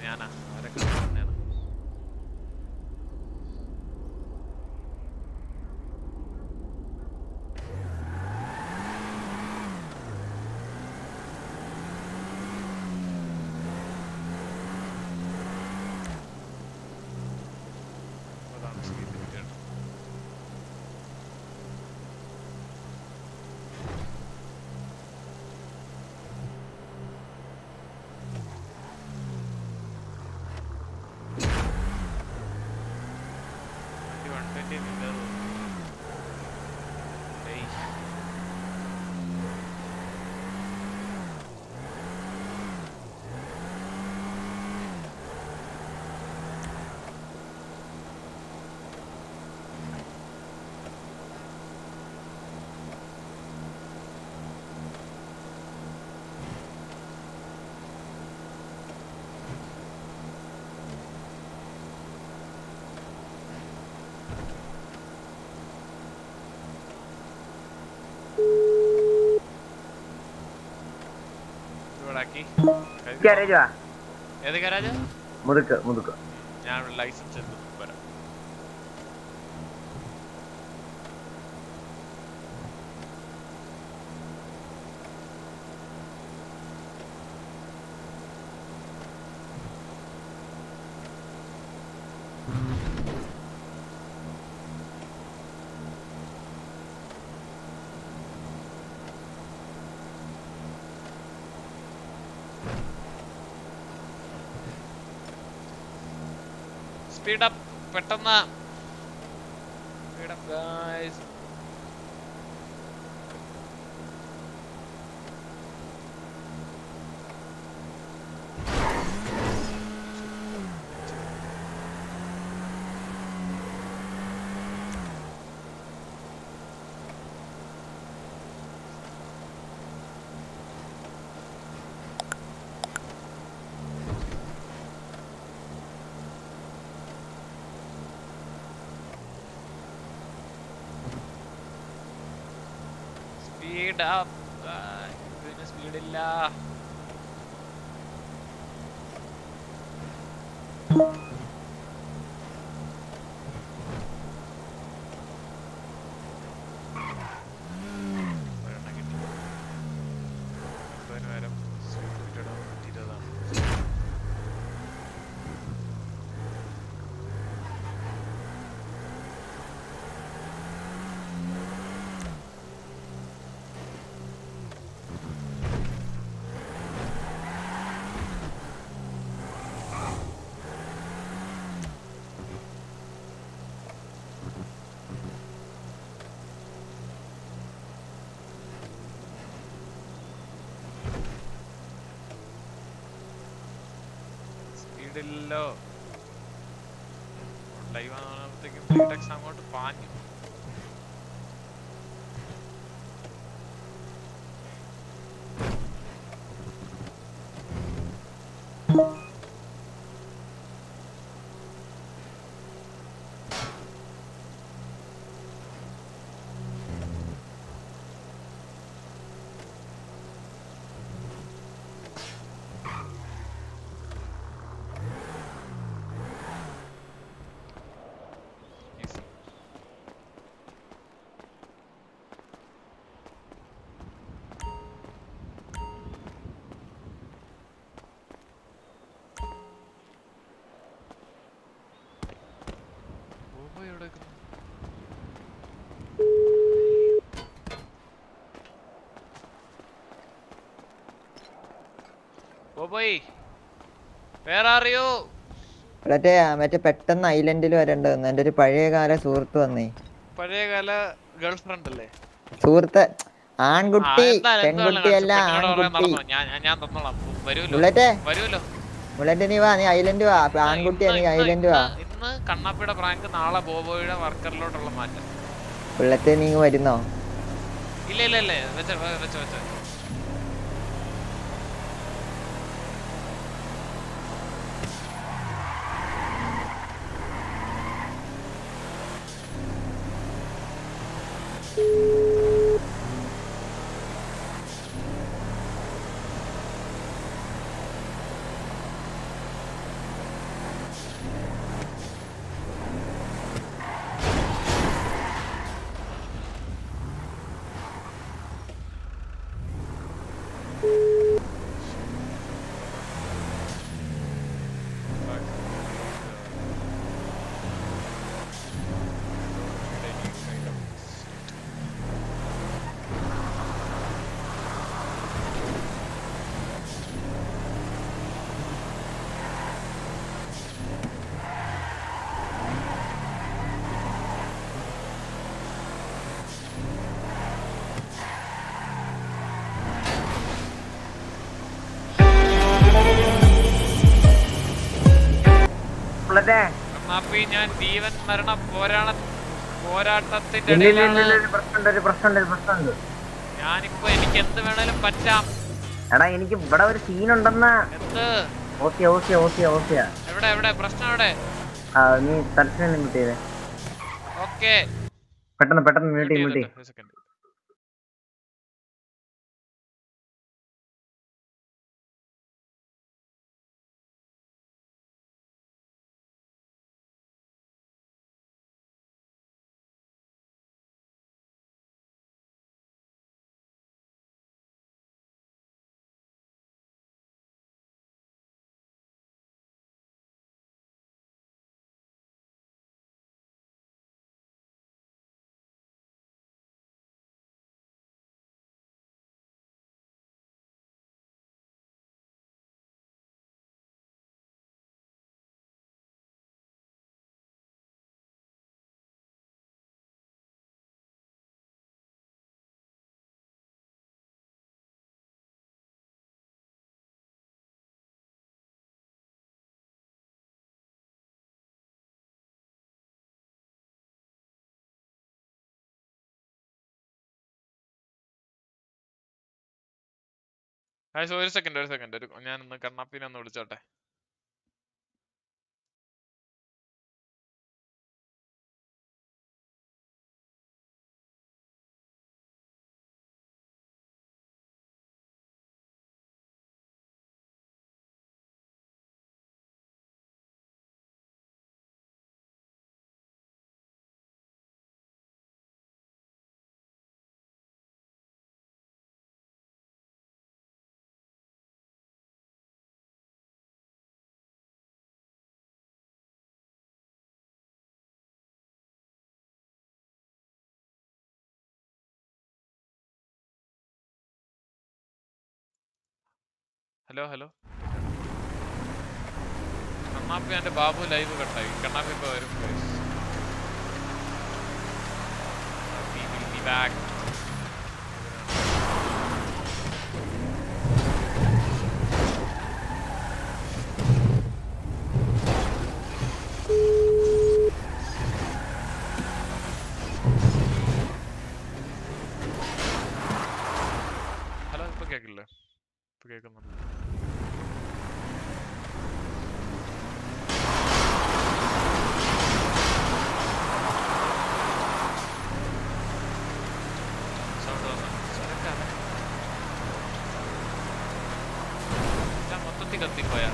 കാണാൻ ഞാനാ അവരെ കാണാനാണ് അതാണ് speed limit. വണ്ടി 120 നിന്നത് തോന്നുന്നു. ഏയ്. ഇവിടാക്കി. കഴിഞ്ഞോ? ഗാരേജ് ഏത് ഗരാജ് മുതുക്ക് മുതുക്ക്. ഞാൻ ലൈസൻസ് എടുത്ത് വരാം സ്പീഡ് അപ്പ് പെട്ടെന്ന് speed up guys speed up ഇതിന് സ്പീഡ് ഇല്ല ഒരെണ്ണം കിട്ടി. മുപ്പതിന് പകരം speed limit ഇടാൻ നൂറ്റി ഇരുപതാണ്. ഇല്ലല്ലോ ലൈവ് ആകുമ്പോഴത്തേക്കും ബ്ലീഡക്സ് അങ്ങോട്ട് പാഞ്ഞു ബോബോ എവിടെ നിക്കുന്നു? ബോബോയ് വേറെ അറിയോ മറ്റേ മറ്റേ പെട്ടെന്ന് ഐലൻഡിൽ വരേണ്ടതെന്ന് എന്റെ ഒരു പഴയകാല സുഹൃത്ത് വന്നേ. പഴയകാല ഗേൾഫ്രണ്ട് അല്ലേ? സുഹൃത്ത് ആൺകുട്ടി പെൺകുട്ടി അല്ല ആൺകുട്ടി. നീ വാ നീ ഐലൻഡ് വാ. ആൺകുട്ടി ആൺകുട്ടിയാ നീ ഐലൻഡ് വാ. ഇന്ന് കണ്ണാപ്പിയുടെ പ്രാങ്ക് നാളെ ബോബോയുടെ വർക്കറിലോട്ടുള്ള മാറ്റം. ബുള്ളറ്റ് നീ വരുന്നോ? ഇല്ല ഇല്ല ഇല്ല. വെച്ചോ വെച്ചോ വെച്ച. ഞാൻ ജീവൻ മരണ പോരാണ പോരാട്ടത്തിന്റെ ഞാനിപ്പോ എനിക്ക് എന്ത് വേണേലും പറ്റാം. എടാ എനിക്ക് ഇവിടെ ഒരു സീൻ ഉണ്ടെന്ന് ഓക്കെ ഓക്കെ ഓക്കെ ഓക്കെ. എവിടെ എവിടെ? പ്രശ്നം എവിടെ? നീ തൽക്ഷണം മ്യൂട്ട് ചെയ്തേ. ഓക്കെ. പെട്ടെന്ന് പെട്ടെന്ന് മ്യൂട്ട് ചെയ്ത് മ്യൂട്ട് ഒരു സെക്കൻഡ് ഒരു സെക്കൻഡ് ഒരു ഞാനൊന്ന് കണ്ണാപ്പിനെ ഒന്ന് വിളിച്ചോട്ടെ. ഹലോ ഹലോ കണ്ണാപ്പി എന്റെ ബാബു ലൈവ് കട്ടായി കണ്ണാപ്പി ഇപ്പൊ വരും guys. We will be back. Hello ഇപ്പൊ കേക്കില്ലേ ഇപ്പൊ കേൾക്കുന്നുണ്ട് സൗണ്ട് വന്നു സെലക്ട് ഞാൻ മൊത്തത്തിൽ കത്തിപ്പോയാ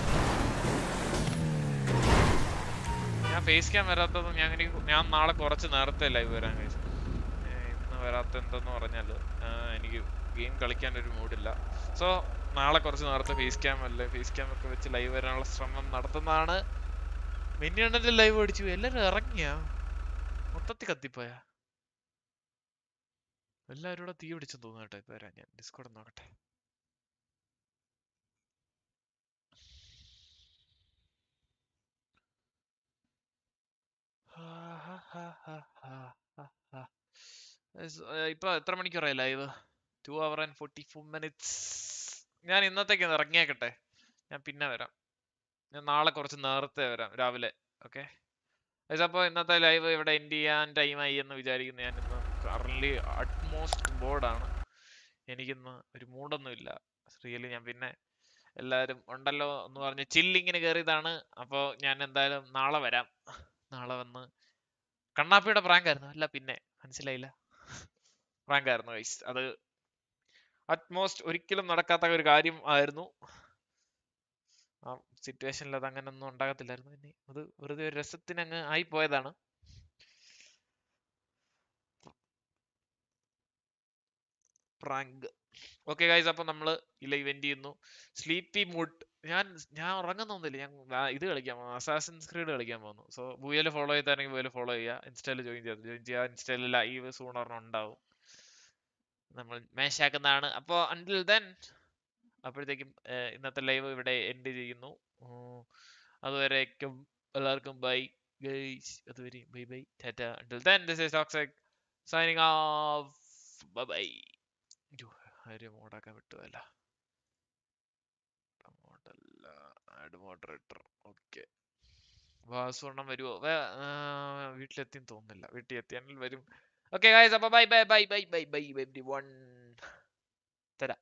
ഫേസ് ക്യാം വരാത്തത് ഞാൻ ഞാൻ നാളെ കുറച്ച് നേരത്തെ ലൈവ് വരാൻ കഴിച്ചു ഇന്ന് വരാത്ത എന്തെന്ന് പറഞ്ഞാൽ എനിക്ക് ഗെയിം കളിക്കാൻ ഒരു മൂഡില്ല സോ നാളെ കുറച്ച് നേരത്തെ ഫേസ് ക്യാം അല്ലേ ഫേസ് ക്യാം ഒക്കെ വെച്ച് ലൈവ് വരാനുള്ള ശ്രമം നടത്തുന്നതാണ്. മിന്നിയണ്ണന്റെ ലൈവ് അടിച്ചു എല്ലാരും ഇറങ്ങിയ? മൊത്തത്തിൽ കത്തിപ്പോയ? എല്ലാവരും കൂടെ തീ പിടിച്ചെന്ന് തോന്നുന്നു കേട്ടോ ഇപ്പൊ വരാം ഞാൻ ഡിസ്കോഡ് നോക്കട്ടെ. <laughs> ഇപ്പൊ എത്ര മണിക്കൂറായി live two hour and forty four minutes ഞാൻ ഇന്നത്തേക്ക് ഇറങ്ങിയേക്കട്ടെ. ഞാൻ പിന്നെ വരാം. ഞാൻ നാളെ കുറച്ച് നേരത്തെ വരാം രാവിലെ. ഓക്കെ അപ്പോൾ ഇന്നത്തെ ലൈവ് ഇവിടെ എൻഡ് ചെയ്യാൻ ടൈമായി എന്ന് വിചാരിക്കുന്നു. ഞാൻ ഇന്ന് കറൻലി അറ്റ്മോസ്റ്റ് ബോർഡാണ് എനിക്കിന്ന് ഒരു മൂഡൊന്നുമില്ല റിയലി ഞാൻ പിന്നെ എല്ലാവരും ഉണ്ടല്ലോ എന്ന് പറഞ്ഞ് ചില്ലിങ്ങിന് കയറിയതാണ് അപ്പോൾ ഞാൻ എന്തായാലും നാളെ വരാം. നാളെ വന്ന്. കണ്ണാപ്പിയുടെ പ്രാങ്ക് ആയിരുന്നു. അല്ല പിന്നെ. മനസ്സിലായില്ല. പ്രാങ്ക് ആയിരുന്നു ഗൈസ് അത് അറ്റ്മോസ്റ്റ് ഒരിക്കലും നടക്കാത്ത ഒരു കാര്യം ആയിരുന്നു. ആ സിറ്റുവേഷനിൽ അത് അങ്ങനെ ഒന്നും ഉണ്ടാകത്തില്ലായിരുന്നു. പിന്നെ അത് വെറുതെ ഒരു രസത്തിന് അങ്ങ് ആയി പോയതാണ്. പ്രാങ്ക് ഓക്കെ ഗൈസ് അപ്പൊ നമ്മൾ ഇല്ല ഇവന്റ് ചെയ്യുന്നു. സ്ലീപ്പി മൂഡ് ഞാൻ ഞാൻ ഉറങ്ങുന്നൊന്നുമില്ല ഞാൻ ഇത് കളിക്കാൻ പോകുന്നു അസാസിൻസ് ക്രീഡ് കളിക്കാൻ പോകുന്നു സോ ബുയൽ ഫോളോ ചെയ്താണെങ്കിൽ ബുയൽ ഫോളോ ചെയ്യുക ഇൻസ്റ്റയിൽ ജോയിൻ ചെയ്യാം. ജോയിൻ ചെയ്യുക ഇൻസ്റ്റയിൽ ലൈവ് സൂണറിന് ഉണ്ടാവും. നമ്മൾ മേശാക്കുന്നതാണ് അപ്പോൾ അണ്ടിൽ ദെൻ അപ്പോഴത്തേക്കും ഇന്നത്തെ ലൈവ് ഇവിടെ എൻഡ് ചെയ്യുന്നു. അതുവരേക്കും എല്ലാവർക്കും ബൈ ഗൈസ് അതുവരെ bye bye Tata until then this is toxic signing off bye bye ആരും ഓടാക്കാൻ വിട്ടുമല്ല മോഡല്ല ആഡ് മോഡറേറ്റർ ഓക്കെ വാസുവർണം വരുമോ വീട്ടിലെത്തി തോന്നുന്നില്ല. വീട്ടിൽ എത്തിയാണെങ്കിൽ വരും. ഓക്കെ ഗായ്സ് അപ്പൊ bye bye bye bye bye bye everyone തരാം.